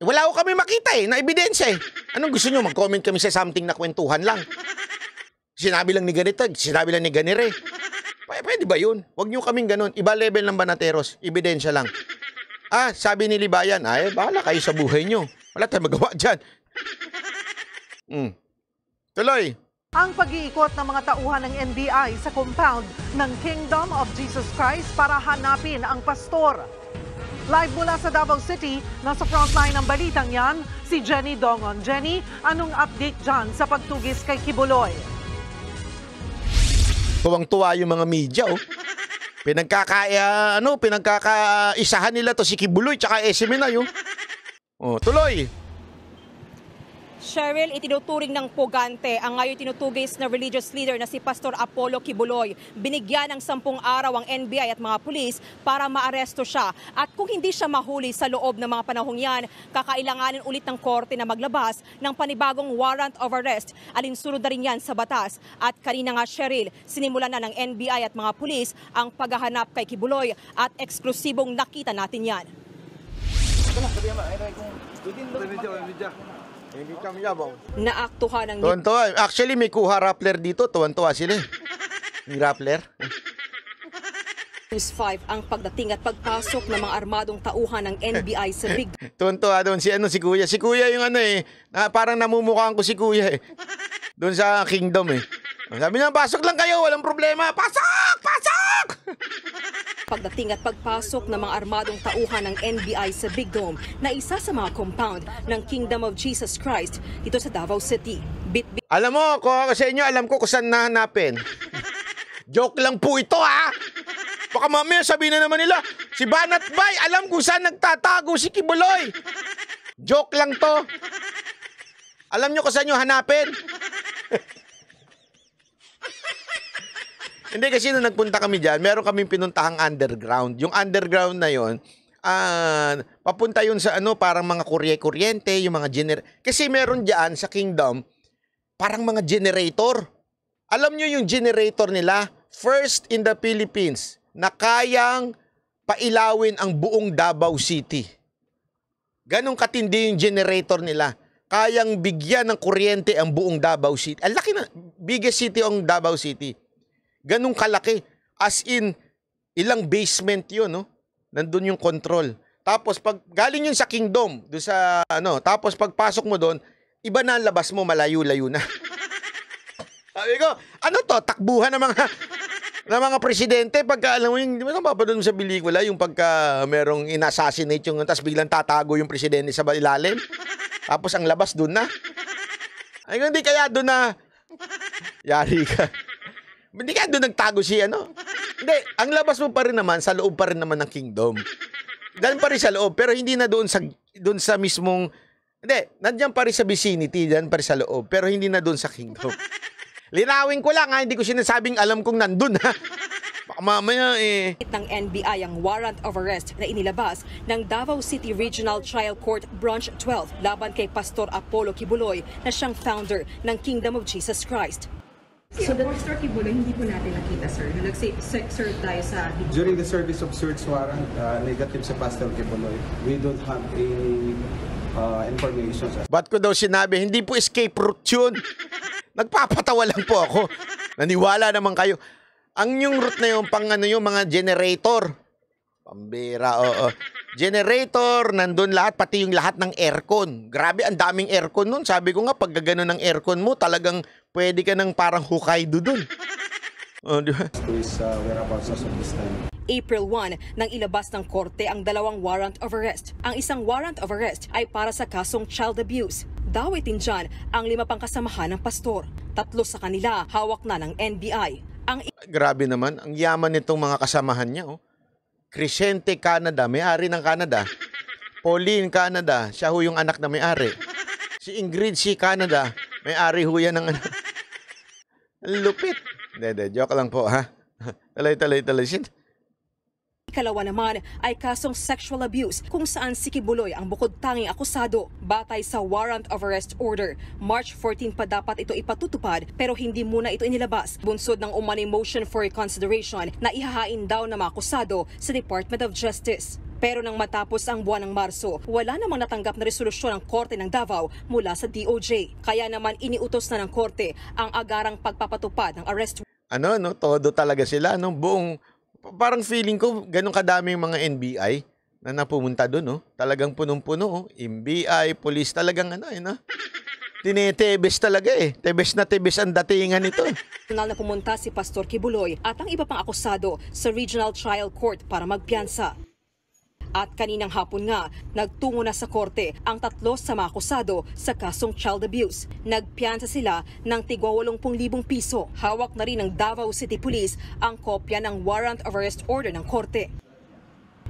Eh, Wala ko kami makita eh, na ebidensya eh. Anong gusto nyo? Mag-comment kami sa something na kwentuhan lang. Sinabi lang ni ganito, sinabi lang ni ganire. P- pwede ba yun? Huwag nyo kaming ganun. Iba level ng banateros. Ebidensya lang. Ah, sabi ni Libayan, ay, bahala kayo sa buhay nyo. Wala tayong magawa dyan. Hmm. Tuloy. Ang pag-iikot ng mga tauhan ng NBI sa compound ng Kingdom of Jesus Christ para hanapin ang pastor. Live mula sa Davao City, nasa frontline ng balitang yan, si Jenny Dongon. Jenny, anong update dyan sa pagtugis kay Kibuloy? Tuwang-tuwa yung mga media, oh. Pinagkakaya, ano, pinagkakaisahan nila to si Kibuloy tsaka Eseminay, oh. Oh, tuloy. Cheryl, itinuturing ng pugante ang ngayon tinutugis na religious leader na si Pastor Apollo Kibuloy. Binigyan ng sampung araw ang NBI at mga pulis para maaresto siya. At kung hindi siya mahuli sa loob ng mga panahong yan, kakailanganin ulit ng korte na maglabas ng panibagong warrant of arrest. Alinsunod na rin yan sa batas. At kanina nga Cheryl, sinimulan na ng NBI at mga pulis ang paghahanap kay Kibuloy at eksklusibong nakita natin yan. Hindi kami yabang. Naaktuhan ng Tuwan-tuwa. Actually, may kuha Rappler dito. Tuwan-tuwa sila. eh. Yung Rappler. News 5 ang pagdating at pagpasok ng mga armadong tauhan ng NBI sa Big Tuwan-tuwa doon si ano si Kuya. Si Kuya yung ano eh. Na, parang namumukhaan ko si Kuya eh. Doon sa Kingdom eh. Sabi niya, pasok lang kayo. Walang problema. Pasok! Pasok! Pagdating at pagpasok ng mga armadong tauhan ng NBI sa Big Dome na isa sa mga compound ng Kingdom of Jesus Christ dito sa Davao City. Bit Alam mo, kung ako sa inyo, alam ko kung saan nahanapin. Joke lang po ito ha. Baka mamaya sabihin na naman nila, si Banat Bay, alam kung saan nagtatago si Kibuloy. Joke lang to. Alam nyo kung saan nyo hanapin? Hindi kasi nung nagpunta kami dyan, meron kaming pinuntahang underground. Yung underground na yon, ah, papunta yun sa ano, parang mga kurye-kuryente, yung mga gener... Kasi meron dyan sa Kingdom, parang mga generator. Alam nyo yung generator nila, first in the Philippines, na kayang pailawin ang buong Davao City. Ganong katindi yung generator nila. Kayang bigyan ng kuryente ang buong Davao City. Ang laki na, biggest city ang Davao City. Ganong kalaki. As in, ilang basement yun, no? Nandun yung control. Tapos pag galing yun sa kingdom, do sa ano, tapos pagpasok mo doon, iba na ang labas mo, malayo-layo na. Sabi ko, ano to, takbuhan ng mga ng mga presidente pagka alam mo yung di ba napapanood sa pelikula yung pagka merong inassassinate yung tapos biglang tatago yung presidente sa ilalim tapos ang labas doon na ay hindi kaya doon na yari ka hindi kaya doon nagtago si ano hindi ang labas mo pa rin naman sa loob pa rin naman ng kingdom dahil pa rin sa loob pero hindi na doon sa doon sa mismong hindi nandiyan pa rin sa vicinity diyan pa rin sa loob pero hindi na doon sa kingdom Linawin ko lang ha, hindi ko sinasabing alam kong nandun ha. Baka mamaya eh. ng NBI ang warrant of arrest na inilabas ng Davao City Regional Trial Court Branch 12 laban kay Pastor Apollo Kibuloy na siyang founder ng Kingdom of Jesus Christ. So the Pastor Kibuloy, hindi po natin nakita, sir. Nag-serve tayo sa During the service of search warrant, uh, negative sa Pastor Kibuloy. We don't have any uh, information. Ba't ko daw sinabi, hindi po escape route yun. Nagpapatawa lang po ako. Naniwala naman kayo. Ang yung route na yung pang ano yung mga generator. Pambira, oo. Generator, nandun lahat, pati yung lahat ng aircon. Grabe, ang daming aircon nun. Sabi ko nga, pag gano'n ng aircon mo, talagang pwede ka ng parang Hokkaido dun. Oh, di ba? Uh, whereabouts as of this time. April 1 nang ilabas ng korte ang dalawang warrant of arrest. Ang isang warrant of arrest ay para sa kasong child abuse. Dawitin dyan ang lima pang kasamahan ng pastor. Tatlo sa kanila hawak na ng NBI. Ang Grabe naman, ang yaman nitong mga kasamahan niya. Oh. Crescente Canada, may-ari ng Canada. Pauline Canada, siya ho yung anak na may-ari. Si Ingrid si Canada, may-ari ho yan ng. Ang Lupit. Hindi, joke lang po ha. Talay, talay, talay. Sin- Kalawa naman ay kasong sexual abuse kung saan si Kibuloy ang bukod tanging akusado. Batay sa warrant of arrest order, March 14 pa dapat ito ipatutupad pero hindi muna ito inilabas. Bunsod ng umani motion for reconsideration na ihahain daw na mga akusado sa Department of Justice. Pero nang matapos ang buwan ng Marso, wala namang natanggap na resolusyon ng Korte ng Davao mula sa DOJ. Kaya naman iniutos na ng Korte ang agarang pagpapatupad ng arrest Ano, no? Todo talaga sila, no? Buong, parang feeling ko, ganun kadaming mga NBI na napumunta doon, no? Talagang punong-puno, oh. NBI, police, talagang ano, eh, no? Tinetebes talaga eh. Tebes na tebes ang datingan nito. Personal na pumunta si Pastor Kibuloy at ang iba pang akusado sa Regional Trial Court para magpiyansa. At kaninang hapon nga, nagtungo na sa korte ang tatlo sa mga akusado sa kasong child abuse. Nagpiyansa sila ng tigwa 80,000 piso. Hawak na rin ng Davao City Police ang kopya ng warrant of arrest order ng korte.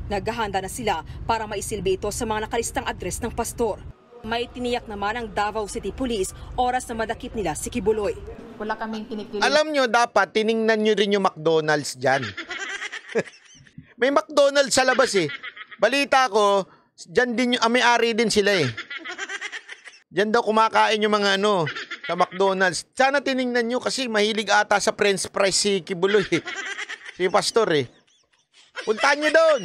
Naghahanda na sila para maisilbi ito sa mga nakalistang address ng pastor. May tiniyak naman ang Davao City Police oras na madakip nila si Kibuloy. Wala kaming kinikilig. Alam nyo, dapat tiningnan nyo rin yung McDonald's dyan. May McDonald's sa labas eh. Balita ko, dyan din yung, ah, may-ari din sila eh. Dyan daw kumakain yung mga ano, sa McDonald's. Sana tiningnan nyo kasi mahilig ata sa french fries si Kibuloy eh. Si Pastor eh. Puntahan nyo doon.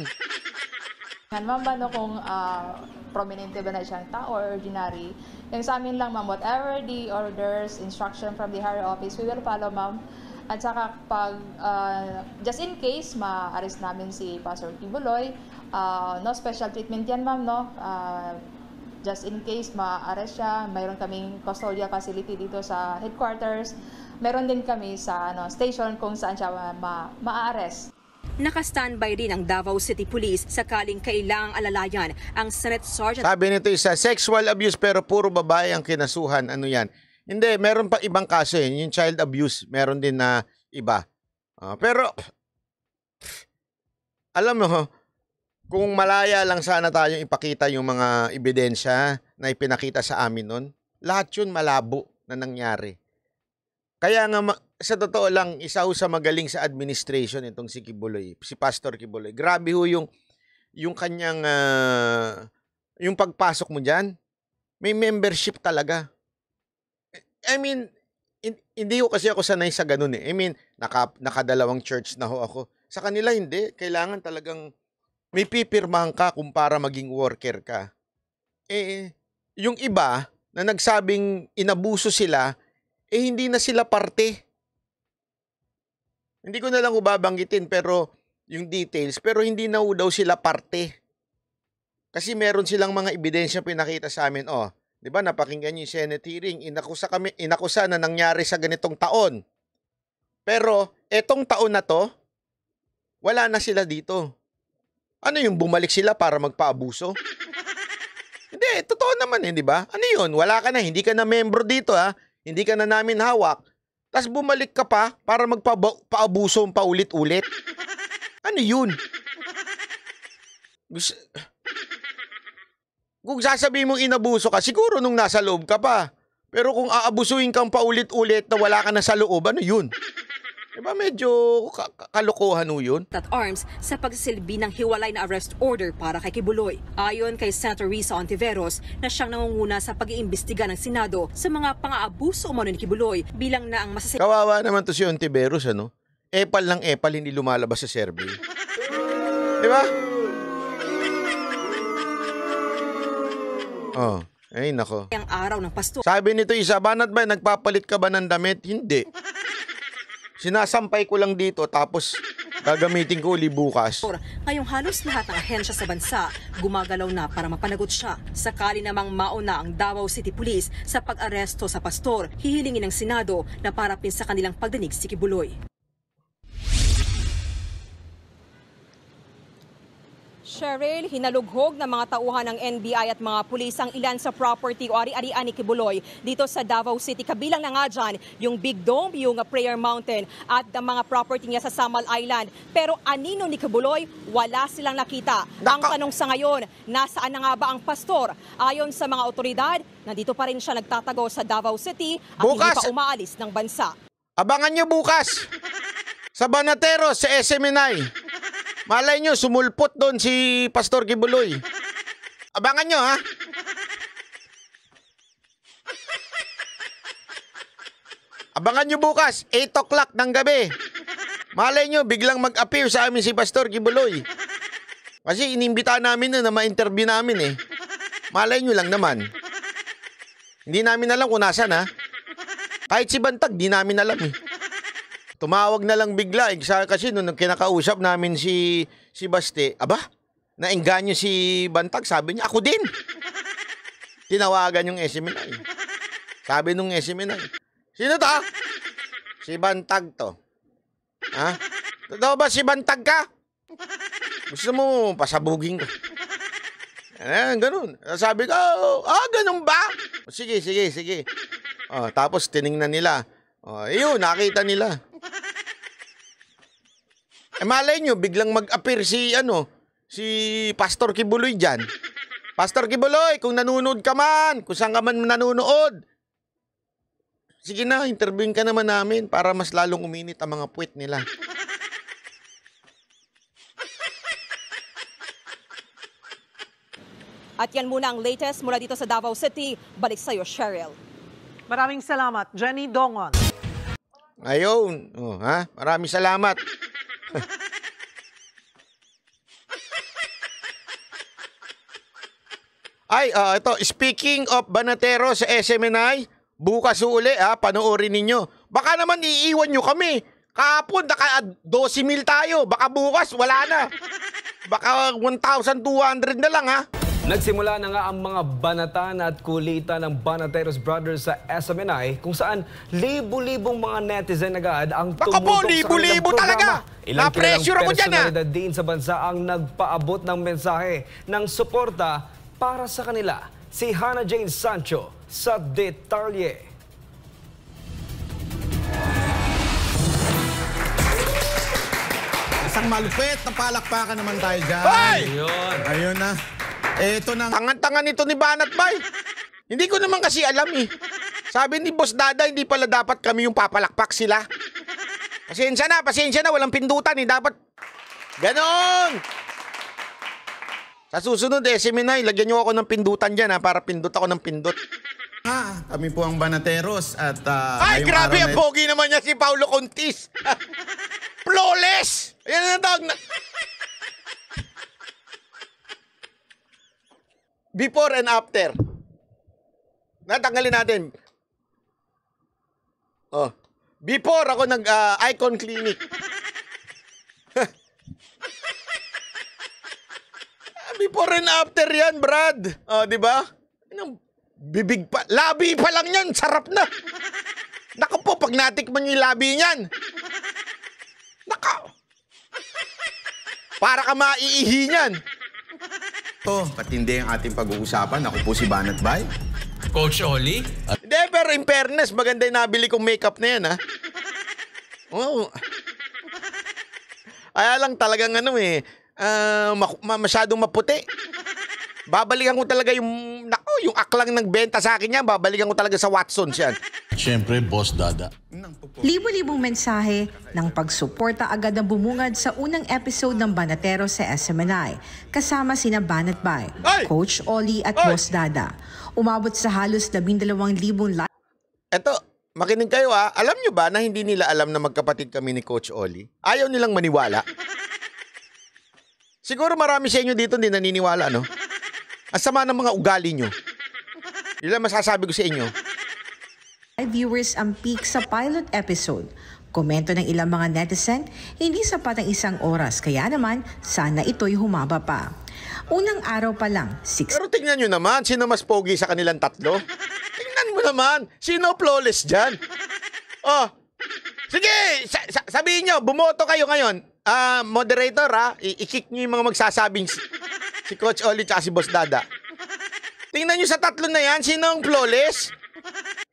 Ma'am, ba no kung ah, prominente ba na siyang tao or ordinary? Yung sa amin lang, ma'am, whatever the orders, instruction from the higher office, we will follow, ma'am. At saka pag, ah, just in case, ma-arrest namin si Pastor Kibuloy, ah, no special treatment yan, ma'am, no? Ah, just in case ma-arrest siya, mayroon kaming custodial facility dito sa headquarters. Meron din kami sa ano, station kung saan siya ma- ma-arrest. Naka-standby rin ang Davao City Police sakaling kailangang alalayan ang Senate Sergeant Sabi nito isa, sexual abuse pero puro babae ang kinasuhan. Ano yan? Hindi, meron pa ibang kaso eh. Yung child abuse, meron din na iba. Ah, pero, alam mo, kung malaya lang sana tayong ipakita yung mga ebidensya na ipinakita sa amin nun, lahat yun malabo na nangyari. Kaya nga, sa totoo lang, isa ho sa magaling sa administration itong si Kibuloy, si Pastor Kibuloy. Grabe ho yung, yung kanyang, ah, yung pagpasok mo dyan, may membership talaga. I mean, hin- hindi ko kasi ako sanay sa ganun eh. I mean, naka, nakadalawang church na ho ako. Sa kanila hindi. Kailangan talagang may pipirmahan ka kung para maging worker ka. Eh, yung iba na nagsabing inabuso sila, eh hindi na sila parte. Hindi ko na lang ubabanggitin pero yung details, pero hindi na daw sila parte. Kasi meron silang mga ebidensya pinakita sa amin. Oh, 'di ba? Napakinggan niyo yung Senate hearing, inakusa kami, inakusa na nangyari sa ganitong taon. Pero etong taon na 'to, wala na sila dito. Ano yung bumalik sila para magpaabuso? Hindi, totoo naman eh, di ba? Ano yun? Wala ka na, hindi ka na membro dito ha. Hindi ka na namin hawak. Tapos bumalik ka pa para magpaabuso pa ulit-ulit. Ano yun? Gusto... Kung sasabihin mong inabuso ka, siguro nung nasa loob ka pa. Pero kung aabusuin kang paulit-ulit na wala ka na sa loob, ano yun? Diba medyo ka- ka- kalokohan ho yun? at arms sa pagsisilbi ng hiwalay na arrest order para kay Kibuloy. Ayon kay Senator Risa Ontiveros na siyang nangunguna sa pag-iimbestiga ng Senado sa mga pang-aabuso umano ni Kibuloy bilang na ang masasay Kawawa naman to si Ontiveros, ano? Epal lang epal, hindi lumalabas sa survey. Di ba? Oh, ay nako. ang araw ng pasto. Sabi nito isa, banat ba, nagpapalit ka ba ng damit? Hindi. Sinasampay ko lang dito, tapos gagamitin ko uli bukas. Ngayong halos lahat ng ahensya sa bansa gumagalaw na para mapanagot siya. Sakali namang mauna ang Davao City Police sa pag-aresto sa pastor, hihilingin ng Senado na parapin sa kanilang pagdinig si Kibuloy. Cheryl, hinalughog ng mga tauhan ng NBI at mga pulis ang ilan sa property o ari-arian ni Kibuloy dito sa Davao City. Kabilang na nga dyan yung Big Dome, yung Prayer Mountain at ang mga property niya sa Samal Island. Pero anino ni Kibuloy, wala silang nakita. Ang tanong sa ngayon, nasaan na nga ba ang pastor? Ayon sa mga otoridad, nandito pa rin siya nagtatago sa Davao City at Bukas! hindi pa umaalis ng bansa. Abangan nyo bukas sa Banatero sa SMNI. Malay nyo, sumulpot doon si Pastor Kibuloy. Abangan nyo, ha? Abangan nyo bukas, 8 o'clock ng gabi. Malay nyo, biglang mag-appear sa amin si Pastor Kibuloy. Kasi inimbita namin na na ma-interview namin eh. Malay nyo lang naman. Hindi namin alam kung nasan ha. Kahit si Bantag, di namin alam eh. Tumawag na lang bigla. Eh, kasi nung kinakausap namin si, si Baste, aba, naengganyo si Bantag. Sabi niya, ako din. Tinawagan yung SMNI. Sabi nung SMNI, sino to? Si Bantag to. Ha? Totoo ba si Bantag ka? Gusto mo pasabugin ko. Eh, ganun. Sabi ko, ah, ganun ba? Sige, sige, sige. Oh, tapos tiningnan nila. Oh, yun, nakita nila. Eh malay nyo, biglang mag-appear si, ano, si Pastor Kibuloy dyan. Pastor Kibuloy, kung nanonood ka man, kung saan ka man nanonood, sige na, interviewin ka naman namin para mas lalong uminit ang mga puwet nila. At yan muna ang latest mula dito sa Davao City. Balik sa'yo, Cheryl. Maraming salamat, Jenny Dongon. Ayun. Oh, ha? Maraming salamat. Ay, ah, ito, speaking of Banatero sa SMNI, bukas uli ha, panoorin ninyo. Baka naman iiwan nyo kami. Kahapon, naka 12 mil tayo. Baka bukas, wala na. Baka 1,200 na lang ha. Nagsimula na nga ang mga banatan at kulitan ng Banateros Brothers sa SMNI kung saan libu-libong mga netizen agad ang Baka po, tumutok sa kanilang talaga. Ilang Na-pressure kilalang ako dyan, ah. personalidad din sa bansa ang nagpaabot ng mensahe ng suporta para sa kanila. Si Hannah Jane Sancho sa detalye. Isang malupit na palakpakan naman tayo dyan. Hoy! Ayun. Ayun na. Eto na. Tangan-tangan nito ni Banat Bay. Hindi ko naman kasi alam eh. Sabi ni Boss Dada, hindi pala dapat kami yung papalakpak sila. Pasensya na, pasensya na, walang pindutan eh. Dapat, ganon! Sa susunod eh, Seminay, lagyan niyo ako ng pindutan dyan ha, para pindot ako ng pindot. Ah, kami po ang Banateros at ah, Ay, grabe, ang pogi naman niya si Paulo Contis. Flawless! Yan ang tawag na... Before and after. Natanggalin natin. Oh. Before ako nag ah, Icon Clinic. Before and after yan, Brad. Oh, di ba? Anong bibig pa. Labi pa lang yan. Sarap na. Naku po, pag natikman yung labi niyan. Naka. Para ka maiihi niyan. To, patindi ang ating pag-uusapan. Ako po si Banat Bay. Coach Oli? Hindi, pero in fairness, maganda yung nabili kong makeup na yan, ha? Oo. Kaya lang talagang ano eh, ah, ma- ma- masyadong maputi. Babalikan ko talaga yung, nako, yung aklang nagbenta sa akin yan, babalikan ko talaga sa Watsons yan. Siyempre, Boss Dada. Libo-libong mensahe ng pagsuporta agad ang bumungad sa unang episode ng Banatero sa SMNI kasama sina Banat Bay, Coach Oli at Boss Dada. Umabot sa halos 12,000 live Eto, makinig kayo ha. Alam nyo ba na hindi nila alam na magkapatid kami ni Coach Oli? Ayaw nilang maniwala. Siguro marami sa inyo dito hindi naniniwala, no? Ang sama ng mga ugali nyo. Yun lang masasabi ko sa inyo. viewers ang peak sa pilot episode. Komento ng ilang mga netizen, hindi sapat ang isang oras kaya naman sana ito'y humaba pa. Unang araw pa lang, 6 Pero tingnan nyo naman, sino mas pogi sa kanilang tatlo? tingnan mo naman, sino flawless dyan? Oh, sige, sa- sa- sabihin nyo, bumoto kayo ngayon. Ah, moderator ha, I- i-kick nyo yung mga magsasabing si, Coach Oli at si Boss Dada. Tingnan nyo sa tatlo na yan, sino ang flawless?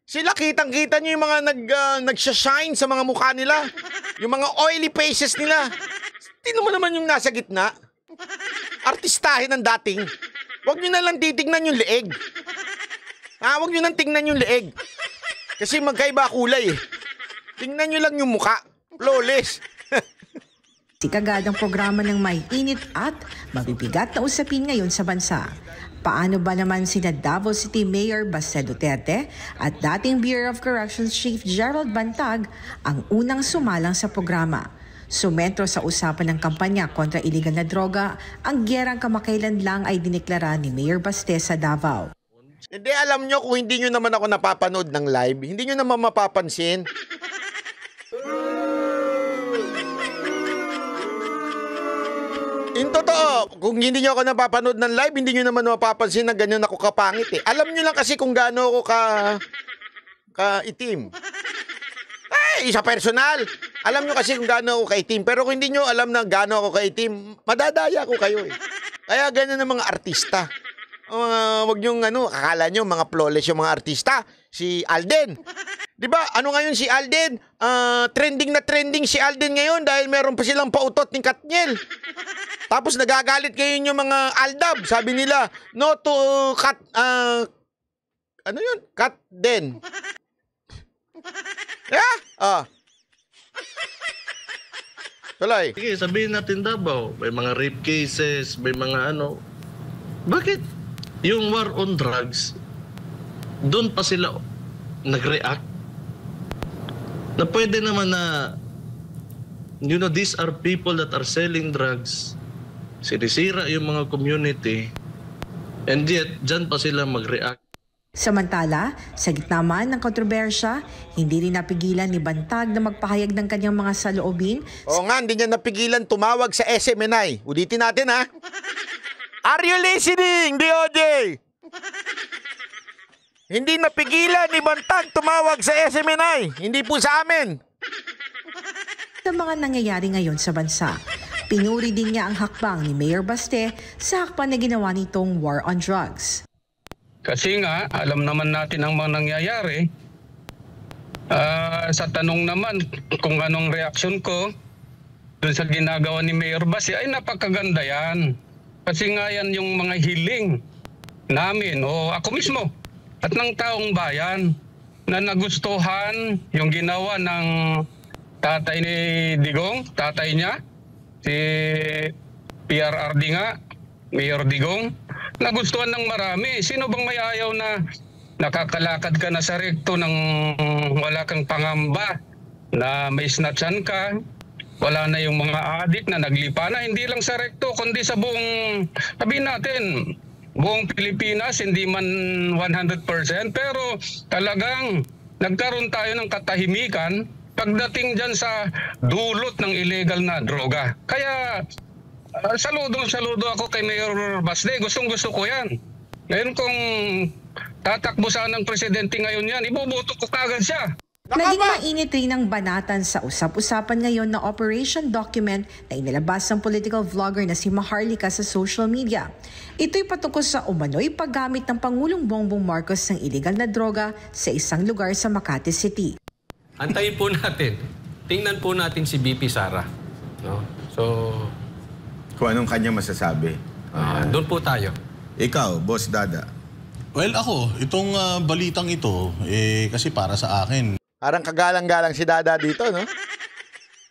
Sila kitang-kita nyo yung mga nag, ah, nagsashine sa mga mukha nila. Yung mga oily faces nila. Tingnan mo naman yung nasa gitna. Artistahin ng dating. Huwag nyo na lang titignan yung leeg. Ah, huwag nyo nang tingnan yung leeg. Kasi magkaiba kulay eh. Tingnan nyo lang yung muka. Flawless. Sikagad ang programa ng may init at mabibigat na usapin ngayon sa bansa. Paano ba naman sina Davao City Mayor Baste Duterte at dating Bureau of Corrections Chief Gerald Bantag ang unang sumalang sa programa? Sumentro sa usapan ng kampanya kontra iligal na droga, ang gerang kamakailan lang ay diniklara ni Mayor Baste sa Davao. Hindi, alam nyo, kung hindi nyo naman ako napapanood ng live, hindi nyo naman mapapansin. In totoo, kung hindi nyo ako napapanood ng live, hindi nyo naman mapapansin na ganyan ako kapangit eh. Alam nyo lang kasi kung gaano ako ka... ka itim. Ay, isa personal. Alam nyo kasi kung gaano ako kaitim. Pero kung hindi nyo alam na gaano ako kaitim, madadaya ko kayo eh. Kaya ganyan ang mga artista. Uh, wag yung ano, akala nyo mga flawless yung mga artista. Si Alden. 'Di ba? Ano ngayon si Alden? Uh, trending na trending si Alden ngayon dahil meron pa silang pautot ni Katniel. Tapos nagagalit ngayon yung mga Aldab. Sabi nila, no to cut, uh, ano yun? Cut den. Yeah? Ah. Tuloy. Sige, sabihin natin Davao, may mga rape cases, may mga ano. Bakit yung war on drugs, doon pa sila nag-react? Na pwede naman na, you know, these are people that are selling drugs. Sinisira yung mga community. And yet, dyan pa sila mag-react. Samantala, sa gitna man ng kontrobersya, hindi rin napigilan ni Bantag na magpahayag ng kanyang mga saloobin. Oo nga, hindi niya napigilan tumawag sa SMNI. Ulitin natin ha. Are you listening, DOJ? Hindi napigilan ni Bantag tumawag sa SMNI. Hindi po sa amin. Sa mga nangyayari ngayon sa bansa, pinuri din niya ang hakbang ni Mayor Baste sa hakbang na ginawa nitong war on drugs. Kasi nga, alam naman natin ang mga nangyayari. Uh, sa tanong naman kung anong reaksyon ko dun sa ginagawa ni Mayor Basi, ay napakaganda yan. Kasi nga yan yung mga hiling namin o ako mismo at ng taong bayan na nagustuhan yung ginawa ng tatay ni Digong, tatay niya, si PRRD nga, Mayor Digong, nagustuhan ng marami. Sino bang may ayaw na nakakalakad ka na sa rekto ng wala kang pangamba, na may snatchan ka, wala na yung mga adik na naglipa na, hindi lang sa rekto, kundi sa buong, sabihin natin, buong Pilipinas, hindi man 100%, pero talagang nagkaroon tayo ng katahimikan pagdating dyan sa dulot ng illegal na droga. Kaya uh, saludo, saludo ako kay Mayor Basde. Gustong gusto ko yan. Ngayon kung tatakbo sana ng presidente ngayon yan, iboboto ko kagad siya. Naging mainit rin ang banatan sa usap-usapan ngayon na operation document na inilabas ng political vlogger na si Maharlika sa social media. Ito'y patungkol sa umano'y paggamit ng Pangulong Bongbong Marcos ng illegal na droga sa isang lugar sa Makati City. Antayin po natin. Tingnan po natin si BP Sara. No? So, kung anong kanya masasabi. Uh, doon po tayo. Ikaw, Boss Dada. Well, ako, itong uh, balitang ito, eh, kasi para sa akin, Parang kagalang-galang si Dada dito, no?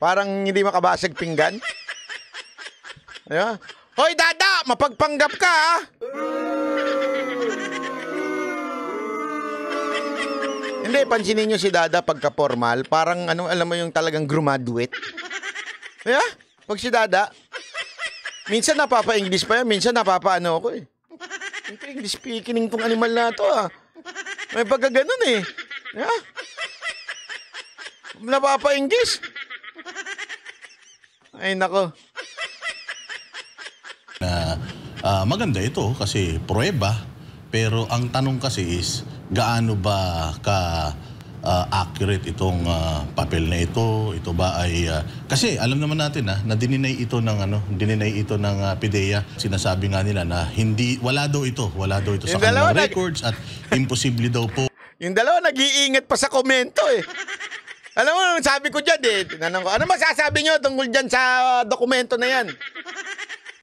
Parang hindi makabasag pinggan. Ayan. Hoy, Dada! Mapagpanggap ka, ha? Hindi, pansinin nyo si Dada pagka formal. Parang, ano, alam mo yung talagang graduate. Yeah? Pag si Dada, minsan napapa-English pa yan, minsan napapa-ano ako eh. Ito English speaking tong animal na to ah. May pagka ganun eh. Yeah? Napapa-English. Ay, nako. na ah, maganda ito kasi prueba. Pero ang tanong kasi is, gaano ba ka ah, accurate itong ah, papel na ito? Ito ba ay... ah, kasi alam naman natin na, na dininay ito ng ano, dininay ito ng ah, PIDEA. Sinasabi nga nila na hindi, wala daw ito. Wala daw ito sa kanilang records at imposible daw po Yung dalawa nag-iingat pa sa komento eh. Alam mo, sabi ko dyan eh, tinanong ko, ano masasabi nyo tungkol dyan sa dokumento na yan?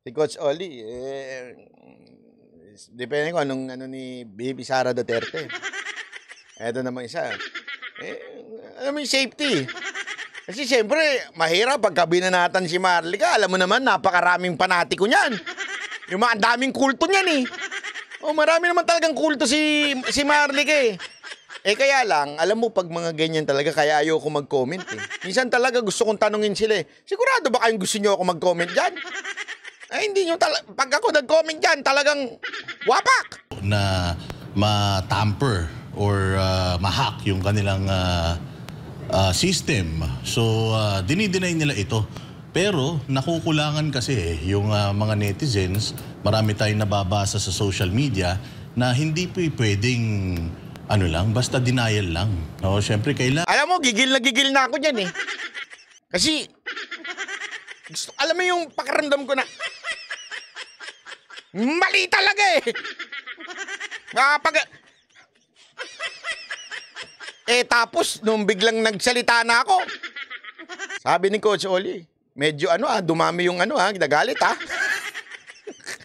Si Coach Oli, eh, depende ko anong ano ni Baby Sara Duterte. Eto naman isa. Eh, alam mo yung safety. Kasi siyempre, mahirap pagka binanatan si Marlica. Alam mo naman, napakaraming panatiko niyan. Yung mga daming kulto niyan eh. Oh, marami naman talagang kulto si si Marlica eh. Eh kaya lang, alam mo pag mga ganyan talaga, kaya ayoko mag-comment eh. Minsan talaga gusto kong tanungin sila eh, sigurado ba kayong gusto nyo ako mag-comment dyan? Ay hindi nyo talaga, pag ako nag-comment dyan, talagang wapak! na ma-tamper or uh, ma-hack yung kanilang uh, uh, system. So, uh, dinideny nila ito. Pero nakukulangan kasi eh, yung uh, mga netizens, marami tayong nababasa sa social media na hindi pwedeng ano lang, basta denial lang. No, syempre kailangan Alam mo, gigil na gigil na ako dyan eh. Kasi, gusto, alam mo yung pakiramdam ko na, mali talaga eh. Kapag, eh tapos, nung biglang nagsalita na ako, sabi ni Coach Oli, medyo ano ah, dumami yung ano ah, nagalit ah.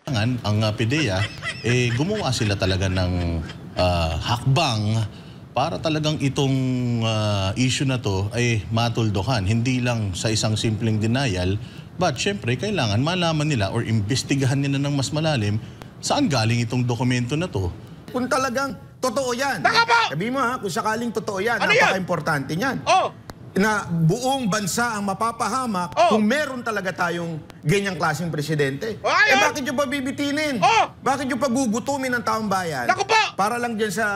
ang uh, PIDEA, eh, gumawa sila talaga ng uh, hakbang para talagang itong uh, issue na to ay matuldukan. Hindi lang sa isang simpleng denial, but syempre kailangan malaman nila or imbestigahan nila ng mas malalim saan galing itong dokumento na to. Kung talagang totoo yan. Sabi mo ha, kung sakaling totoo yan, Ano napaka-importante niyan. Oh! Na buong bansa ang mapapahamak Oh! kung meron talaga tayong ganyang klaseng presidente. Oh, eh bakit yung pabibitinin? Oh! Bakit yung pagugutumin ng taong bayan? Naku po! Para lang dyan sa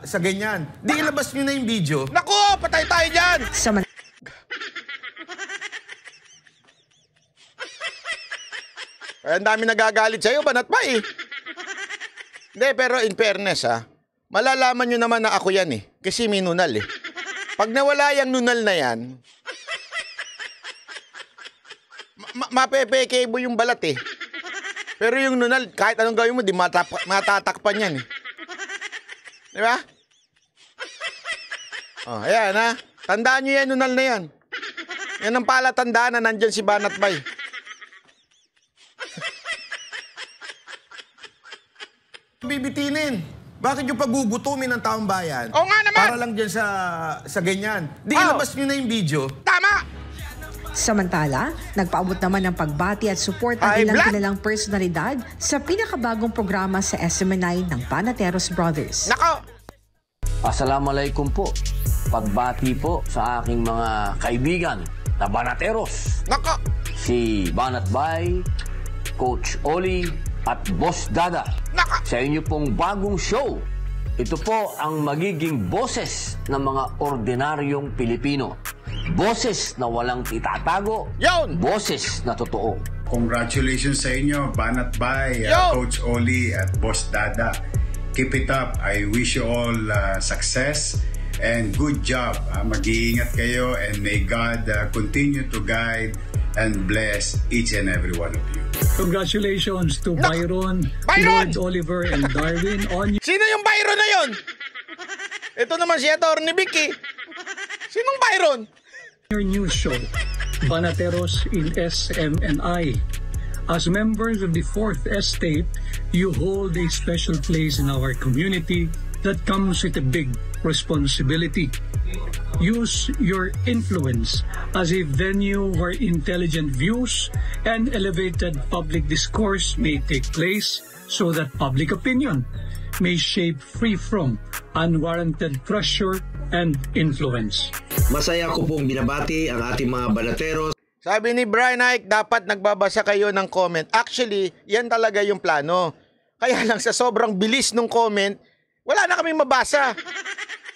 sa ganyan. Di ilabas nyo na yung video. Naku, patay tayo dyan! Saman- Ay, ang dami nagagalit sa'yo, banat pa eh. Hindi, pero in fairness ha, malalaman nyo naman na ako yan eh. Kasi may nunal eh. Pag nawala yung nunal na yan, ma- mapepeke mo yung balat eh. Pero yung nunal, kahit anong gawin mo, di matap- matatakpan yan eh. Di ba? Oh, ayan ha. Tandaan nyo yan, nunal na yan. Yan ang palatandaan na nandyan si Banat Bay. Bibitinin. Bakit yung pagugutumin ng taong bayan? Oo nga naman! Para lang dyan sa sa ganyan. Di Oh. ilabas nyo na yung video. Tama! Samantala, nagpaabot naman ng pagbati at support ang ilang Black! kilalang personalidad sa pinakabagong programa sa SMNI ng Panateros Brothers. Nako! Assalamualaikum po. Pagbati po sa aking mga kaibigan na Banateros. Nako! Si Banat Bay, Coach Oli, at Boss Dada. Sa inyo pong bagong show. Ito po ang magiging boses ng mga ordinaryong Pilipino. Boses na walang itatago. Yon! Boses na totoo. Congratulations sa inyo, Banat Bay, uh, Coach Oli at Boss Dada. Keep it up. I wish you all uh, success and good job. Uh, mag-iingat kayo and may God uh, continue to guide and bless each and every one of you. Congratulations to Byron, Byron! Lord Oliver, and Darwin on Sino yung Byron na yon? Ito naman si Atty. Vicky. Sinong Byron? your news show, Banateros in SMNI. As members of the Fourth Estate, you hold a special place in our community that comes with a big responsibility. Use your influence as a venue where intelligent views and elevated public discourse may take place so that public opinion may shape free from unwarranted pressure and influence. Masaya ko pong binabati ang ating mga banateros Sabi ni Brian Ike, dapat nagbabasa kayo ng comment. Actually, yan talaga yung plano. Kaya lang sa sobrang bilis ng comment, wala na kami mabasa.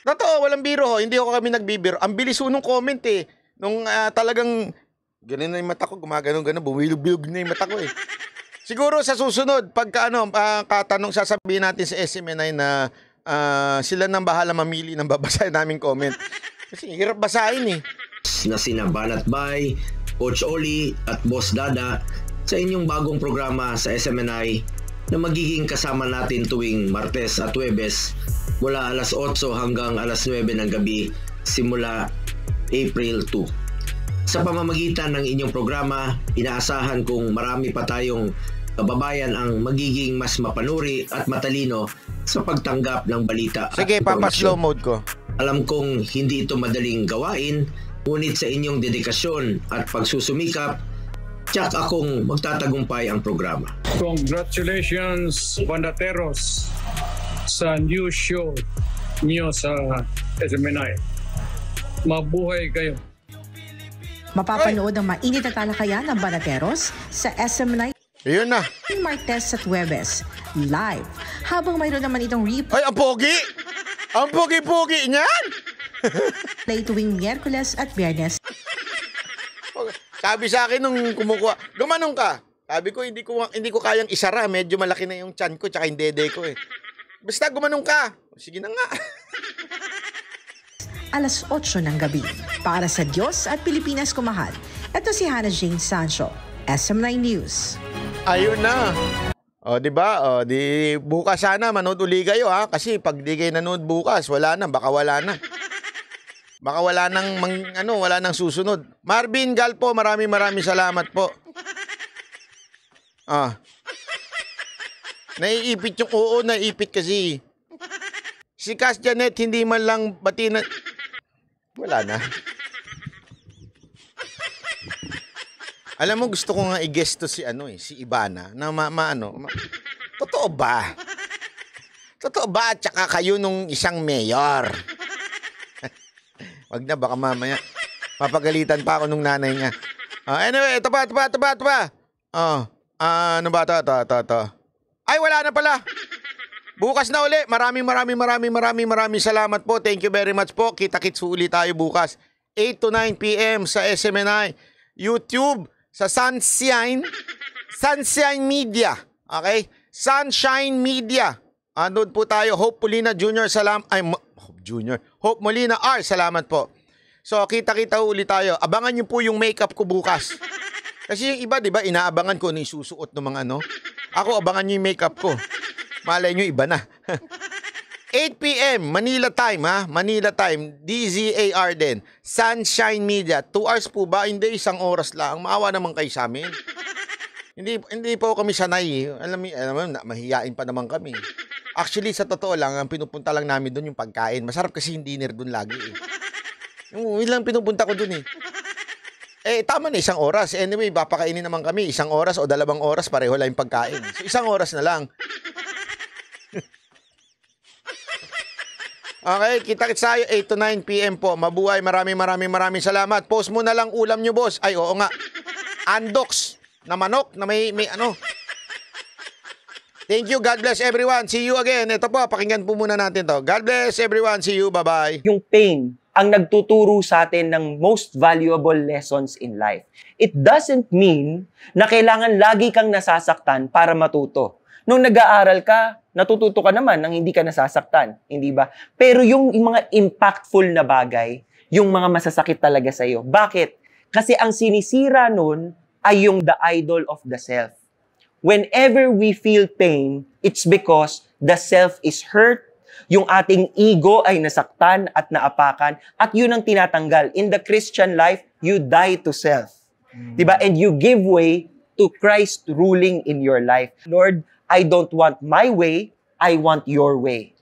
Totoo, walang biro ho. Hindi ko kami nagbibiro. Ang bilis nung comment eh. Nung ah, talagang, ganun na yung mata ko, gumaganon ganon bumilog-bilog na yung mata ko eh. Siguro sa susunod, pagka ano, ah, katanong sasabihin natin sa SMNI na ah, sila nang bahala mamili ng babasahin naming comment. Kasi hirap basahin eh. na sina Banat Coach Oli at Boss Dada sa inyong bagong programa sa SMNI na magiging kasama natin tuwing Martes at Huwebes mula alas 8 hanggang alas 9 ng gabi simula April 2. Sa pamamagitan ng inyong programa, inaasahan kong marami pa tayong kababayan ang magiging mas mapanuri at matalino sa pagtanggap ng balita Sige, at papa impormasyon. slow mode ko. Alam kong hindi ito madaling gawain, Ngunit sa inyong dedikasyon at pagsusumikap, tiyak akong magtatagumpay ang programa. Congratulations, Bandateros, sa new show niyo sa SMNI. Mabuhay kayo. Mapapanood ang mainit na talakayan ng Banateros sa SM9 Ayun na. Martes at Huwebes, live. Habang mayroon naman itong replay Ay, ang pogi! Ang pogi-pogi niyan! tuwing Miyerkules at Biyernes Sabi sa akin nung kumukuha, gumanong ka. Sabi ko, hindi ko hindi ko kayang isara. Medyo malaki na yung chan ko tsaka yung dede ko eh. Basta gumanong ka. Sige na nga. alas 8 ng gabi. Para sa Diyos at Pilipinas kumahal. Ito si Hannah Jane Sancho, SM9 News. Ayun na. O, di ba? O, di bukas sana manood uli kayo ha kasi pag di kayo nanood bukas, wala na, baka wala na. Baka wala nang mang, ano, wala nang susunod. Marvin Galpo, maraming maraming salamat po. Ah. Naiipit yung oo, naiipit kasi. Si Cass Janet, hindi man lang bati na... Wala na. Alam mo, gusto ko nga i-guess to si ano eh, si Ibana, na ma, ma ano, totoo ba? Totoo ba at saka kayo nung isang mayor? Wag na, baka mamaya. Mapagalitan pa ako nung nanay niya. Ah, anyway, ito pa, ito pa, ito pa, ito pa. Oh, ah, ano ba ito, ito, ito, ito. Ay, wala na pala. Bukas na uli. Maraming maraming maraming maraming maraming salamat po. Thank you very much po. Kita-kits uli tayo bukas. 8 to 9 p.m. sa SMNI. YouTube sa Sunshine Sunshine Media. Okay? Sunshine Media. Andun po tayo. Hope Molina Jr. Salam ay Mo- Hope Jr. Hope Molina R. Salamat po. So, kita-kita uli tayo. Abangan niyo po yung makeup ko bukas. Kasi yung iba, di ba, inaabangan ko ano susuot ng mga ano. Ako, abangan niyo yung makeup ko. Malay nyo, iba na. 8 p.m. Manila time ha. Manila time. DZAR din. Sunshine Media. 2 hours po ba? Hindi, isang oras lang. Maawa naman kayo sa amin. hindi hindi po kami sanay. Alam mo, alam mo mahiyain pa naman kami. Actually, sa totoo lang, ang pinupunta lang namin doon yung pagkain. Masarap kasi yung dinner doon lagi eh. Yung yun lang pinupunta ko doon eh. Eh, tama na, isang oras. Anyway, papakainin naman kami. Isang oras o dalawang oras, pareho lang yung pagkain. So, isang oras na lang. Okay, kita-kits tayo 8 to 9 p.m. po. Mabuhay, maraming maraming maraming salamat. Post mo na lang ulam nyo, boss. Ay, oo nga. Andox na manok na may, may ano. Thank you. God bless everyone. See you again. Ito po, pakinggan po muna natin to. God bless everyone. See you. Bye-bye. Yung pain ang nagtuturo sa atin ng most valuable lessons in life. It doesn't mean na kailangan lagi kang nasasaktan para matuto. Nung nag-aaral ka, natututo ka naman nang hindi ka nasasaktan, hindi ba? Pero yung, yung mga impactful na bagay, yung mga masasakit talaga sa iyo. Bakit? Kasi ang sinisira nun ay yung the idol of the self. Whenever we feel pain, it's because the self is hurt, yung ating ego ay nasaktan at naapakan, at yun ang tinatanggal. In the Christian life, you die to self. Diba? And you give way to Christ ruling in your life. Lord, I don't want my way, I want your way.